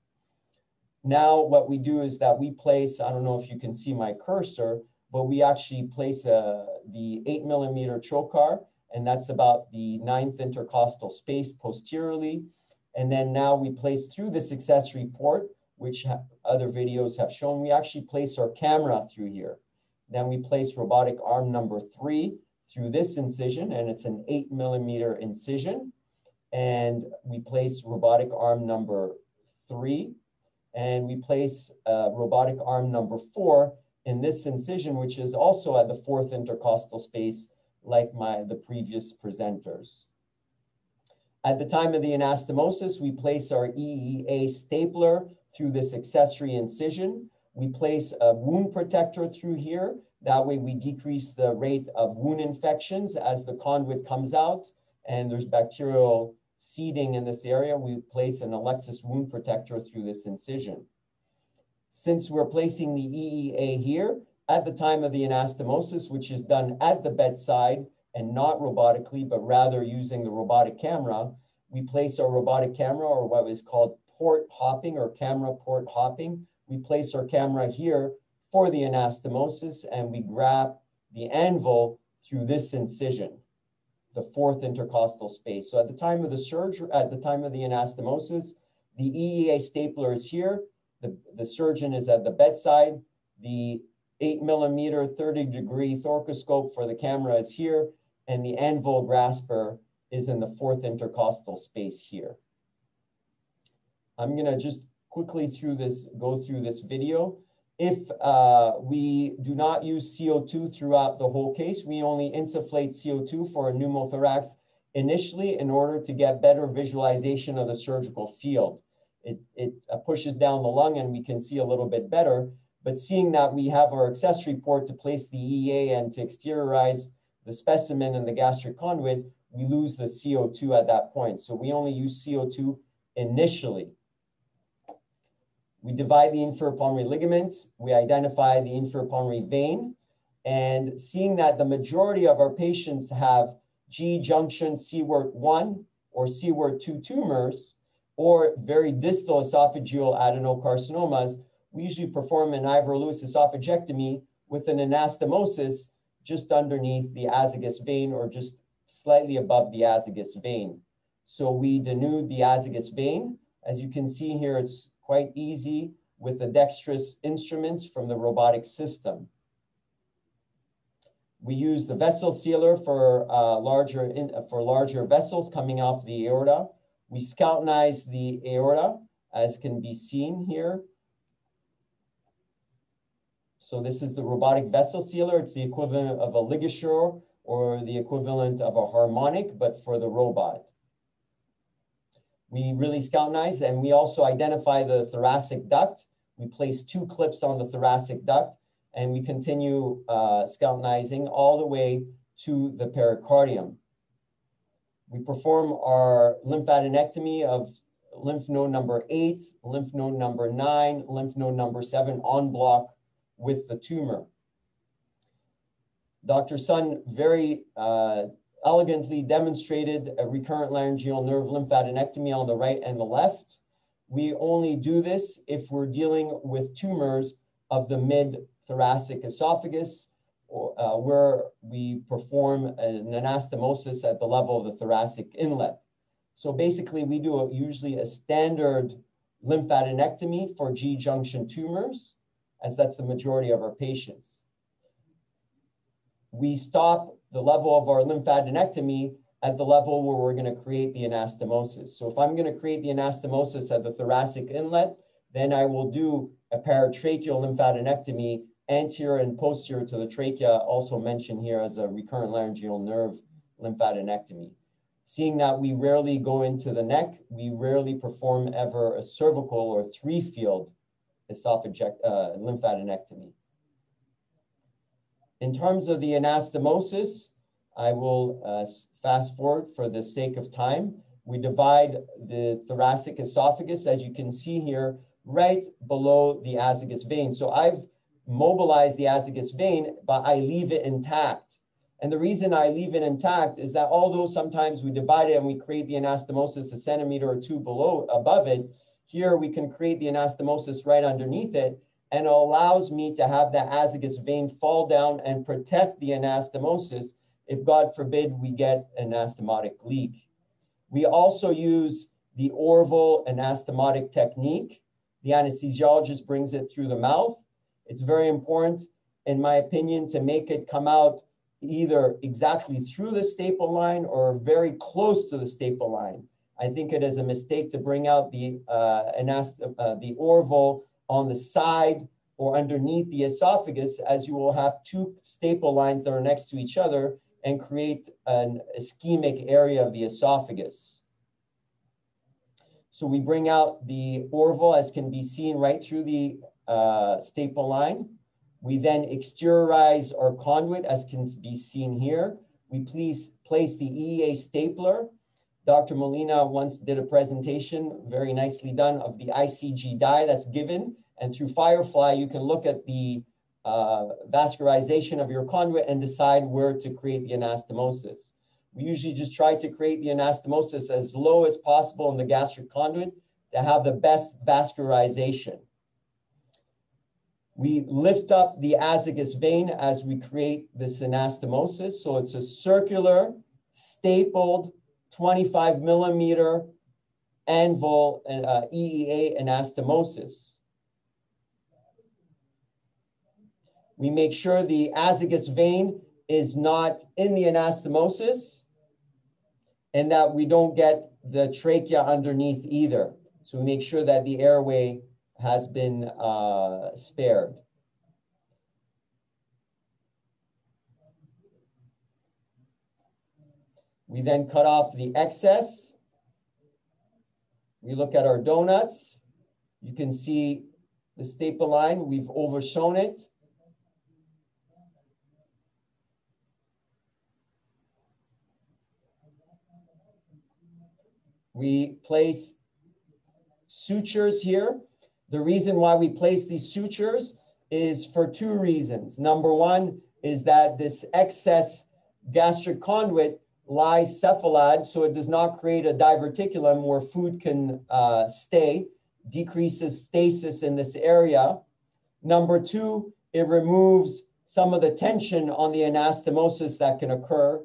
Now what we do is that we place, I don't know if you can see my cursor, but we actually place uh, the eight millimeter trocar, and that's about the ninth intercostal space posteriorly. And then now we place through this accessory port, which other videos have shown, we actually place our camera through here. Then we place robotic arm number three, through this incision, and it's an eight millimeter incision. And we place robotic arm number three, and we place uh, robotic arm number four in this incision, which is also at the fourth intercostal space, like my the previous presenters. At the time of the anastomosis, we place our EEA stapler through this accessory incision. We place a wound protector through here that way we decrease the rate of wound infections as the conduit comes out and there's bacterial seeding in this area. We place an Alexis wound protector through this incision. Since we're placing the EEA here, at the time of the anastomosis, which is done at the bedside and not robotically, but rather using the robotic camera, we place our robotic camera or what is called port hopping or camera port hopping. We place our camera here for the anastomosis and we grab the anvil through this incision, the fourth intercostal space. So at the time of the surgery, at the time of the anastomosis, the EEA stapler is here. The, the surgeon is at the bedside. The eight millimeter, 30 degree thoracoscope for the camera is here. And the anvil grasper is in the fourth intercostal space here. I'm gonna just quickly through this, go through this video. If uh, we do not use CO2 throughout the whole case, we only insufflate CO2 for a pneumothorax initially in order to get better visualization of the surgical field. It, it uh, pushes down the lung and we can see a little bit better. But seeing that we have our accessory port to place the EA and to exteriorize the specimen and the gastric conduit, we lose the CO2 at that point. So we only use CO2 initially. We divide the inferior pulmonary ligaments. We identify the inferior pulmonary vein. And seeing that the majority of our patients have G junction Siewert 1 or Siewert 2 tumors, or very distal esophageal adenocarcinomas, we usually perform an Ivor Lewis esophagectomy with an anastomosis just underneath the azygous vein or just slightly above the azygous vein. So we denude the azygous vein. As you can see here, it's quite easy with the dexterous instruments from the robotic system. We use the vessel sealer for uh, larger in, for larger vessels coming off the aorta. We skeletonize the aorta, as can be seen here. So this is the robotic vessel sealer. It's the equivalent of a LigaSure or the equivalent of a harmonic, but for the robot. We really skeletonize and we also identify the thoracic duct. We place two clips on the thoracic duct and we continue uh, all the way to the pericardium. We perform our lymphadenectomy of lymph node number eight, lymph node number nine, lymph node number seven en bloc with the tumor. Dr. Sun very uh, elegantly demonstrated a recurrent laryngeal nerve lymphadenectomy on the right and the left. We only do this if we're dealing with tumors of the mid thoracic esophagus, or, uh, where we perform an anastomosis at the level of the thoracic inlet. So basically, we do a, usually a standard lymphadenectomy for G junction tumors, as that's the majority of our patients. We stop the level of our lymphadenectomy at the level where we're going to create the anastomosis. So if I'm going to create the anastomosis at the thoracic inlet, then I will do a paratracheal lymphadenectomy anterior and posterior to the trachea, also mentioned here as a recurrent laryngeal nerve lymphadenectomy. Seeing that we rarely go into the neck, we rarely perform ever a cervical or three-field esophageal uh, lymphadenectomy. In terms of the anastomosis, I will uh, fast forward for the sake of time. We divide the thoracic esophagus, as you can see here, right below the azygous vein. So I've mobilized the azygous vein, but I leave it intact. And the reason I leave it intact is that although sometimes we divide it and we create the anastomosis a centimeter or two below above it, here we can create the anastomosis right underneath it and allows me to have that azygos vein fall down and protect the anastomosis if God forbid we get anastomotic leak. We also use the OrVil anastomotic technique. The anesthesiologist brings it through the mouth. It's very important, in my opinion, to make it come out either exactly through the staple line or very close to the staple line. I think it is a mistake to bring out the uh, anast- uh, the OrVil on the side or underneath the esophagus, as you will have two staple lines that are next to each other and create an ischemic area of the esophagus. So we bring out the OrVil, as can be seen right through the uh, staple line. We then exteriorize our conduit, as can be seen here. We please place the EEA stapler. Dr. Molena once did a presentation, very nicely done, of the ICG dye that's given and through Firefly, you can look at the uh, vascularization of your conduit and decide where to create the anastomosis. We usually just try to create the anastomosis as low as possible in the gastric conduit to have the best vascularization. We lift up the azygos vein as we create this anastomosis. So it's a circular, stapled, 25 millimeter anvil uh, EEA anastomosis. We make sure the azygos vein is not in the anastomosis and that we don't get the trachea underneath either. So we make sure that the airway has been uh, spared. We then cut off the excess. We look at our donuts. You can see the staple line, we've overshown it. We place sutures here. The reason why we place these sutures is for two reasons. Number one is that this excess gastric conduit lies cephalad, so it does not create a diverticulum where food can uh, stay, decreases stasis in this area. Number two, it removes some of the tension on the anastomosis that can occur.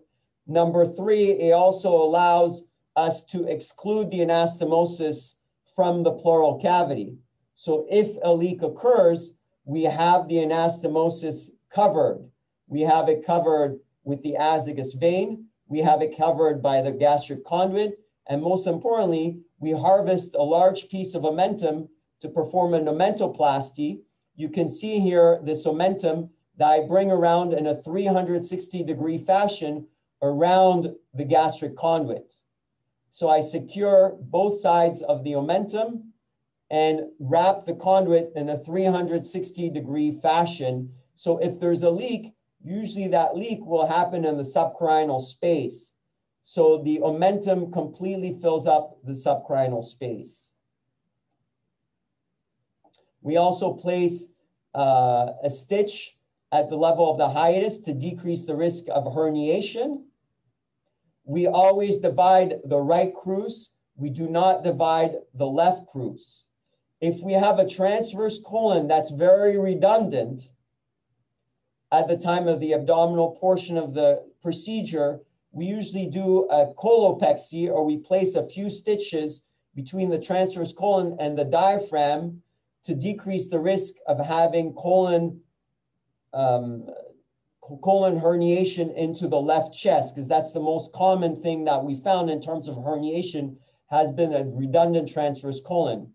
Number three, it also allows us to exclude the anastomosis from the pleural cavity. So if a leak occurs, we have the anastomosis covered. We have it covered with the azygous vein. We have it covered by the gastric conduit. And most importantly, we harvest a large piece of omentum to perform an omentoplasty. You can see here this omentum that I bring around in a 360 degree fashion around the gastric conduit. So I secure both sides of the omentum and wrap the conduit in a 360 degree fashion. So if there's a leak, usually that leak will happen in the subcarinal space. So the omentum completely fills up the subcarinal space. We also place uh, a stitch at the level of the hiatus to decrease the risk of herniation we always divide the right crus. We do not divide the left crus. If we have a transverse colon that's very redundant at the time of the abdominal portion of the procedure, we usually do a colopexy or we place a few stitches between the transverse colon and the diaphragm to decrease the risk of having colon um, colon herniation into the left chest, because that's the most common thing that we found in terms of herniation has been a redundant transverse colon.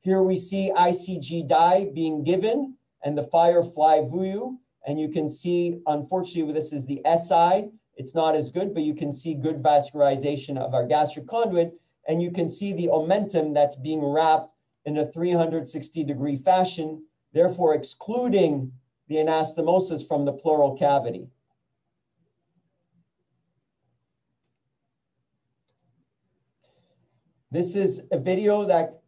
Here we see ICG dye being given and the firefly VUIU. And you can see, unfortunately, this is the SI. It's not as good, but you can see good vascularization of our gastric conduit. And you can see the omentum that's being wrapped in a 360 degree fashion, therefore excluding the anastomosis from the pleural cavity. This is a video that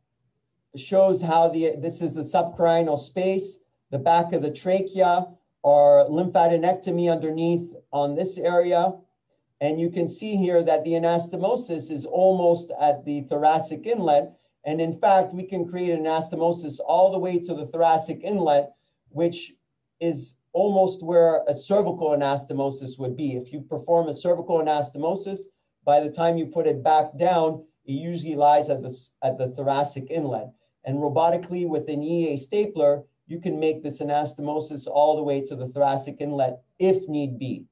shows how the, this is the subcarinal space, the back of the trachea, or lymphadenectomy underneath on this area. And you can see here that the anastomosis is almost at the thoracic inlet. And in fact, we can create anastomosis all the way to the thoracic inlet, which is almost where a cervical anastomosis would be. If you perform a cervical anastomosis, by the time you put it back down, it usually lies at the, at the thoracic inlet. And robotically with an EA stapler, you can make this anastomosis all the way to the thoracic inlet if need be.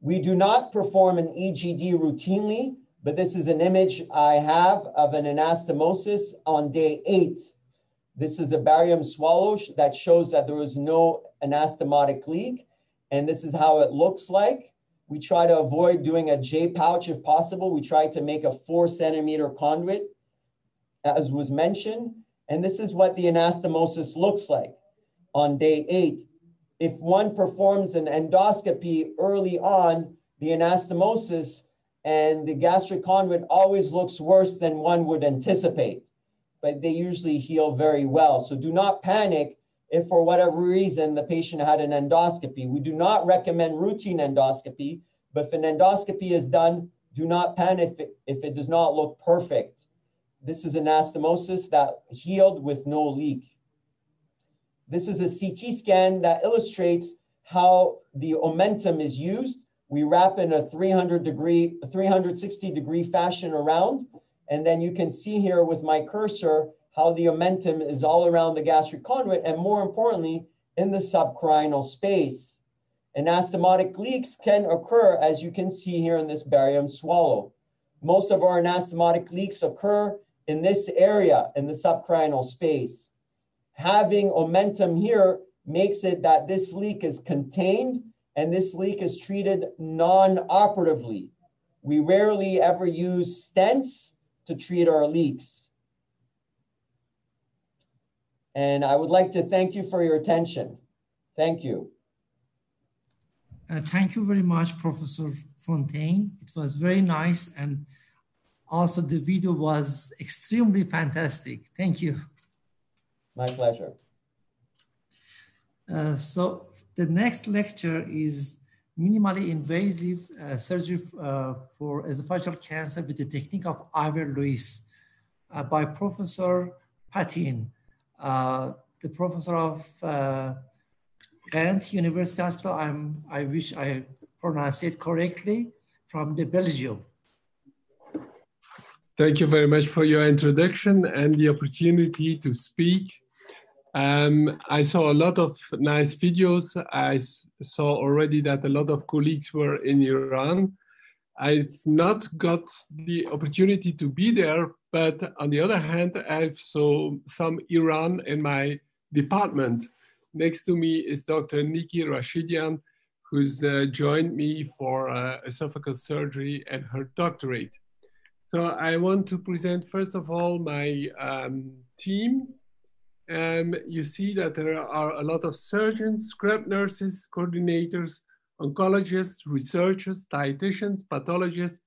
We do not perform an EGD routinely, but this is an image I have of an anastomosis on day eight this is a barium swallow that shows that there is no anastomotic leak. And this is how it looks like. We try to avoid doing a J pouch if possible. We try to make a four centimeter conduit, as was mentioned. And this is what the anastomosis looks like on day eight. If one performs an endoscopy early on, the anastomosis and the gastric conduit always looks worse than one would anticipate but they usually heal very well. So do not panic if for whatever reason the patient had an endoscopy. We do not recommend routine endoscopy, but if an endoscopy is done, do not panic if it, if it does not look perfect. This is an anastomosis that healed with no leak. This is a CT scan that illustrates how the omentum is used. We wrap in a 300 degree, 360 degree fashion around. And then you can see here with my cursor how the omentum is all around the gastric conduit and more importantly, in the subcarinal space. Anastomotic leaks can occur as you can see here in this barium swallow. Most of our anastomotic leaks occur in this area in the subcarinal space. Having omentum here makes it that this leak is contained and this leak is treated non-operatively. We rarely ever use stents to treat our leaks. And I would like to thank you for your attention. Thank you. Uh, thank you very much, Professor Fontaine. It was very nice. And also the video was extremely fantastic. Thank you. My pleasure. Uh, so the next lecture is minimally invasive uh, surgery uh, for esophageal cancer with the technique of Ivor Lewis uh, by Professor Pattyn, uh, the professor of uh, Ghent University Hospital. I'm, I wish I pronounced it correctly from the Belgium. Thank you very much for your introduction and the opportunity to speak um, I saw a lot of nice videos. I saw already that a lot of colleagues were in Iran. I've not got the opportunity to be there, but on the other hand, I've saw some Iran in my department. Next to me is Dr. Nikki Rashidian, who's uh, joined me for uh, esophageal surgery and her doctorate. So I want to present first of all my um, team um, you see that there are a lot of surgeons, scrub nurses, coordinators, oncologists, researchers, dietitians, pathologists.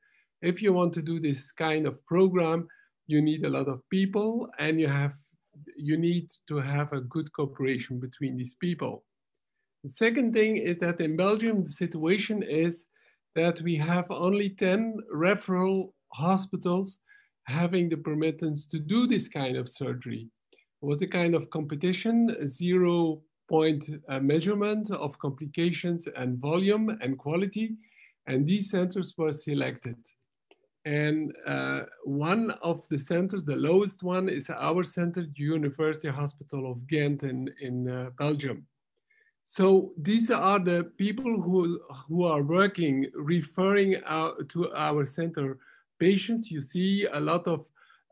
If you want to do this kind of program, you need a lot of people and you have you need to have a good cooperation between these people. The second thing is that in Belgium, the situation is that we have only 10 referral hospitals having the permittance to do this kind of surgery was a kind of competition, zero point uh, measurement of complications and volume and quality. And these centers were selected. And uh, one of the centers, the lowest one, is our center, University Hospital of Ghent in, in uh, Belgium. So these are the people who, who are working, referring out to our center patients. You see a lot of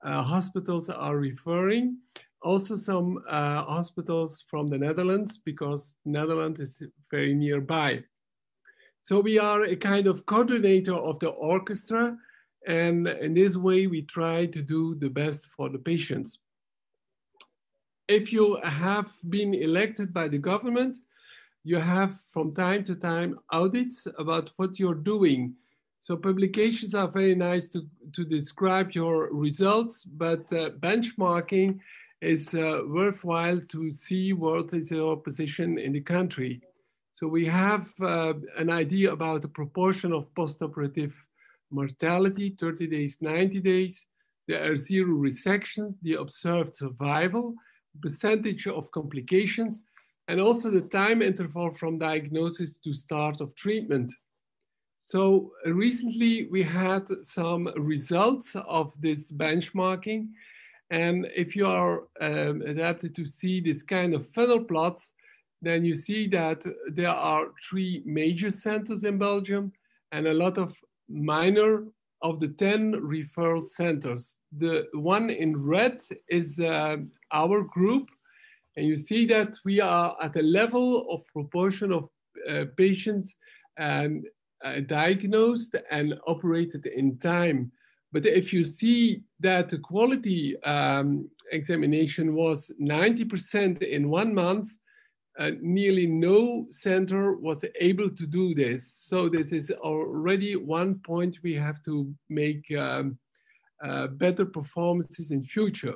uh, hospitals are referring also some uh, hospitals from the Netherlands because Netherlands is very nearby. So we are a kind of coordinator of the orchestra and in this way we try to do the best for the patients. If you have been elected by the government, you have from time to time audits about what you're doing. So publications are very nice to, to describe your results, but uh, benchmarking it's uh, worthwhile to see what is your position in the country. So we have uh, an idea about the proportion of postoperative mortality, 30 days, 90 days. There are zero resections, the observed survival, percentage of complications, and also the time interval from diagnosis to start of treatment. So recently we had some results of this benchmarking and if you are um, adapted to see this kind of funnel plots, then you see that there are three major centers in Belgium and a lot of minor of the 10 referral centers. The one in red is uh, our group. And you see that we are at a level of proportion of uh, patients um, uh, diagnosed and operated in time. But if you see that the quality um, examination was 90% in one month, uh, nearly no center was able to do this. So this is already one point we have to make um, uh, better performances in future.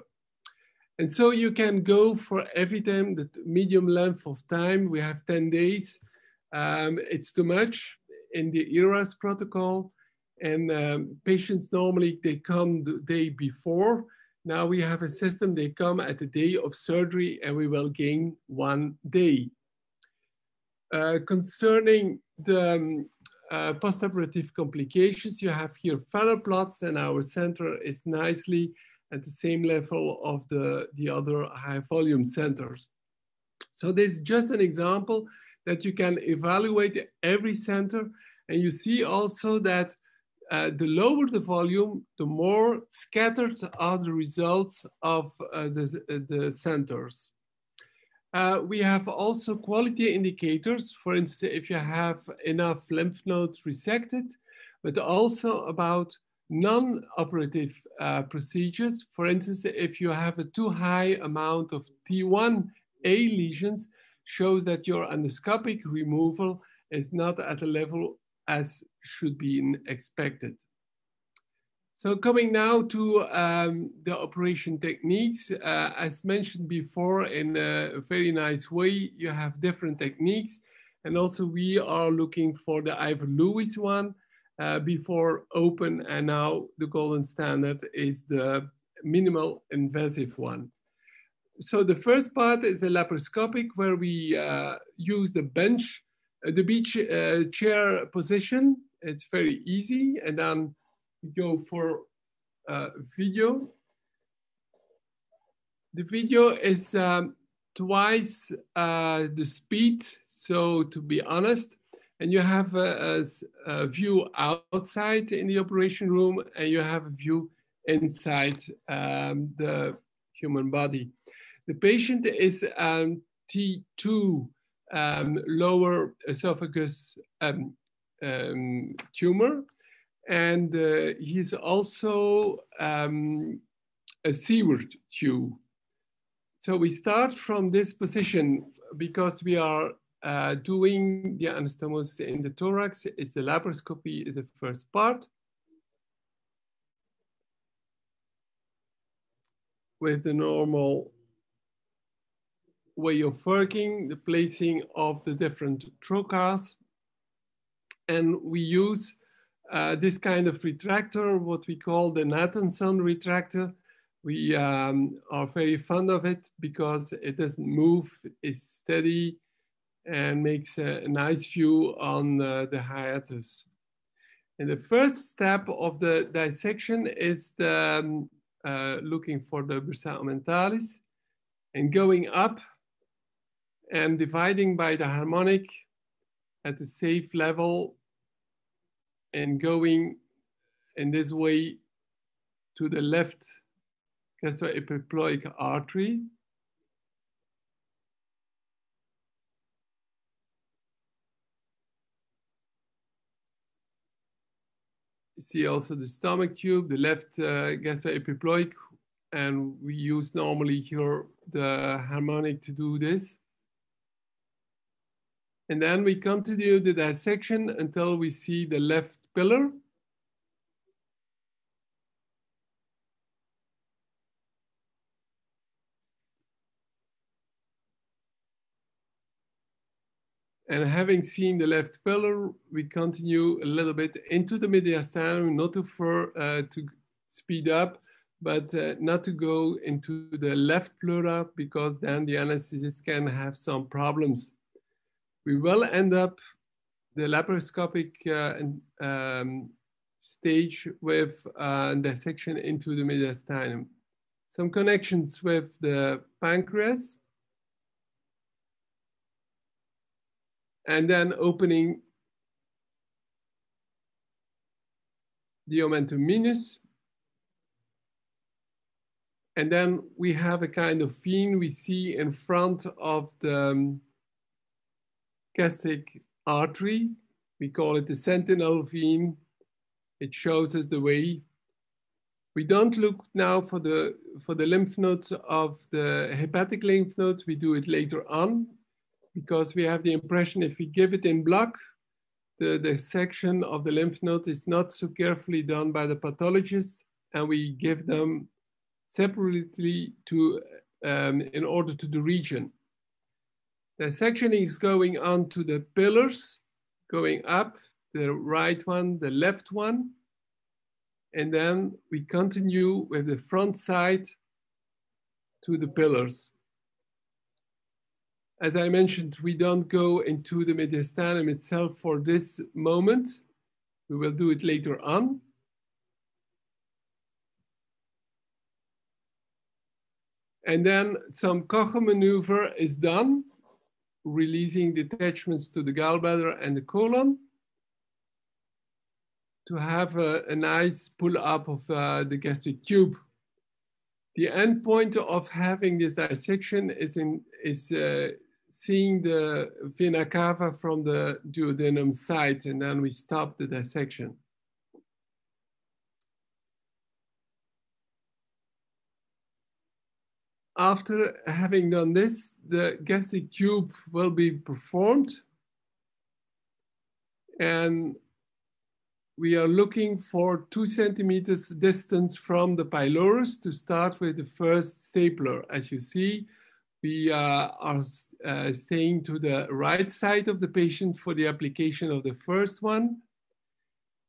And so you can go for every time the medium length of time. We have 10 days. Um, it's too much in the ERAS protocol. And um, patients normally, they come the day before. Now we have a system, they come at the day of surgery and we will gain one day. Uh, concerning the um, uh, postoperative complications, you have here funnel plots and our center is nicely at the same level of the, the other high volume centers. So this is just an example that you can evaluate every center. And you see also that uh, the lower the volume, the more scattered are the results of uh, the, the centers. Uh, we have also quality indicators. For instance, if you have enough lymph nodes resected, but also about non-operative uh, procedures. For instance, if you have a too high amount of T1A lesions, shows that your endoscopic removal is not at a level as should be expected. So coming now to um, the operation techniques, uh, as mentioned before in a very nice way, you have different techniques. And also we are looking for the Ivor Lewis one uh, before open and now the golden standard is the minimal invasive one. So the first part is the laparoscopic where we uh, use the bench, the beach uh, chair position. It's very easy. And then go for uh, video. The video is um, twice uh, the speed. So to be honest, and you have a, a, a, view outside in the operation room and you have a view inside um, the human body. The patient is um, T2 um, lower esophagus um, um, tumor and uh, he's also um, a seaward tube. So we start from this position because we are uh, doing the anastomosis in the thorax It's the laparoscopy is the first part. With the normal way of working, the placing of the different trocars. And we use uh, this kind of retractor, what we call the Nathanson retractor. We um, are very fond of it because it doesn't move, it's steady, and makes a nice view on uh, the hiatus. And the first step of the dissection is the, um, uh, looking for the bursa omentalis and going up and dividing by the harmonic at the safe level and going in this way to the left gastroepiploic artery You see also the stomach tube, the left uh, gastroepiploic, and we use normally here the harmonic to do this. And then we continue the dissection until we see the left pillar. And having seen the left pillar, we continue a little bit into the mediastinum, not to, for, uh, to speed up, but uh, not to go into the left pleura because then the anesthetist can have some problems. We will end up the laparoscopic uh, um, stage with uh, dissection into the mediastinum. Some connections with the pancreas, and then opening the omentum minus. And then we have a kind of vein we see in front of the um, gastric artery. We call it the sentinel vein. It shows us the way. We don't look now for the, for the lymph nodes of the hepatic lymph nodes. We do it later on because we have the impression if we give it en bloc, the, the section of the lymph node is not so carefully done by the pathologist, and we give them separately to um, in order to the region. The section is going on to the pillars, going up, the right one, the left one, and then we continue with the front side to the pillars. As I mentioned, we don't go into the mediastinum itself for this moment. We will do it later on. And then some Kocher maneuver is done, releasing detachments to the gallbladder and the colon to have a, a nice pull up of uh, the gastric tube. The end point of having this dissection is, in, is uh, seeing the vena cava from the duodenum side, and then we stop the dissection. After having done this, the gastric tube will be performed. And we are looking for two centimeters distance from the pylorus to start with the first stapler. As you see, we uh, are uh, staying to the right side of the patient for the application of the first one.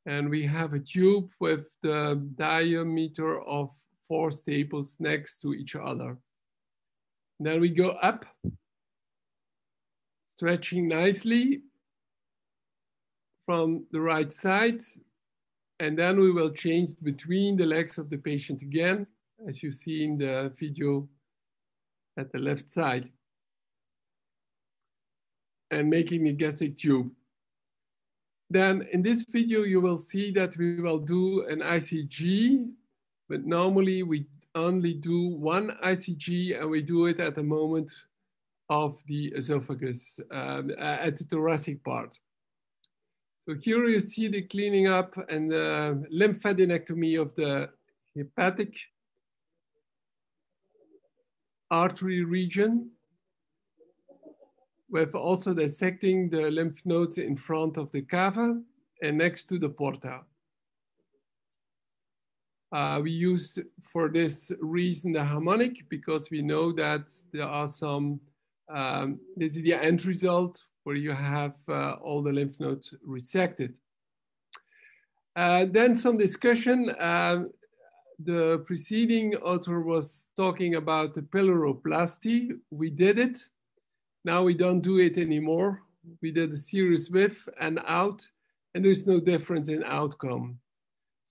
And we have a tube with the diameter of four staples next to each other. Then we go up, stretching nicely from the right side. And then we will change between the legs of the patient again, as you see in the video at the left side. And making a gastric tube. Then in this video, you will see that we will do an ICG, but normally we only do one ICG and we do it at the moment of the esophagus, um, at the thoracic part. So here you see the cleaning up and the lymphadenectomy of the hepatic artery region with also dissecting the lymph nodes in front of the cava and next to the porta. Uh, we use for this reason the harmonic because we know that there are some, um, this is the end result where you have uh, all the lymph nodes resected. Uh, then some discussion. Um, the preceding author was talking about the pyloroplasty. We did it. Now we don't do it anymore. We did a series with and out, and there's no difference in outcome.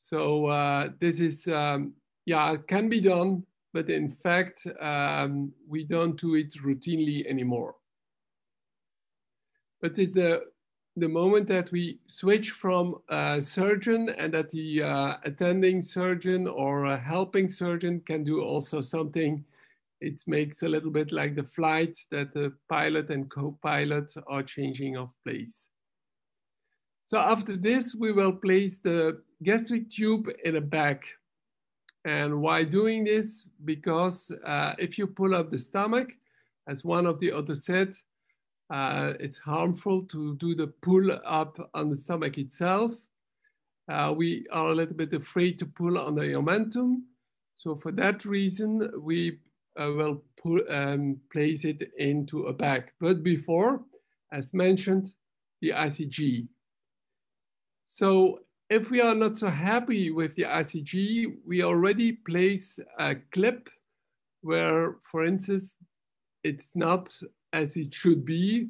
So uh, this is, um, yeah, it can be done, but in fact, um, we don't do it routinely anymore. But it's the, the moment that we switch from a surgeon and that the uh, attending surgeon or a helping surgeon can do also something, it makes a little bit like the flight that the pilot and co-pilot are changing of place. So after this, we will place the gastric tube in a bag. And why doing this? Because uh, if you pull up the stomach, as one of the authors said, uh, it's harmful to do the pull up on the stomach itself. Uh, we are a little bit afraid to pull on the omentum. So for that reason, we uh, will pull, um, place it into a bag. But before, as mentioned, the ICG. So if we are not so happy with the ICG, we already place a clip where, for instance, it's not as it should be,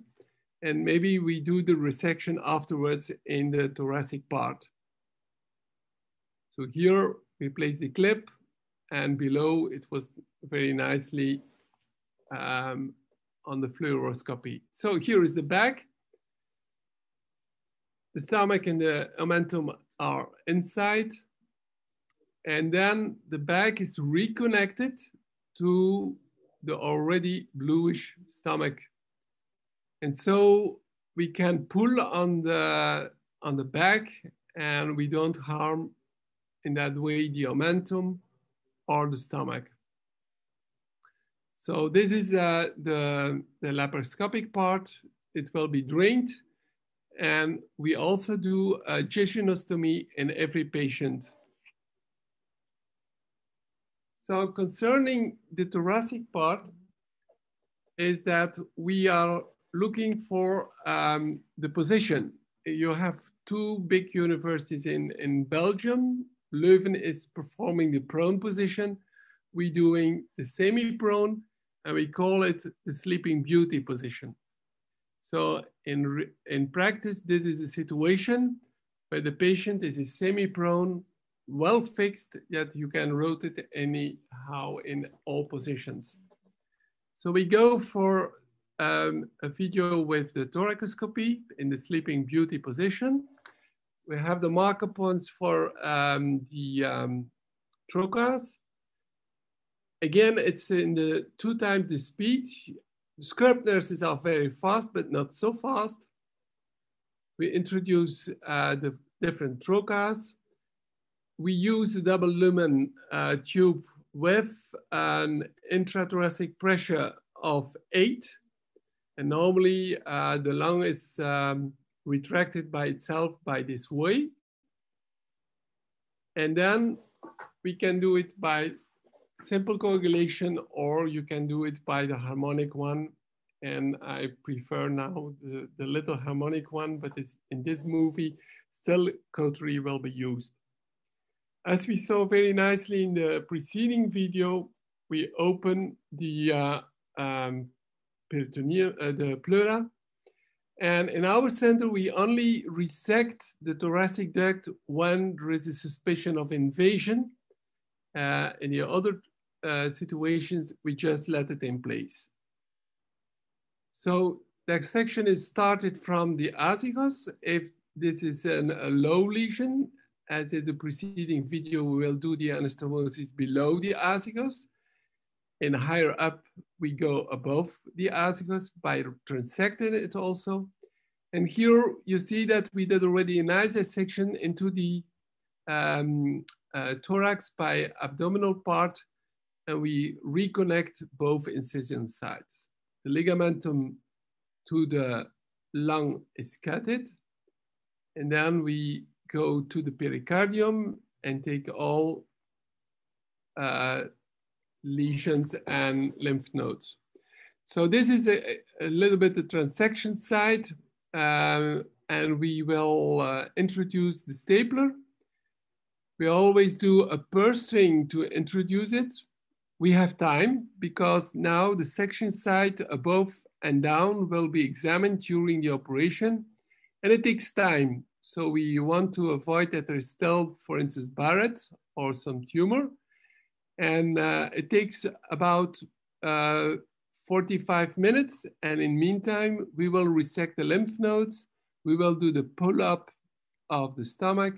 and maybe we do the resection afterwards in the thoracic part. So here we place the clip, and below it was very nicely um, on the fluoroscopy. So here is the back. The stomach and the omentum are inside. And then the bag is reconnected to the already bluish stomach. And so we can pull on the, on the back and we don't harm in that way the omentum or the stomach. So this is uh, the, the laparoscopic part. It will be drained and we also do a jejunostomy in every patient. So concerning the thoracic part, is that we are looking for um, the position. You have two big universities in, in Belgium. Leuven is performing the prone position. We're doing the semi-prone, and we call it the sleeping beauty position. So in, in practice, this is a situation where the patient is semi-prone, well fixed, yet you can rotate anyhow in all positions. So we go for um, a video with the thoracoscopy in the sleeping beauty position. We have the marker points for um, the um. Again, it's in the two times the speed. Scrub nurses are very fast, but not so fast. We introduce uh, the different trocars. We use a double lumen uh, tube with an intrathoracic pressure of eight. And normally uh, the lung is um, retracted by itself by this way. And then we can do it by simple coagulation, or you can do it by the harmonic one. And I prefer now the, the little harmonic one, but it's in this movie, still cautery will be used. As we saw very nicely in the preceding video, we open the uh, um, uh, the pleura. And in our center, we only resect the thoracic duct when there is a suspicion of invasion. Uh, in the other uh, situations, we just let it in place. So the section is started from the azygos. If this is an, a low lesion, as in the preceding video, we will do the anastomosis below the azygos. And higher up, we go above the azygos by transecting it also. And here you see that we did already a nice section into the um, uh, thorax by abdominal part and we reconnect both incision sites. The ligamentum to the lung is cutted, and then we go to the pericardium and take all uh, lesions and lymph nodes. So this is a, a little bit the transection side, uh, and we will uh, introduce the stapler. We always do a purse string to introduce it we have time because now the section site above and down will be examined during the operation and it takes time. So we want to avoid that there is still, for instance, Barrett or some tumor. And uh, it takes about uh, 45 minutes. And in meantime, we will resect the lymph nodes. We will do the pull up of the stomach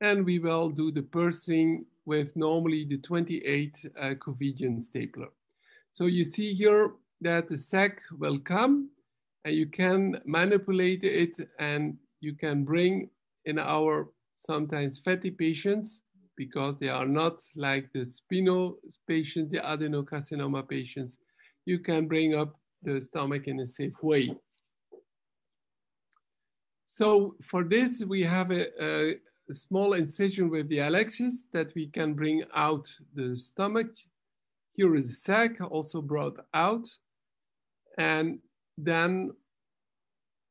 and we will do the pursing with normally the 28 uh, stapler. So you see here that the sac will come and you can manipulate it and you can bring in our sometimes fatty patients because they are not like the spino patients, the adenocarcinoma patients, you can bring up the stomach in a safe way. So for this, we have a, a, a small incision with the Alexis that we can bring out the stomach. Here is the sac also brought out. And then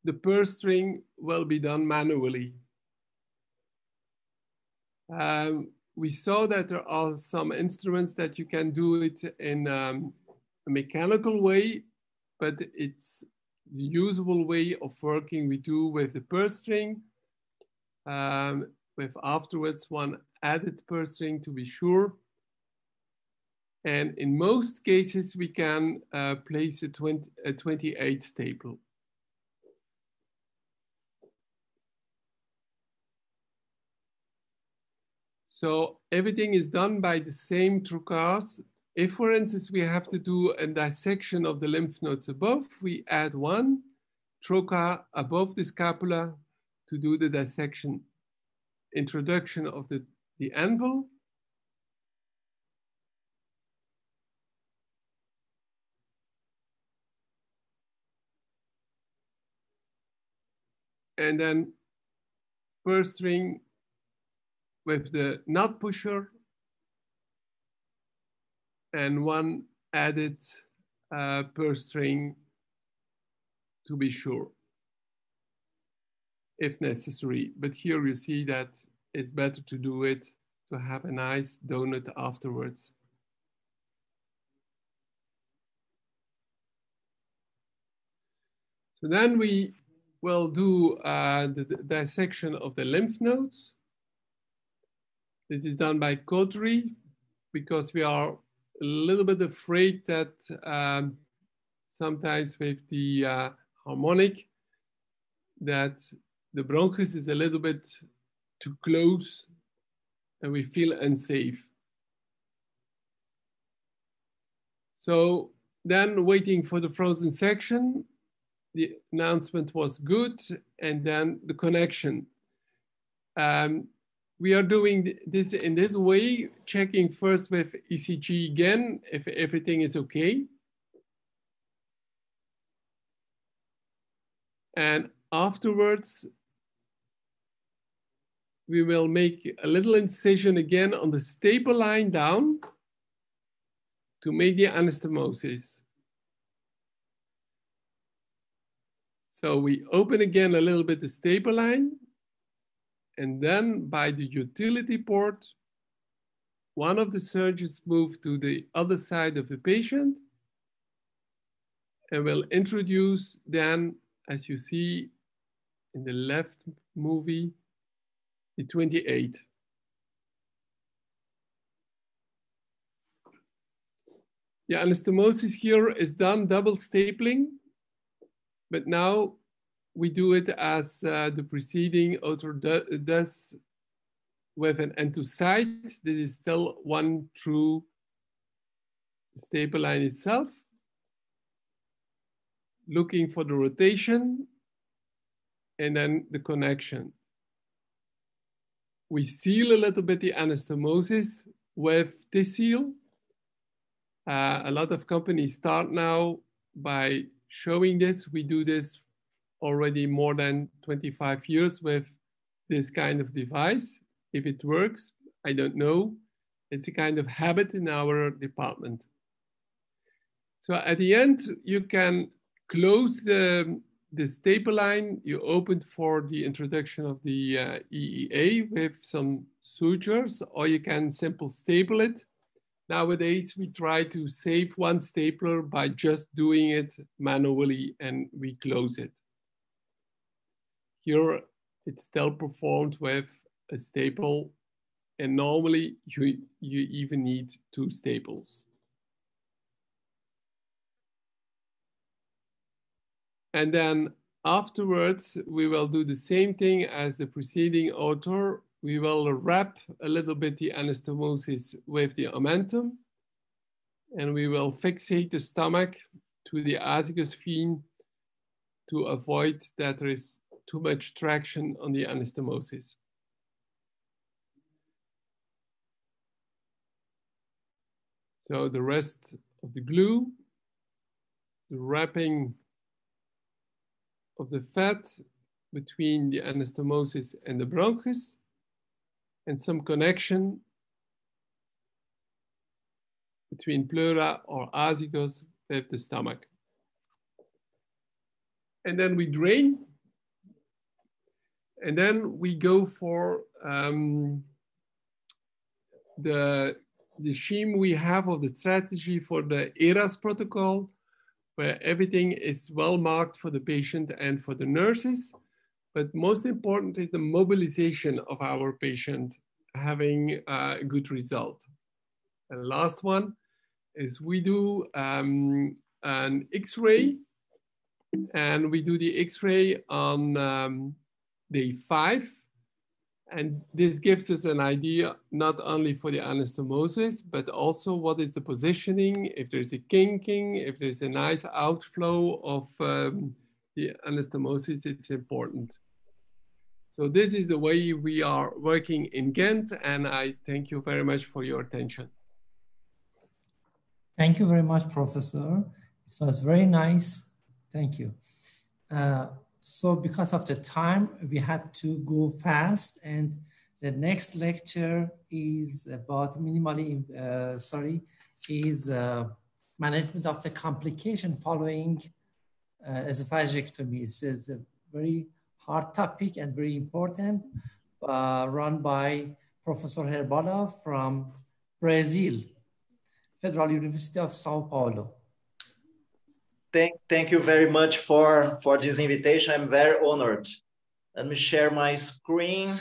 the purse string will be done manually. Um, we saw that there are some instruments that you can do it in um, a mechanical way, but it's the usual way of working we do with the purse string. Um, with afterwards one added purse string to be sure. And in most cases, we can uh, place a, 20, a 28 staple. So everything is done by the same trocars. If, for instance, we have to do a dissection of the lymph nodes above, we add one trocar above the scapula to do the dissection introduction of the, the anvil. And then purse string with the nut pusher and one added uh, per string to be sure, if necessary. But here you see that it's better to do it to have a nice donut afterwards. So then we will do uh, the, the dissection of the lymph nodes. This is done by cautery because we are a little bit afraid that um, sometimes with the uh, harmonic that the bronchus is a little bit too close and we feel unsafe. So then waiting for the frozen section, the announcement was good, and then the connection. Um, we are doing this in this way, checking first with ICG again if everything is okay. And afterwards, we will make a little incision again on the staple line down to make the anastomosis. So we open again a little bit the staple line, and then by the utility port, one of the surgeons move to the other side of the patient and will introduce then, as you see in the left movie, the 28. The anastomosis here is done double stapling but now we do it as uh, the preceding author does with an end to site. This is still one true staple line itself. Looking for the rotation and then the connection. We seal a little bit the anastomosis with this seal. Uh, a lot of companies start now by showing this. We do this already more than 25 years with this kind of device. If it works, I don't know. It's a kind of habit in our department. So at the end, you can close the, the staple line you opened for the introduction of the uh, EEA with some sutures, or you can simple staple it Nowadays, we try to save one stapler by just doing it manually and we close it. Here, it's still performed with a staple and normally you, you even need two staples. And then afterwards, we will do the same thing as the preceding author we will wrap a little bit the anastomosis with the omentum, and we will fixate the stomach to the azygos vein to avoid that there is too much traction on the anastomosis. So the rest of the glue, the wrapping of the fat between the anastomosis and the bronchus, and some connection between pleura or azygos with the stomach. And then we drain. And then we go for um, the, the scheme we have of the strategy for the ERAS protocol, where everything is well marked for the patient and for the nurses. But most important is the mobilization of our patient having a good result. And last one is we do um, an X-ray and we do the X-ray on um, day five. And this gives us an idea not only for the anastomosis, but also what is the positioning, if there's a kinking, if there's a nice outflow of um, the anastomosis, it's important. So this is the way we are working in Ghent, and I thank you very much for your attention. Thank you very much, Professor. It was very nice. Thank you. Uh, so because of the time, we had to go fast, and The next lecture is about minimally, uh, sorry, is uh, management of the complication following uh, esophagectomy. This is a very hard topic and very important, uh, run by Professor Herbella from Brazil, Federal University of Sao Paulo. Thank, thank you very much for, for this invitation. I'm very honored. Let me share my screen.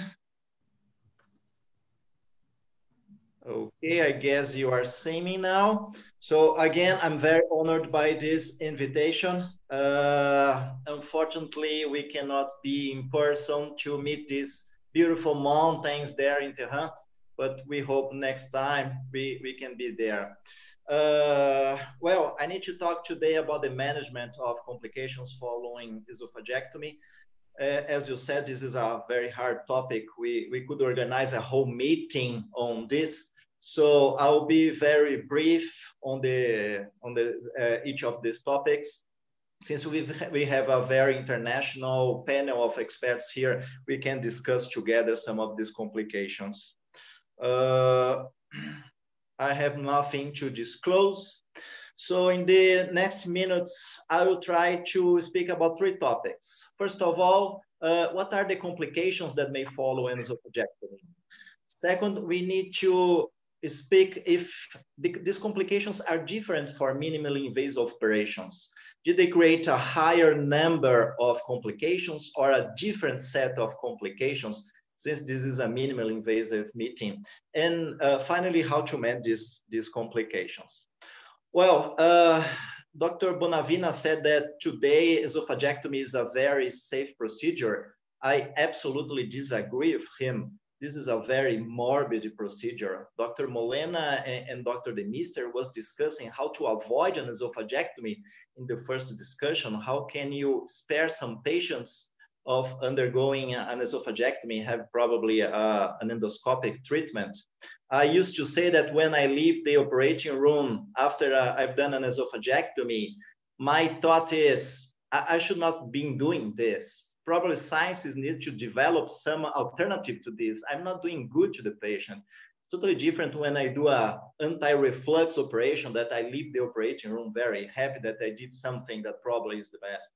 Okay, I guess you are seeing me now. So again, I'm very honored by this invitation. Uh, unfortunately, we cannot be in person to meet these beautiful mountains there in Tehran, but we hope next time we, we can be there. Uh, well, I need to talk today about the management of complications following esophagectomy. Uh, as you said, this is a very hard topic. We, we could organize a whole meeting on this, so I'll be very brief on the on the uh, each of these topics. Since we we have a very international panel of experts here, we can discuss together some of these complications. Uh, I have nothing to disclose. So in the next minutes, I will try to speak about three topics. First of all, uh, what are the complications that may follow esophagectomy? Second, we need to speak if the, these complications are different for minimally invasive operations. Did they create a higher number of complications or a different set of complications since this is a minimally invasive meeting? And uh, finally, how to manage these, these complications. Well, uh, Dr. Bonavina said that today esophagectomy is a very safe procedure. I absolutely disagree with him this is a very morbid procedure. Dr. Molena and, and Dr. DeMeester was discussing how to avoid an esophagectomy in the first discussion. How can you spare some patients of undergoing an esophagectomy have probably uh, an endoscopic treatment. I used to say that when I leave the operating room after uh, I've done an esophagectomy, my thought is I, I should not be doing this probably scientists need to develop some alternative to this. I'm not doing good to the patient. Totally different when I do a anti-reflux operation that I leave the operating room very happy that I did something that probably is the best.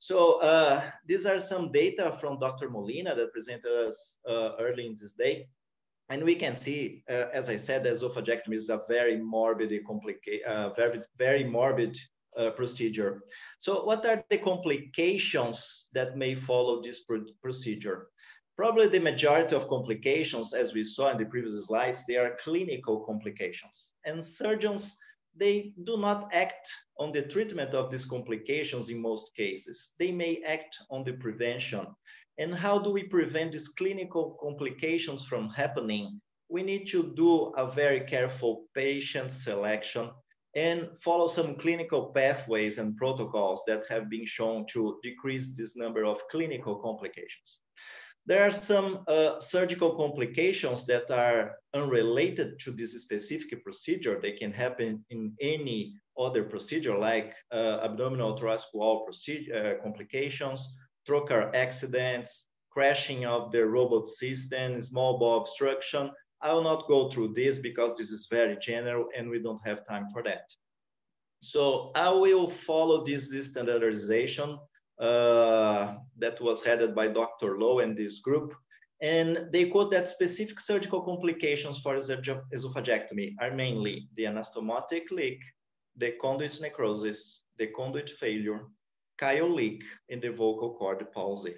So uh, these are some data from Dr. Molena that presented us uh, early in this day. And we can see, uh, as I said, esophagectomy is a very morbid, complicated, uh, very, very morbid uh, procedure. So what are the complications that may follow this pr procedure? Probably the majority of complications, as we saw in the previous slides, they are clinical complications. And surgeons, they do not act on the treatment of these complications in most cases. They may act on the prevention. And how do we prevent these clinical complications from happening? We need to do a very careful patient selection and follow some clinical pathways and protocols that have been shown to decrease this number of clinical complications. There are some uh, surgical complications that are unrelated to this specific procedure. They can happen in any other procedure like uh, abdominal thoracic wall procedure, uh, complications, trocar accidents, crashing of the robot system, small bowel obstruction, I will not go through this because this is very general and we don't have time for that. So I will follow this standardization Uh, that was headed by Dr. Low and this group. And they quote that specific surgical complications for esophagectomy are mainly the anastomotic leak, the conduit necrosis, the conduit failure, chyle leak, and the vocal cord palsy.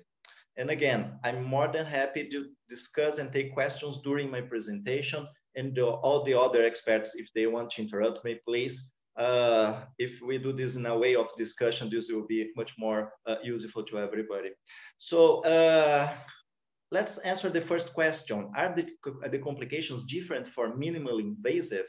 And again, I'm more than happy to discuss and take questions during my presentation and all the other experts, if they want to interrupt me, please. Uh, if we do this in a way of discussion, this will be much more uh, useful to everybody. So uh, let's answer the first question. Are the, the complications different for minimally invasive?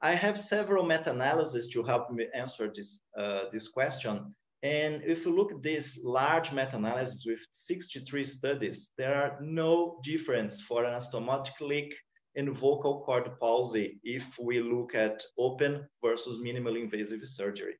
I have several meta-analyses to help me answer this, uh, this question. And if you look at this large meta-analysis with 63 studies, there are no difference for anastomotic leak and vocal cord palsy if we look at open versus minimally invasive surgery.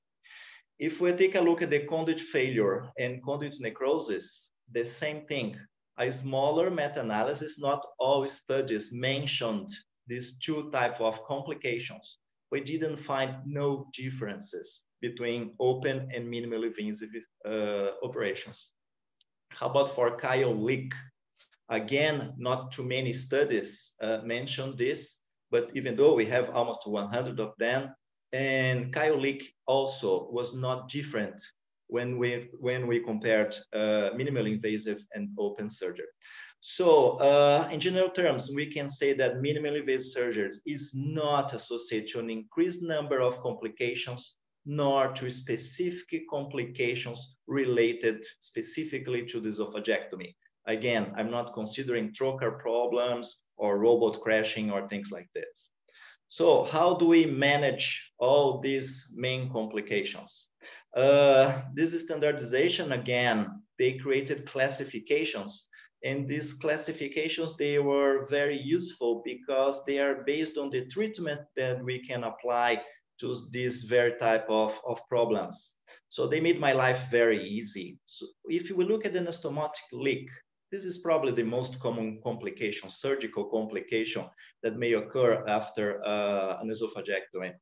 If we take a look at the conduit failure and conduit necrosis, the same thing. a smaller meta-analysis, not all studies mentioned these two type of complications. We didn't find no differences between open and minimally invasive uh, operations. How about for chyle leak? Again, not too many studies uh, mention this, but even though we have almost 100 of them, and leak also was not different when we when we compared uh, minimally invasive and open surgery. So uh, in general terms, we can say that minimally invasive surgery is not associated to an increased number of complications nor to specific complications related specifically to the esophagectomy. Again, I'm not considering trocar problems or robot crashing or things like this. So how do we manage all these main complications? Uh, this standardization, again, they created classifications and these classifications, they were very useful because they are based on the treatment that we can apply to this very type of, of problems. So they made my life very easy. So if we look at the anastomotic leak, this is probably the most common complication, surgical complication that may occur after uh, an esophagectomy.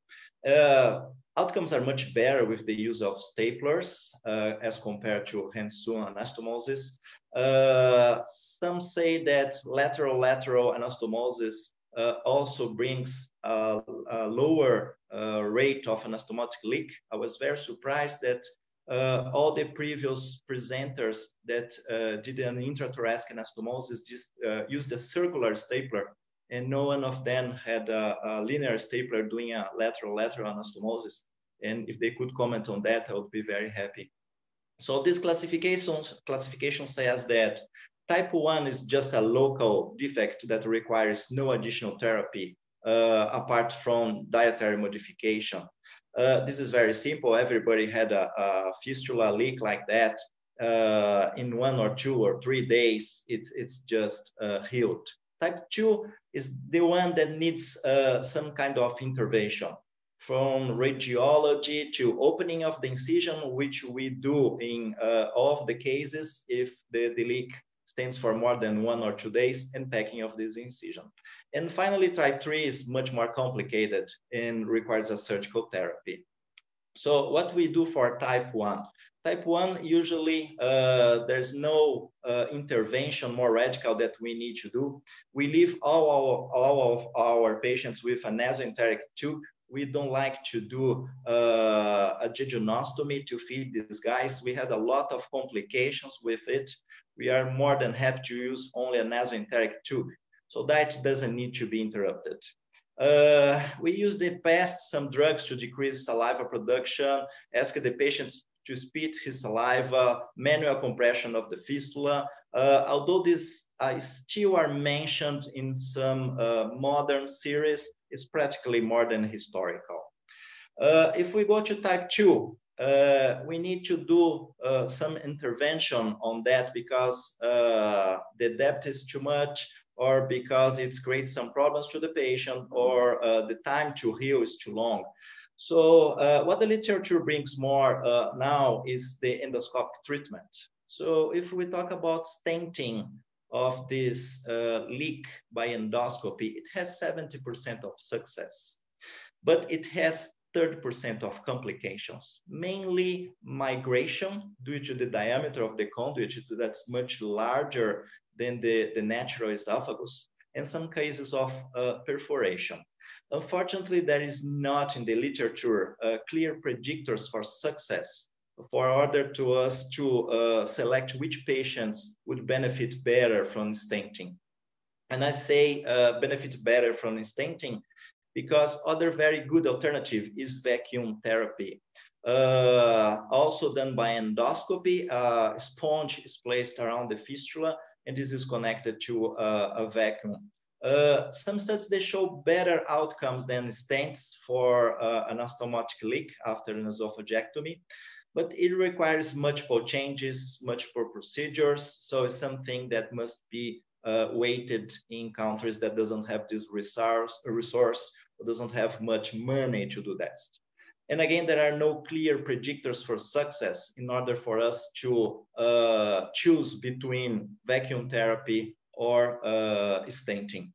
Uh, outcomes are much better with the use of staplers uh, as compared to hand-sewn anastomosis. Uh, some say that lateral-lateral anastomosis uh, also brings a, a lower uh, rate of anastomotic leak. I was very surprised that uh, all the previous presenters that uh, did an intrathoracic anastomosis just uh, used a circular stapler and no one of them had a, a linear stapler doing a lateral-lateral anastomosis. And if they could comment on that, I would be very happy. So this classification, classification says that type 1 is just a local defect that requires no additional therapy uh, apart from dietary modification. Uh, this is very simple. Everybody had a, a fistula leak like that. Uh, in one or two or three days, it, it's just uh, healed. Type 2 is the one that needs uh, some kind of intervention from radiology to opening of the incision, which we do in uh, all of the cases if the, the leak stands for more than one or two days and packing of this incision. And finally, type 3 is much more complicated and requires a surgical therapy. So what we do for type 1? Type 1, usually uh, there's no uh, intervention more radical that we need to do. We leave all, our, all of our patients with a nasoenteric tube. We don't like to do uh, a jejunostomy to feed these guys. We had a lot of complications with it. We are more than happy to use only a nasoenteric tube. So that doesn't need to be interrupted. Uh, we use the past some drugs to decrease saliva production, ask the patients to spit his saliva, manual compression of the fistula. Uh, although these uh, still are mentioned in some uh, modern series, it's practically more than historical. Uh, if we go to type 2, uh, we need to do uh, some intervention on that because the depth is too much or because it's creates some problems to the patient or the time to heal is too long. So uh, what the literature brings more uh, now is the endoscopic treatment. So if we talk about stenting of this uh, leak by endoscopy, it has 70% of success, but it has 30% of complications, mainly migration due to the diameter of the conduit that's much larger than the, the natural esophagus, and some cases of uh, perforation. Unfortunately, there is not in the literature uh, clear predictors for success for order to us to uh, select which patients would benefit better from stenting. And I say uh, benefit better from stenting because other very good alternative is vacuum therapy. Uh, also done by endoscopy, uh, a sponge is placed around the fistula and this is connected to uh, a vacuum. Uh, some studies they show better outcomes than stents for uh, an anastomotic leak after an esophagectomy, but it requires multiple changes, multiple procedures. So it's something that must be uh, weighted in countries that doesn't have this resource, resource doesn't have much money to do that. And again, there are no clear predictors for success in order for us to uh, choose between vacuum therapy or uh, stenting.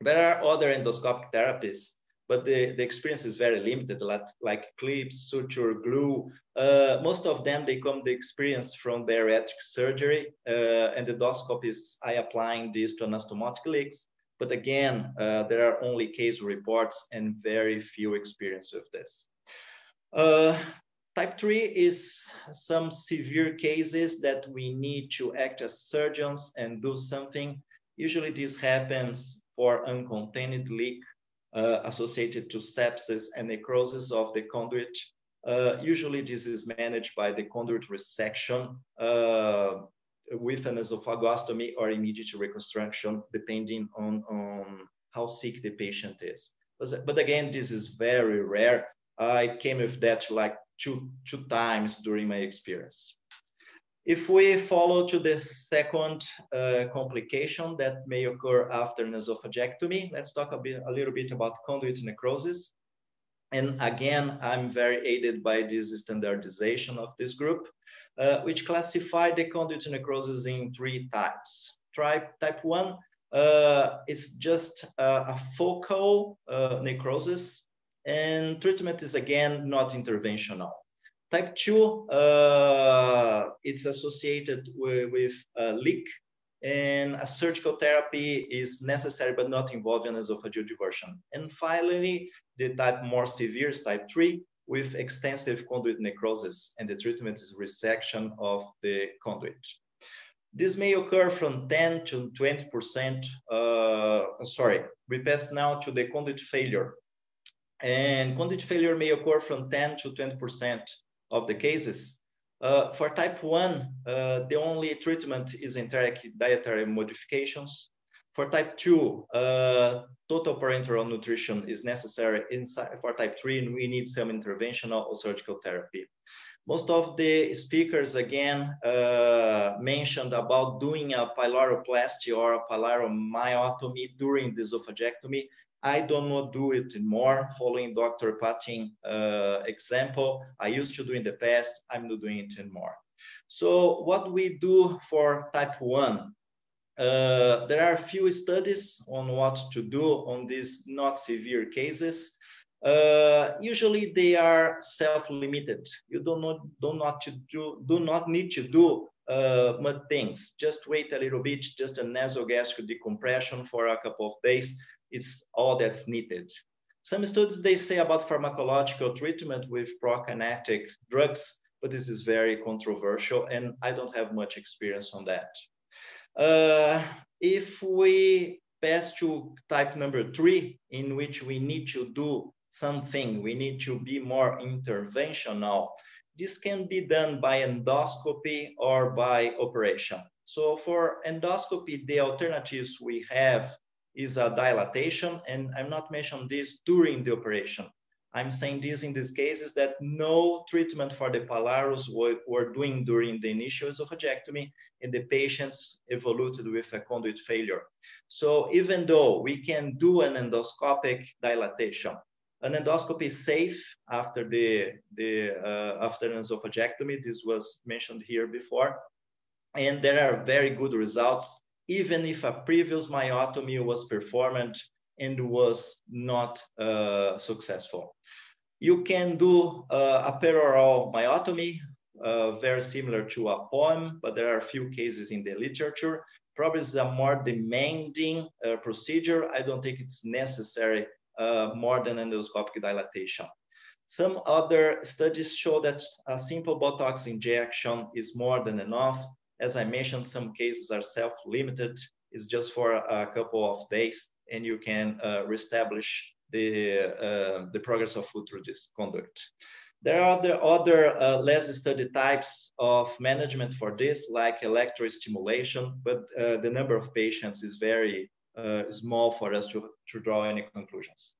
There are other endoscopic therapies, but the, the experience is very limited, like, like clips, suture, glue. Uh, most of them, they come the experience from bariatric surgery, uh, and endoscopy is I applying this to anastomotic leaks. But again, uh, there are only case reports and very few experience with this. Uh, type 3 is some severe cases that we need to act as surgeons and do something. Usually this happens for uncontained leak uh, associated to sepsis and necrosis of the conduit. Uh, usually this is managed by the conduit resection uh, with an esophagostomy or immediate reconstruction, depending on, on how sick the patient is. But again, this is very rare. I came with that like two, two times during my experience. If we follow to the second uh, complication that may occur after an esophagectomy, let's talk a, bit, a little bit about conduit necrosis. And again, I'm very aided by this standardization of this group, uh, which classify the conduit necrosis in three types. Type, type one uh, is just a focal uh, necrosis and treatment is again not interventional. Type 2, uh, it's associated with, with a leak and a surgical therapy is necessary but not involving esophageal diversion. And finally, the type more severe type 3 with extensive conduit necrosis and the treatment is resection of the conduit. This may occur from 10 to 20%. Uh, sorry, we pass now to the conduit failure. And conduit failure may occur from 10 to 20% of the cases. Uh, for type 1, uh, the only treatment is enteric dietary modifications. For type 2, uh, total parenteral nutrition is necessary. Inside, for type 3, and we need some interventional or surgical therapy. Most of the speakers, again, uh, mentioned about doing a pyloroplasty or a pyloromyotomy during the esophagectomy. I do not do it anymore, following Dr. Pattyn uh, example. I used to do in the past, I'm not doing it anymore. So what we do for type one, uh, there are few studies on what to do on these not severe cases. Uh, usually they are self-limited. You do not, do not to do, do not need to do uh, much things. Just wait a little bit, just a nasogastric decompression for a couple of days it's all that's needed. Some studies they say about pharmacological treatment with prokinetic drugs, but this is very controversial and I don't have much experience on that. Uh, if we pass to type number three, in which we need to do something, we need to be more interventional, this can be done by endoscopy or by operation. So for endoscopy, the alternatives we have is a dilatation, and I'm not mentioning this during the operation. I'm saying this in these cases that no treatment for the pylorus were, were doing during the initial esophagectomy, and the patients evolved with a conduit failure. So even though we can do an endoscopic dilatation, an endoscopy is safe after the, the uh, after an esophagectomy. This was mentioned here before, and there are very good results even if a previous myotomy was performed and was not uh, successful. You can do uh, a peroral myotomy, uh, very similar to a POEM, but there are a few cases in the literature. Probably is a more demanding uh, procedure. I don't think it's necessary uh, more than endoscopic dilatation. Some other studies show that a simple Botox injection is more than enough. As I mentioned, some cases are self-limited. It's just for a couple of days, and you can uh, reestablish the, uh, the progress of this conduct. There are the other uh, less studied types of management for this, like electrostimulation, but uh, the number of patients is very uh, small for us to, to draw any conclusions.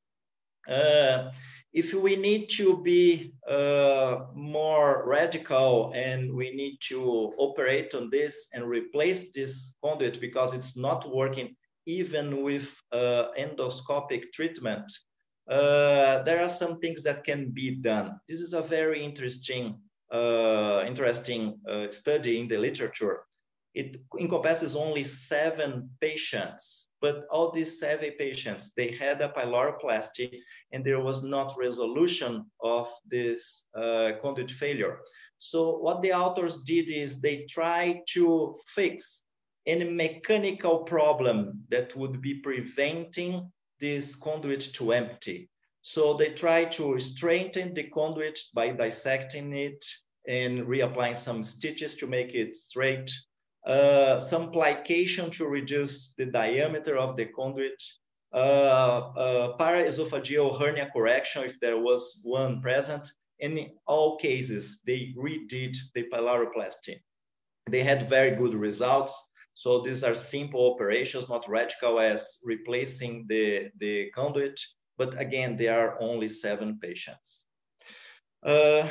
Uh, if we need to be uh, more radical and we need to operate on this and replace this conduit because it's not working even with uh, endoscopic treatment, uh, there are some things that can be done. This is a very interesting, uh, interesting uh, study in the literature. It encompasses only seven patients, but all these seven patients, they had a pyloroplasty and there was not resolution of this uh, conduit failure. So what the authors did is they tried to fix any mechanical problem that would be preventing this conduit to empty. So they try to straighten the conduit by dissecting it and reapplying some stitches to make it straight, uh, some plication to reduce the diameter of the conduit, uh, uh, paraesophageal hernia correction if there was one present. In all cases, they redid the pyloroplasty. They had very good results. So these are simple operations, not radical as replacing the, the conduit, but again, there are only seven patients. Uh,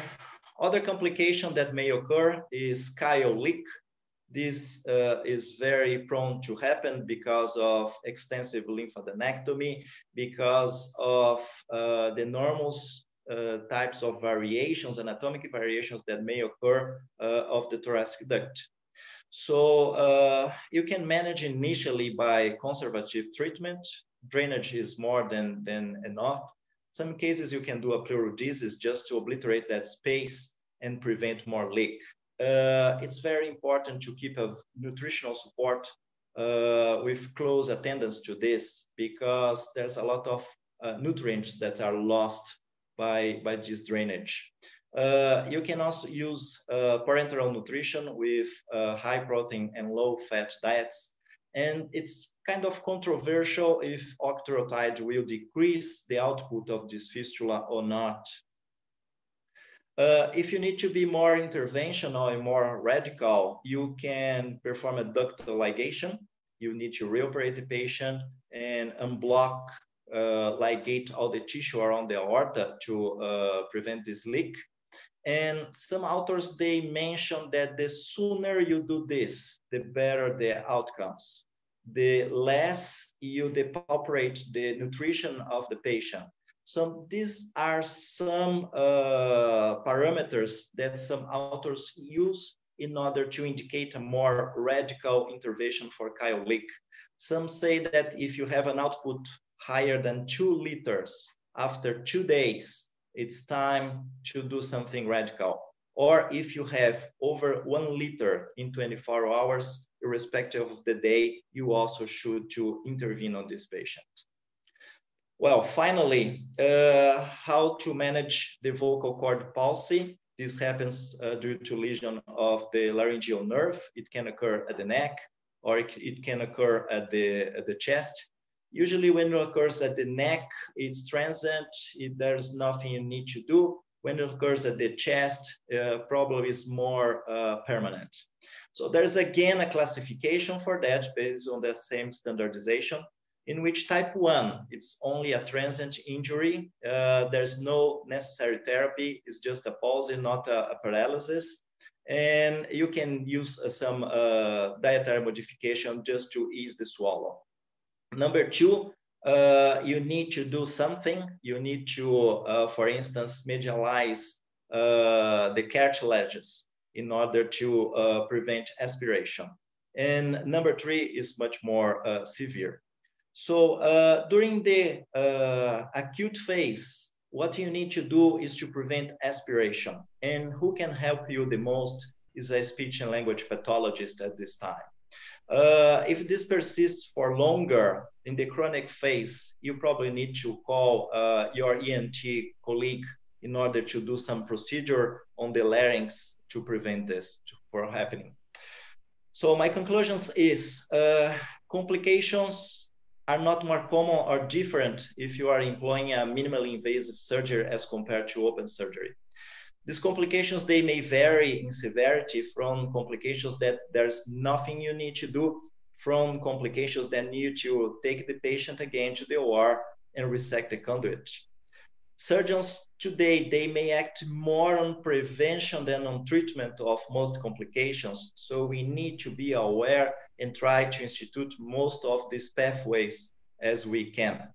other complication that may occur is chyle leak. This uh, is very prone to happen because of extensive lymphadenectomy, because of uh, the normal uh, types of variations, anatomic variations that may occur uh, of the thoracic duct. So uh, you can manage initially by conservative treatment. Drainage is more than, than enough. Some cases you can do a pleurodesis just to obliterate that space and prevent more leak. Uh, it's very important to keep a nutritional support uh, with close attendance to this because there's a lot of uh, nutrients that are lost by, by this drainage. Uh, you can also use uh, parenteral nutrition with uh, high protein and low fat diets. And it's kind of controversial if octreotide will decrease the output of this fistula or not. Uh, if you need to be more interventional and more radical, you can perform a ductal ligation. You need to reoperate the patient and en bloc, uh, ligate all the tissue around the aorta to uh, prevent this leak. And some authors, they mention that the sooner you do this, the better the outcomes. The less you depauperate the nutrition of the patient. So these are some uh, parameters that some authors use in order to indicate a more radical intervention for chyle leak. Some say that if you have an output higher than two liters after two days, it's time to do something radical. Or if you have over one liter in 24 hours, irrespective of the day, you also should to intervene on this patient. Well, finally, uh, how to manage the vocal cord palsy. This happens uh, due to lesion of the laryngeal nerve. It can occur at the neck or it, it can occur at the, at the chest. Usually when it occurs at the neck, it's transient. It, there's nothing you need to do. When it occurs at the chest, uh, probably is more uh, permanent. So there's again a classification for that based on the same standardization in which type one, it's only a transient injury. Uh, there's no necessary therapy. It's just a palsy, not a, a paralysis. And you can use uh, some uh, dietary modification just to ease the swallow. Number two, uh, you need to do something. You need to, uh, for instance, medialize uh, the cartilages in order to uh, prevent aspiration. And number three is much more uh, severe. So uh, during the acute phase, what you need to do is to prevent aspiration. And who can help you the most is a speech and language pathologist at this time. Uh, if this persists for longer in the chronic phase, you probably need to call uh, your ENT colleague in order to do some procedure on the larynx to prevent this from happening. So my conclusions is uh, complications are not more common or different if you are employing a minimally invasive surgery as compared to open surgery. These complications, they may vary in severity from complications that there's nothing you need to do from complications that need to take the patient again to the OR and resect the conduit. Surgeons today, they may act more on prevention than on treatment of most complications. So we need to be aware and try to institute most of these pathways as we can.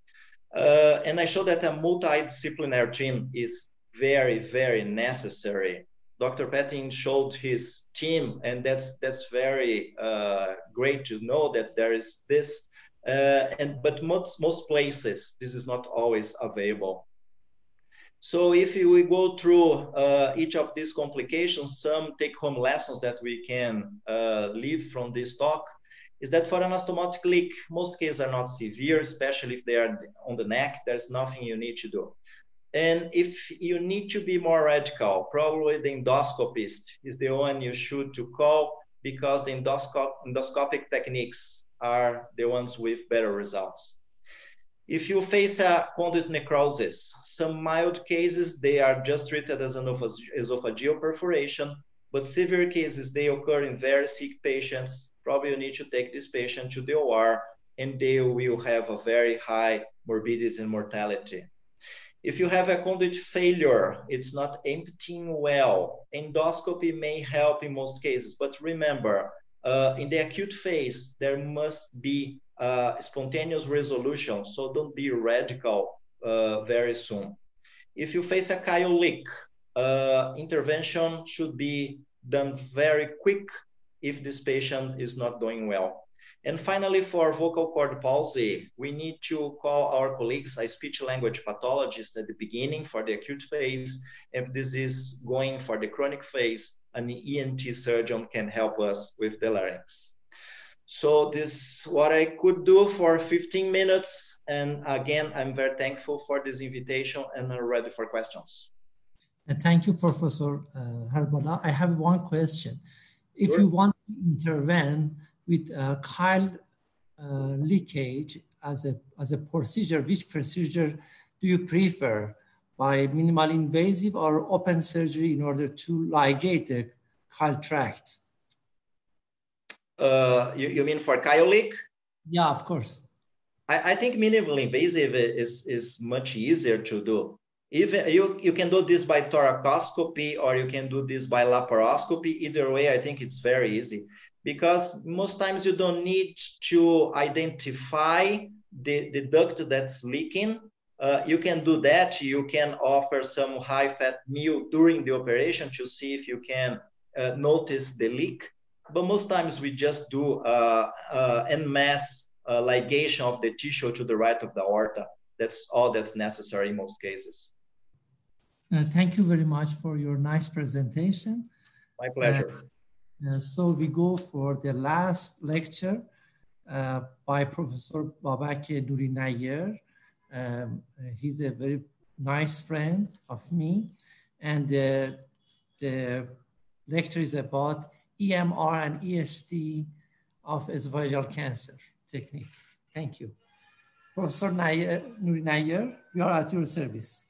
Uh, and I show that a multidisciplinary team is very, very necessary. Dr. Pattyn showed his team, and that's that's very uh, great to know that there is this. Uh, and but most most places this is not always available. So if we go through uh, each of these complications, some take-home lessons that we can uh, leave from this talk is that for anastomotic leak, most cases are not severe, especially if they are on the neck. There's nothing you need to do. And if you need to be more radical, probably the endoscopist is the one you should to call because the endoscop endoscopic techniques are the ones with better results. If you face a conduit necrosis, some mild cases, they are just treated as an esophageal perforation, but severe cases, they occur in very sick patients. Probably you need to take this patient to the OR and they will have a very high morbidity and mortality. If you have a conduit failure, it's not emptying well. Endoscopy may help in most cases, but remember, uh, in the acute phase, there must be uh, spontaneous resolution. So don't be radical uh, very soon. If you face a chyle leak, uh, intervention should be done very quick if this patient is not doing well. And finally, for vocal cord palsy, we need to call our colleagues, a speech language pathologist at the beginning for the acute phase. If this is going for the chronic phase, an ENT surgeon can help us with the larynx. So this what I could do for 15 minutes. And again, I'm very thankful for this invitation and I'm ready for questions. And thank you, Professor uh, Herbella. I have one question. If sure. you want to intervene with uh, chyle uh, leakage as a, as a procedure, which procedure do you prefer? By minimal invasive or open surgery in order to ligate the chyle tract? Uh, you, you mean for chyle leak? Yeah, of course. I, I think minimally invasive is, is much easier to do. Even you, you can do this by thoracoscopy or you can do this by laparoscopy. Either way, I think it's very easy because most times you don't need to identify the, the duct that's leaking. Uh, you can do that. You can offer some high fat meal during the operation to see if you can uh, notice the leak but most times we just do uh, uh, en masse uh, ligation of the tissue to the right of the aorta. That's all that's necessary in most cases. Uh, thank you very much for your nice presentation. My pleasure. Uh, so we go for the last lecture uh, by Professor Babak Nurinayer. Um, he's a very nice friend of me. And the lecture is about EMR and ESD of esophageal cancer technique. Thank you. Professor Nayer, Nuri Nayer, we are at your service.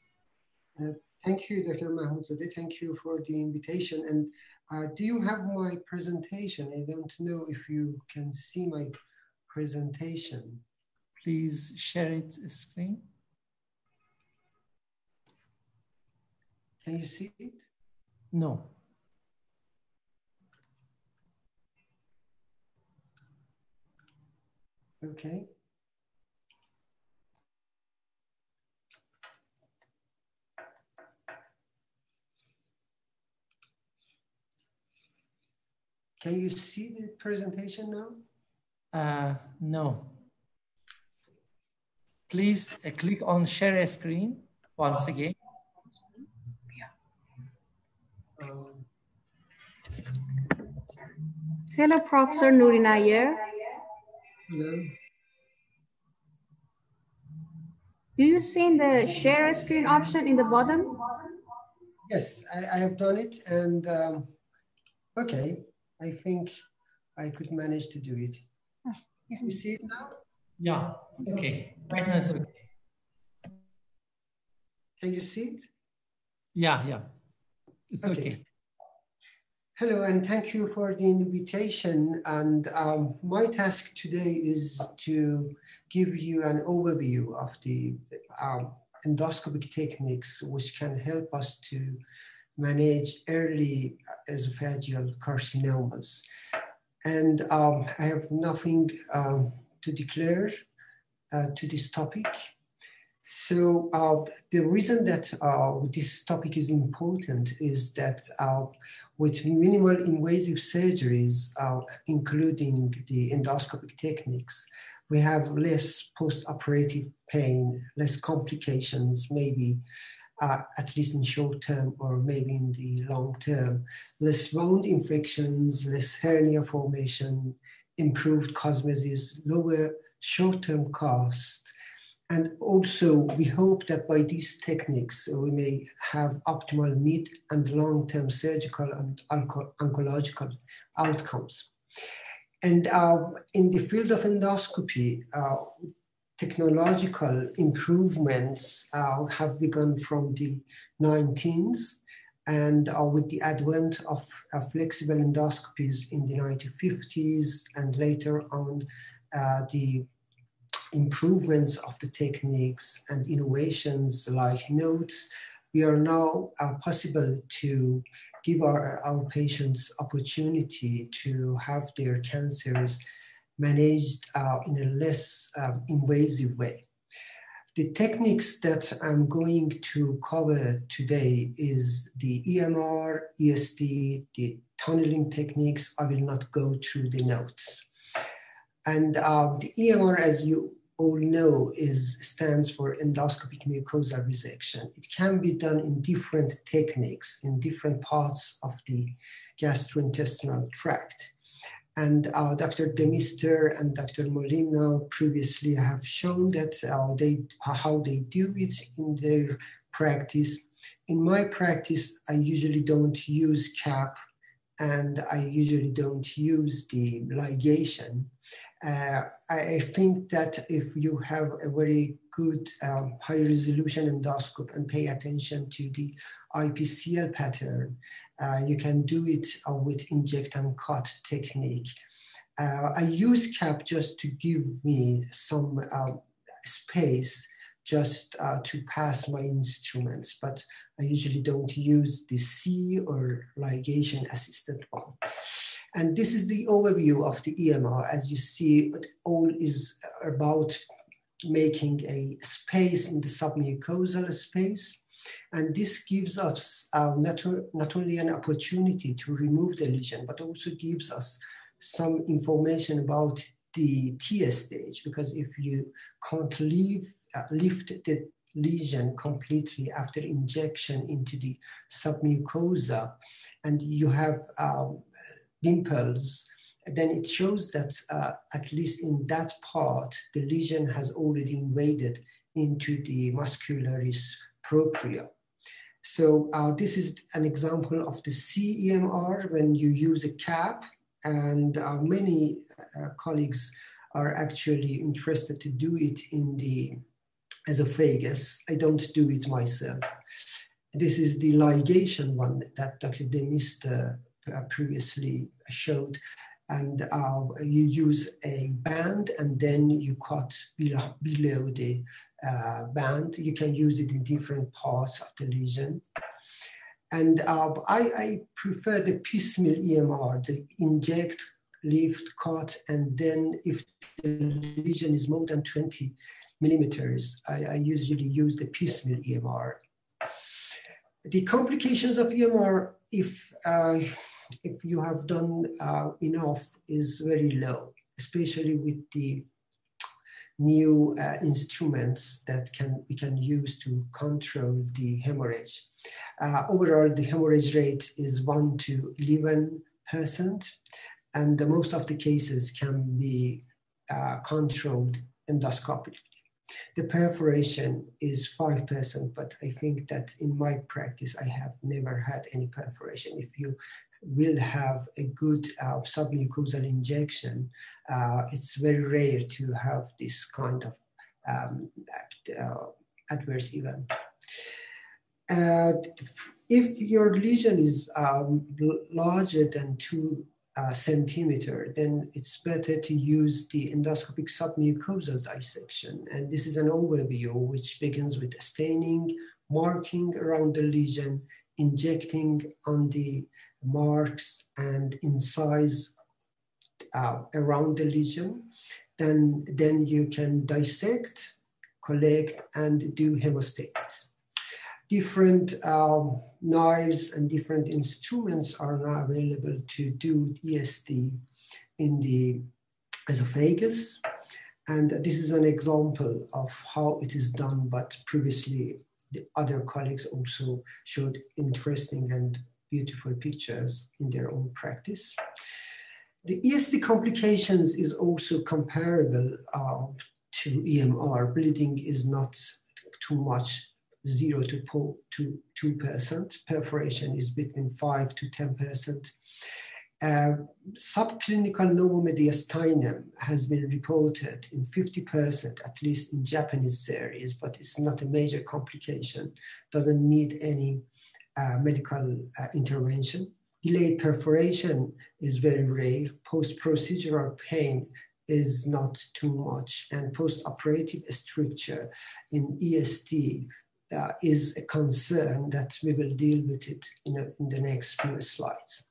Uh, thank you, Dr. Mahmoud Thank you for the invitation. And uh, do you have my presentation? I don't know if you can see my presentation. Please share it screen. Can you see it? No. Okay. Can you see the presentation now? Uh, no. Please uh, click on share a screen once again. Hello, Professor Nuri Nayer. Hello. Do you see the share a screen option in the bottom? Yes, I, I have done it. And um, okay, I think I could manage to do it. Oh, yeah. You see it now? Yeah, okay. Right now it's okay. Can you see it? Yeah, yeah. It's okay. okay. Hello, and thank you for the invitation. And um, my task today is to give you an overview of the um, endoscopic techniques which can help us to manage early esophageal carcinomas. And um, I have nothing um, to declare uh, to this topic. So uh, the reason that uh, this topic is important is that uh, with minimal invasive surgeries, uh, including the endoscopic techniques, we have less post-operative pain, less complications, maybe uh, at least in short term or maybe in the long term, less wound infections, less hernia formation, improved cosmesis, lower short-term cost, and also, we hope that by these techniques, we may have optimal mid and long-term surgical and oncological outcomes. And uh, in the field of endoscopy, uh, technological improvements uh, have begun from the 19s and uh, with the advent of uh, flexible endoscopies in the 1950s and later on uh, the improvements of the techniques and innovations like notes, we are now uh, possible to give our, our patients opportunity to have their cancers managed uh, in a less um, invasive way. The techniques that I'm going to cover today is the EMR, ESD, the tunneling techniques. I will not go through the notes. And uh, the EMR, as you all know is stands for endoscopic mucosal resection. It can be done in different techniques in different parts of the gastrointestinal tract. And uh, Dr. DeMeester and Dr. Molena previously have shown that uh, they, how they do it in their practice. In my practice, I usually don't use CAP and I usually don't use the ligation. Uh, I think that if you have a very good um, high resolution endoscope and pay attention to the IPCL pattern, you can do it uh, with inject and cut technique. Uh, I use CAP just to give me some um, space just uh, to pass my instruments, but I usually don't use the C or ligation assisted one. And this is the overview of the EMR. As you see, it all is about making a space in the submucosal space. And this gives us uh, not, not only an opportunity to remove the lesion, but also gives us some information about the T stage, because if you can't leave, uh, lift the lesion completely after injection into the submucosa, and you have um, dimples, then it shows that uh, at least in that part, the lesion has already invaded into the muscularis propria. So uh, this is an example of the CEMR when you use a cap and uh, many uh, colleagues are actually interested to do it in the esophagus. I don't do it myself. This is the ligation one that Dr. DeMeester uh, previously showed. And uh, you use a band and then you cut below, below the uh, band. You can use it in different parts of the lesion. And uh, I, I, prefer the piecemeal EMR, the inject, lift, cut, and then if the lesion is more than 20 millimeters, I, I usually use the piecemeal EMR. The complications of EMR, if uh, if you have done uh, enough, is very low, especially with the new uh, instruments that can we can use to control the hemorrhage. Uh, overall, the hemorrhage rate is 1 to 11 percent, and most of the cases can be uh, controlled endoscopically. The perforation is 5%, but I think that in my practice, I have never had any perforation. If you will have a good uh, submucosal injection, uh, it's very rare to have this kind of um, uh, adverse event. if your lesion is um, larger than two uh, centimeter, then it's better to use the endoscopic submucosal dissection. And this is an overview which begins with staining, marking around the lesion, injecting on the marks and incise uh, around the lesion. Then, then you can dissect collect, and do hemostasis. Different um, knives and different instruments are now available to do ESD in the esophagus. And this is an example of how it is done, but previously the other colleagues also showed interesting and beautiful pictures in their own practice. The ESD complications is also comparable uh, to EMR. Bleeding is not too much, zero to, to 2%. Perforation is between 5 to 10%. Uh, subclinical pneumomediastinum has been reported in 50%, at least in Japanese series, but it's not a major complication, doesn't need any medical uh, intervention. Delayed perforation is very rare. Post-procedural pain is not too much. And post-operative stricture in ESD uh, is a concern that we will deal with it in, a, in the next few slides.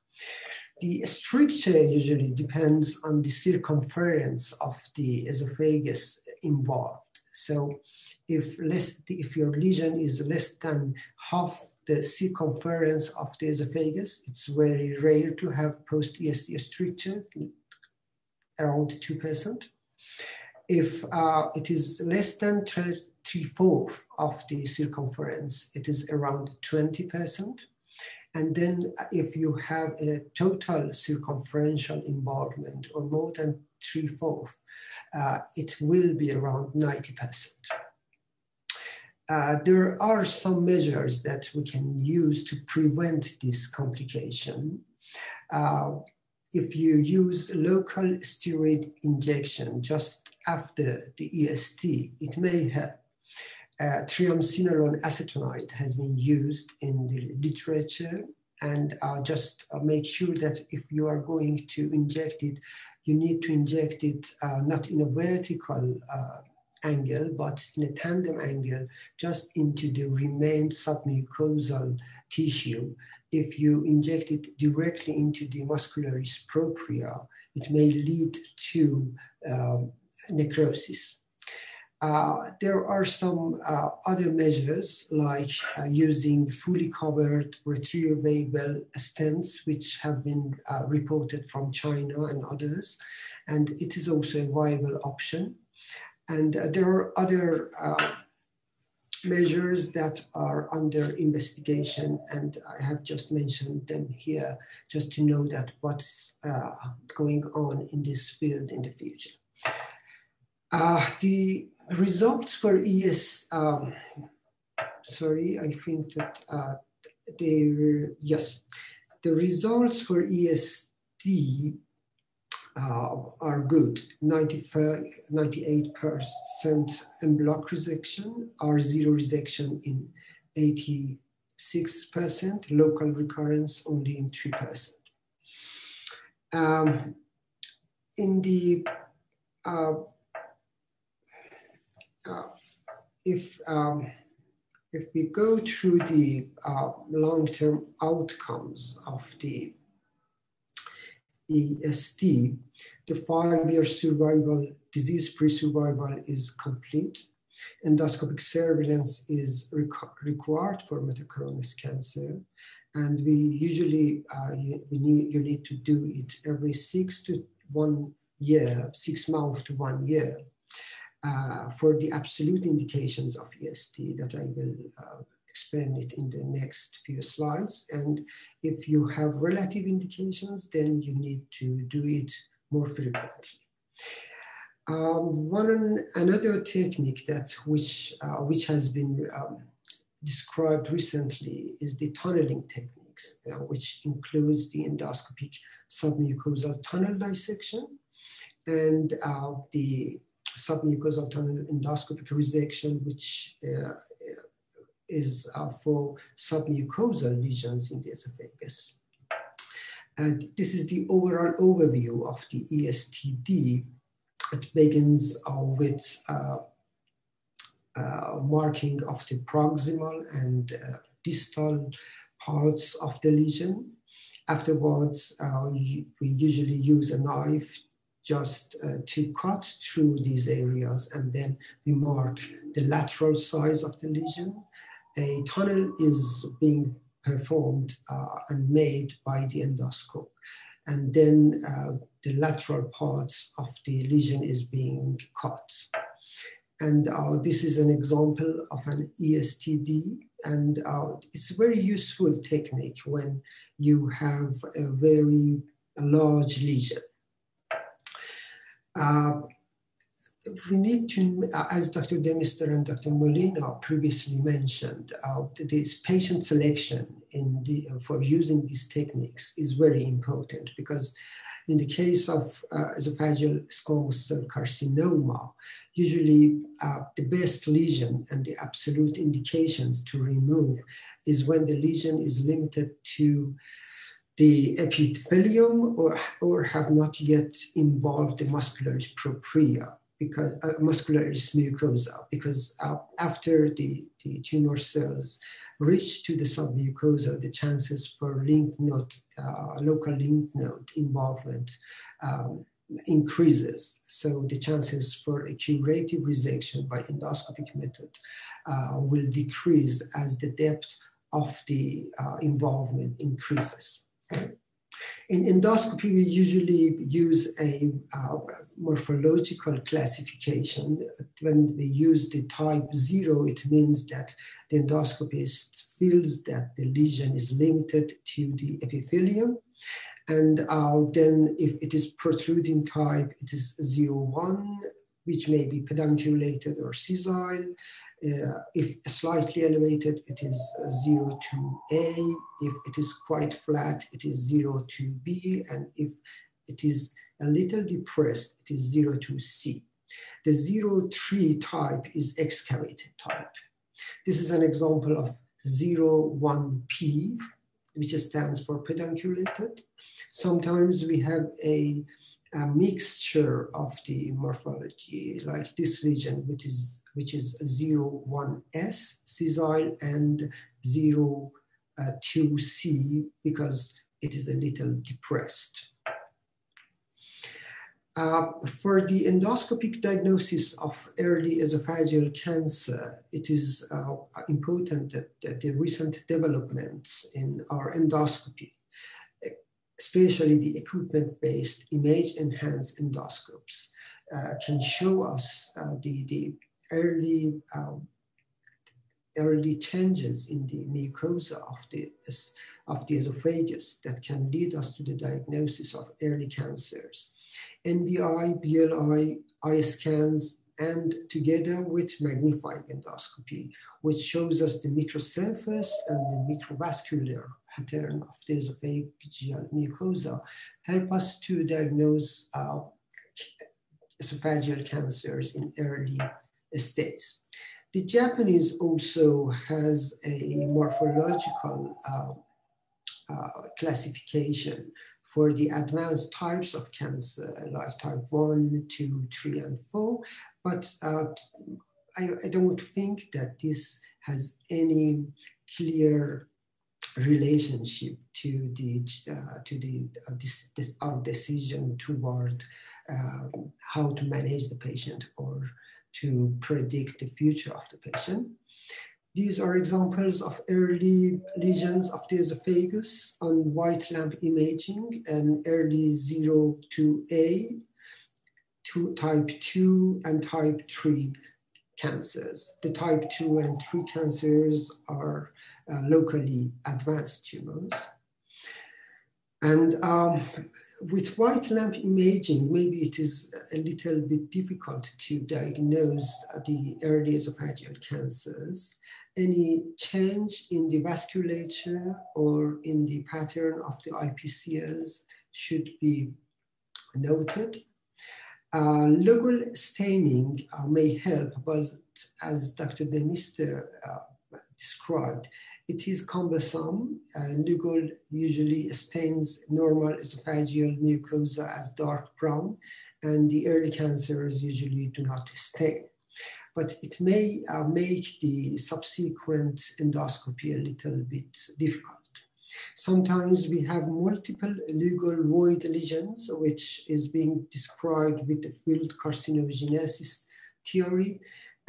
The stricture usually depends on the circumference of the esophagus involved. So if, less, if your lesion is less than half the circumference of the esophagus. It's very rare to have post-ESD stricture, around 2%. If uh, it is less than three-fourths of the circumference, it is around 20%. And then if you have a total circumferential involvement or more than three-fourths, uh, it will be around 90%. Uh, there are some measures that we can use to prevent this complication. Uh, if you use local steroid injection just after the ESD, it may help. Uh, triamcinolone acetonide has been used in the literature and uh, just uh, make sure that if you are going to inject it, you need to inject it uh, not in a vertical angle, but in a tandem angle, just into the remained submucosal tissue. If you inject it directly into the muscularis propria, it may lead to um, necrosis. Uh, there are some uh, other measures like uh, using fully covered retrievable stents, which have been uh, reported from China and others, and it is also a viable option. And uh, there are other uh, measures that are under investigation, and I have just mentioned them here just to know that what's uh, going on in this field in the future. Uh, the results for ES, um, sorry, I think that uh, they were, yes, the results for ESD uh, are good. 98% en bloc resection, R0 resection in 86%, local recurrence only in 3%. Um, in the, uh, uh, if, um, if we go through the uh, long-term outcomes of the ESD, the five-year survival, disease-free survival is complete. Endoscopic surveillance is required for metachronous cancer. And we usually, uh, you, we need, you need to do it every six to one year, six months to one year. Uh, for the absolute indications of ESD that I will uh, explain it in the next few slides. And if you have relative indications, then you need to do it more frequently. Um, one another technique that which uh, which has been um, described recently is the tunneling techniques, uh, which includes the endoscopic submucosal tunnel dissection and uh, the submucosal tunnel endoscopic resection, which uh, is uh, for submucosal lesions in the esophagus. And this is the overall overview of the ESTD. It begins uh, with uh, uh, marking of the proximal and uh, distal parts of the lesion. Afterwards, we, we usually use a knife just uh, to cut through these areas and then we mark the lateral size of the lesion. A tunnel is being performed uh, and made by the endoscope. And then uh, the lateral parts of the lesion is being cut. And uh, this is an example of an ESTD. And uh, it's a very useful technique when you have a very large lesion. Uh, we need to, uh, as Dr. DeMeester and Dr. Molena previously mentioned, uh, this patient selection in the, for using these techniques is very important because in the case of uh, esophageal squamous cell carcinoma, usually uh, the best lesion and the absolute indications to remove is when the lesion is limited to the epithelium or, or have not yet involved the muscularis propria because uh, muscularis mucosa because after the, the tumor cells reach to the submucosa, the chances for lymph node, uh, local lymph node involvement um, increases. So the chances for a curative resection by endoscopic method uh, will decrease as the depth of the uh, involvement increases. In endoscopy, we usually use a uh, morphological classification. When we use the type zero, it means that the endoscopist feels that the lesion is limited to the epithelium. And uh, then if it is protruding type, it is zero one, which may be pedunculated or sessile. Uh, if slightly elevated, it is 0 to A. If it is quite flat, it is 0 to B. And if it is a little depressed, it is 0 to C. The 0, 3 type is excavated type. This is an example of 0, 1P, which stands for pedunculated. Sometimes we have a a mixture of the morphology, like this region, which is which is 0, 1s sessile and 0, uh, 2c because it is a little depressed. Uh, for the endoscopic diagnosis of early esophageal cancer, it is uh, important that, that the recent developments in our endoscopy especially the equipment-based image-enhanced endoscopes, uh, can show us uh, the, the early um, early changes in the mucosa of the, of the esophagus that can lead us to the diagnosis of early cancers. NBI, BLI, i-Scans, and together with magnifying endoscopy, which shows us the microsurface and the microvascular pattern of esophageal mucosa, help us to diagnose uh, esophageal cancers in early states. The Japanese also has a morphological uh, uh, classification for the advanced types of cancer, like type 1, 2, 3, and 4. But uh, I, I, don't think that this has any clear relationship to the uh, to the uh, this, this, our decision toward uh, how to manage the patient or to predict the future of the patient. These are examples of early lesions of the esophagus on white lamp imaging and early 0 to A, to type 2 and type 3 cancers. The type 2 and 3 cancers are uh, locally advanced tumors. And um, with white lamp imaging, maybe it is a little bit difficult to diagnose the early esophageal cancers. Any change in the vasculature or in the pattern of the IPCLs should be noted. Uh, local staining uh, may help, but as Dr. DeMeester uh, described, it is cumbersome. Uh, usually stains normal esophageal mucosa as dark brown, and the early cancers usually do not stain. But it may uh, make the subsequent endoscopy a little bit difficult. Sometimes we have multiple Lugol void lesions, which is being described with the field carcinogenesis theory.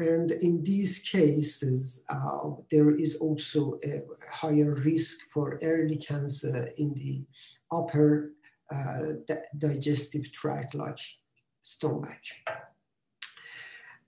And in these cases, uh, there is also a higher risk for early cancer in the upper uh, digestive tract, like stomach.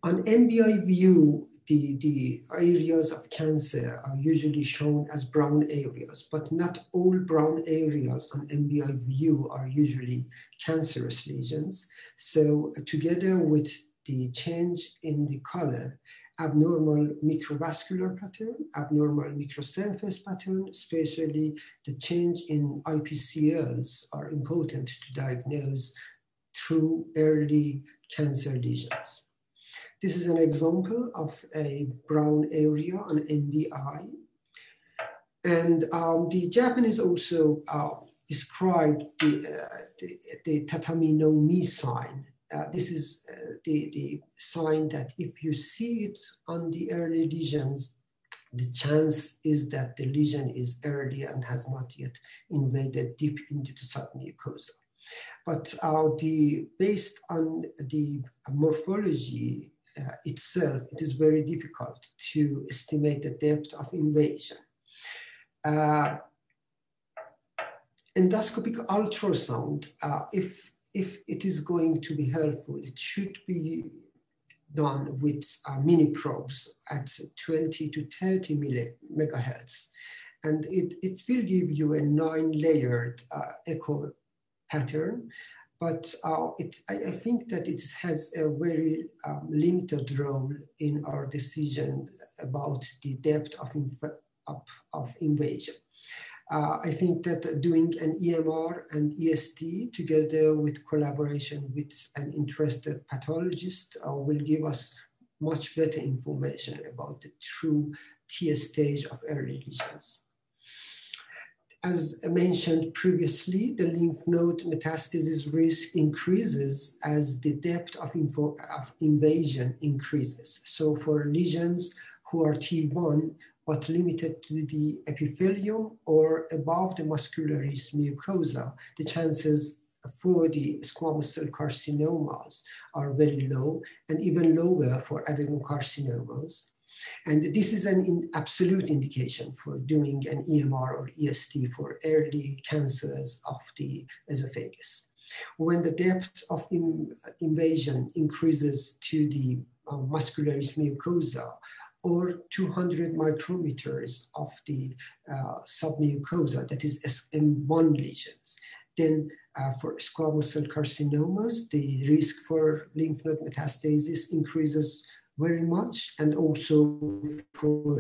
On NBI view, the, the areas of cancer are usually shown as brown areas, but not all brown areas on NBI view are usually cancerous lesions. So together with the change in the color, abnormal microvascular pattern, abnormal microsurface pattern, especially the change in IPCLs are important to diagnose true early cancer lesions. This is an example of a brown area on NBI. And um, the Japanese also uh, described the, uh, the, the, tatami no me sign. Uh, this is uh, the, the sign that if you see it on the early lesions, the chance is that the lesion is early and has not yet invaded deep into the submucosa. But uh, the, based on the morphology uh, itself, it is very difficult to estimate the depth of invasion. Uh, endoscopic ultrasound, uh, if, if it is going to be helpful, it should be done with uh, mini probes at 20 to 30 milli megahertz. And it, it will give you a nine layered uh, echo pattern but uh, it, I, I, think that it has a very um, limited role in our decision about the depth of, of, of invasion. Uh, I think that doing an EMR and ESD together with collaboration with an interested pathologist uh, will give us much better information about the true T stage of early lesions. As mentioned previously, the lymph node metastasis risk increases as the depth of, info, of invasion increases. So for lesions who are T1 but limited to the epithelium or above the muscularis mucosa, the chances for the squamous cell carcinomas are very low and even lower for adenocarcinomas. And this is an in absolute indication for doing an EMR or ESD for early cancers of the esophagus. When the depth of in, invasion increases to the uh, muscularis mucosa or 200 micrometers of the uh, submucosa, that is SM1 lesions, then uh, for squamous cell carcinomas, the risk for lymph node metastasis increases very much and also for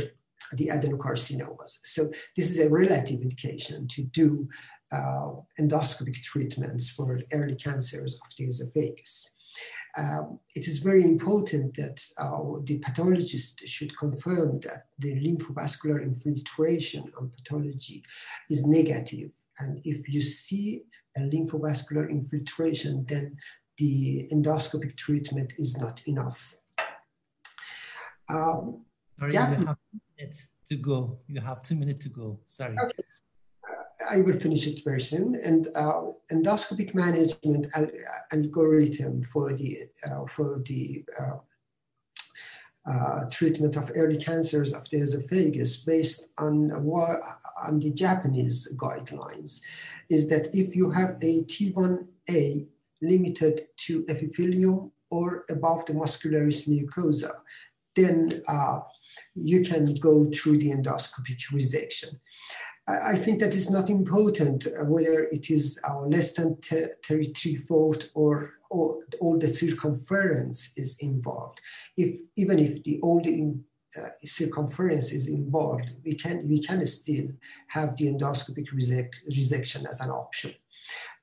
the adenocarcinomas. So this is a relative indication to do uh, endoscopic treatments for early cancers of the esophagus. Um, it is very important that uh, the pathologist should confirm that the lymphovascular infiltration on pathology is negative. And if you see a lymphovascular infiltration, then the endoscopic treatment is not enough. Um, Sorry, yeah. you have two minutes to go. You have two minutes to go. Sorry. Okay. I will finish it very soon. And uh, endoscopic management algorithm for the uh, for the uh, uh, treatment of early cancers of the esophagus based on on the Japanese guidelines is that if you have a T1A limited to epithelium or above the muscularis mucosa, then uh, you can go through the endoscopic resection. I think that is not important uh, whether it is uh, less than 33 fold or, or all the circumference is involved. If even if the all the uh, circumference is involved, we can we can still have the endoscopic resection as an option.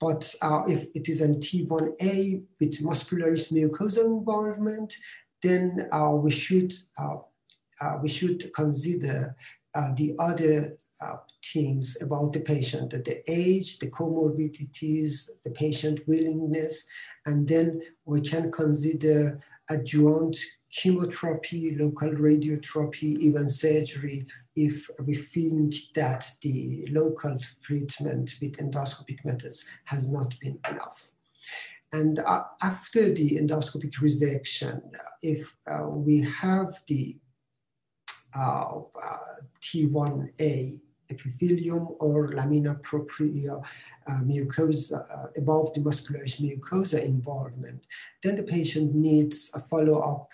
But uh, if it is an T1A with muscularis mucosal involvement, then uh, we should uh, uh, we should consider the other things about the patient, the age, the comorbidities, the patient willingness, and then we can consider adjuvant chemotherapy, local radiotherapy, even surgery, if we think that the local treatment with endoscopic methods has not been enough. And uh, after the endoscopic resection, if uh, we have the uh, uh T1A epithelium or lamina propria uh, mucosa uh, above the muscularis mucosa involvement, then the patient needs a follow-up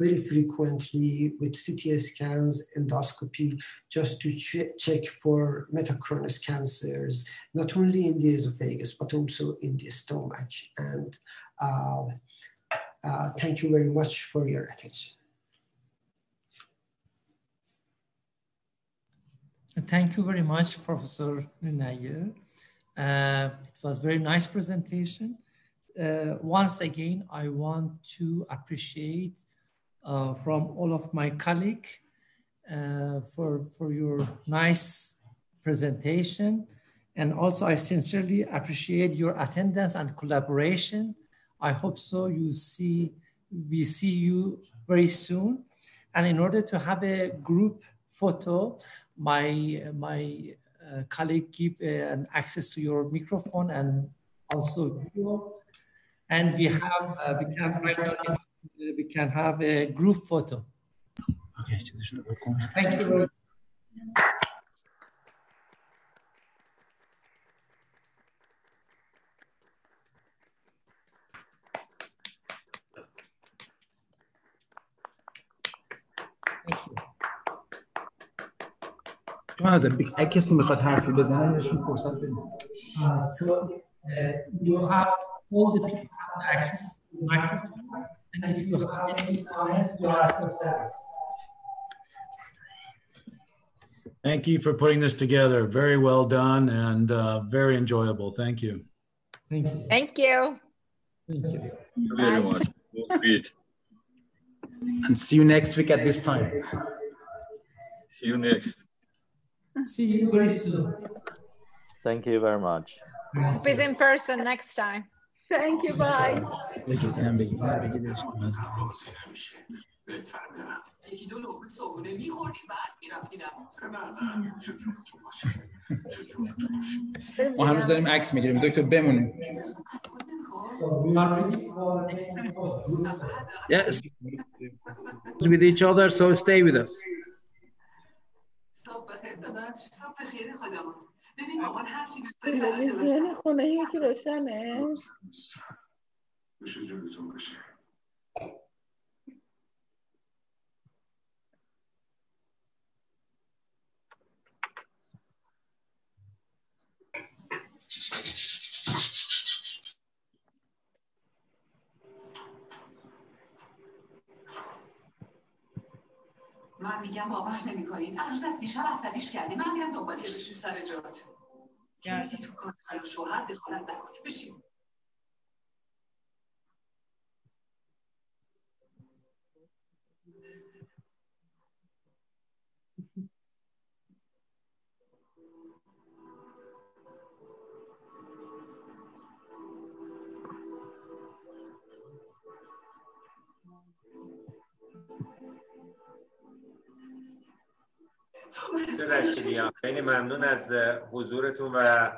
very frequently with CT scans, endoscopy, just to ch check for metachronous cancers, not only in the esophagus, but also in the stomach. And uh, uh, thank you very much for your attention. Thank you very much, Professor Nayer. Uh, it was very nice presentation. Uh, once again, I want to appreciate uh, from all of my colleagues uh, for, for your nice presentation. And also I sincerely appreciate your attendance and collaboration. I hope so you see, we see you very soon. And in order to have a group photo, my, my uh, colleague give uh, an access to your microphone and also video. And we have, uh, we can write down we can have a group photo. Okay, Thank you very much. اگه کسی میخواد حرفی بزنه بهشون فرصت بدیم. So uh, you have all the people have access to the microphone. And if you have any comments, you are at Thank you for putting this together. Very well done and uh, very enjoyable. Thank you. Thank you. Thank you. Thank you. Very much. It was great. And see you next week at this time. See you next. See you very soon. Thank you very much. Hope it's in person next time. Thank you. Bye. ما هنوز داریم عکس میگیریم دکتر بمونیم Yes. With each other, so stay with us. خیلی ببین هر دوست خونه یه که روشنه باشه Thank you. من میگم باور نمی‌کنید. هر روز از دیشب عصبیش کردی. من میرم دنبالش بشین سر جات. کسی تو کار سر شوهر دخالت نکنه. بشین. خیلی ممنون از حضورتون و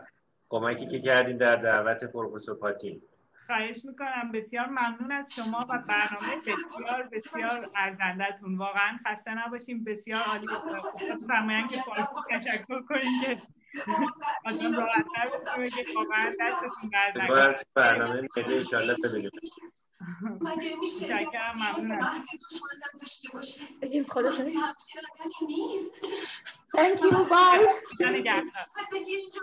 کمکی که کردین در دعوت پروفسور پاتین خواهش می‌کنم. بسیار ممنون از شما و برنامه بسیار بسیار ارزندهتون. واقعا خسته نباشیم. بسیار عالی فرمایند که فارسی تشکر کنیم که آدم راحتتر که واقعا دستتون درد برنامه میده ایشالله ببینیم. مگه میشه ممنونم. داشته باشه؟ بگیم خدا همچین آدمی نیست. Thank you. Bye. نگهدار زندگی اینجا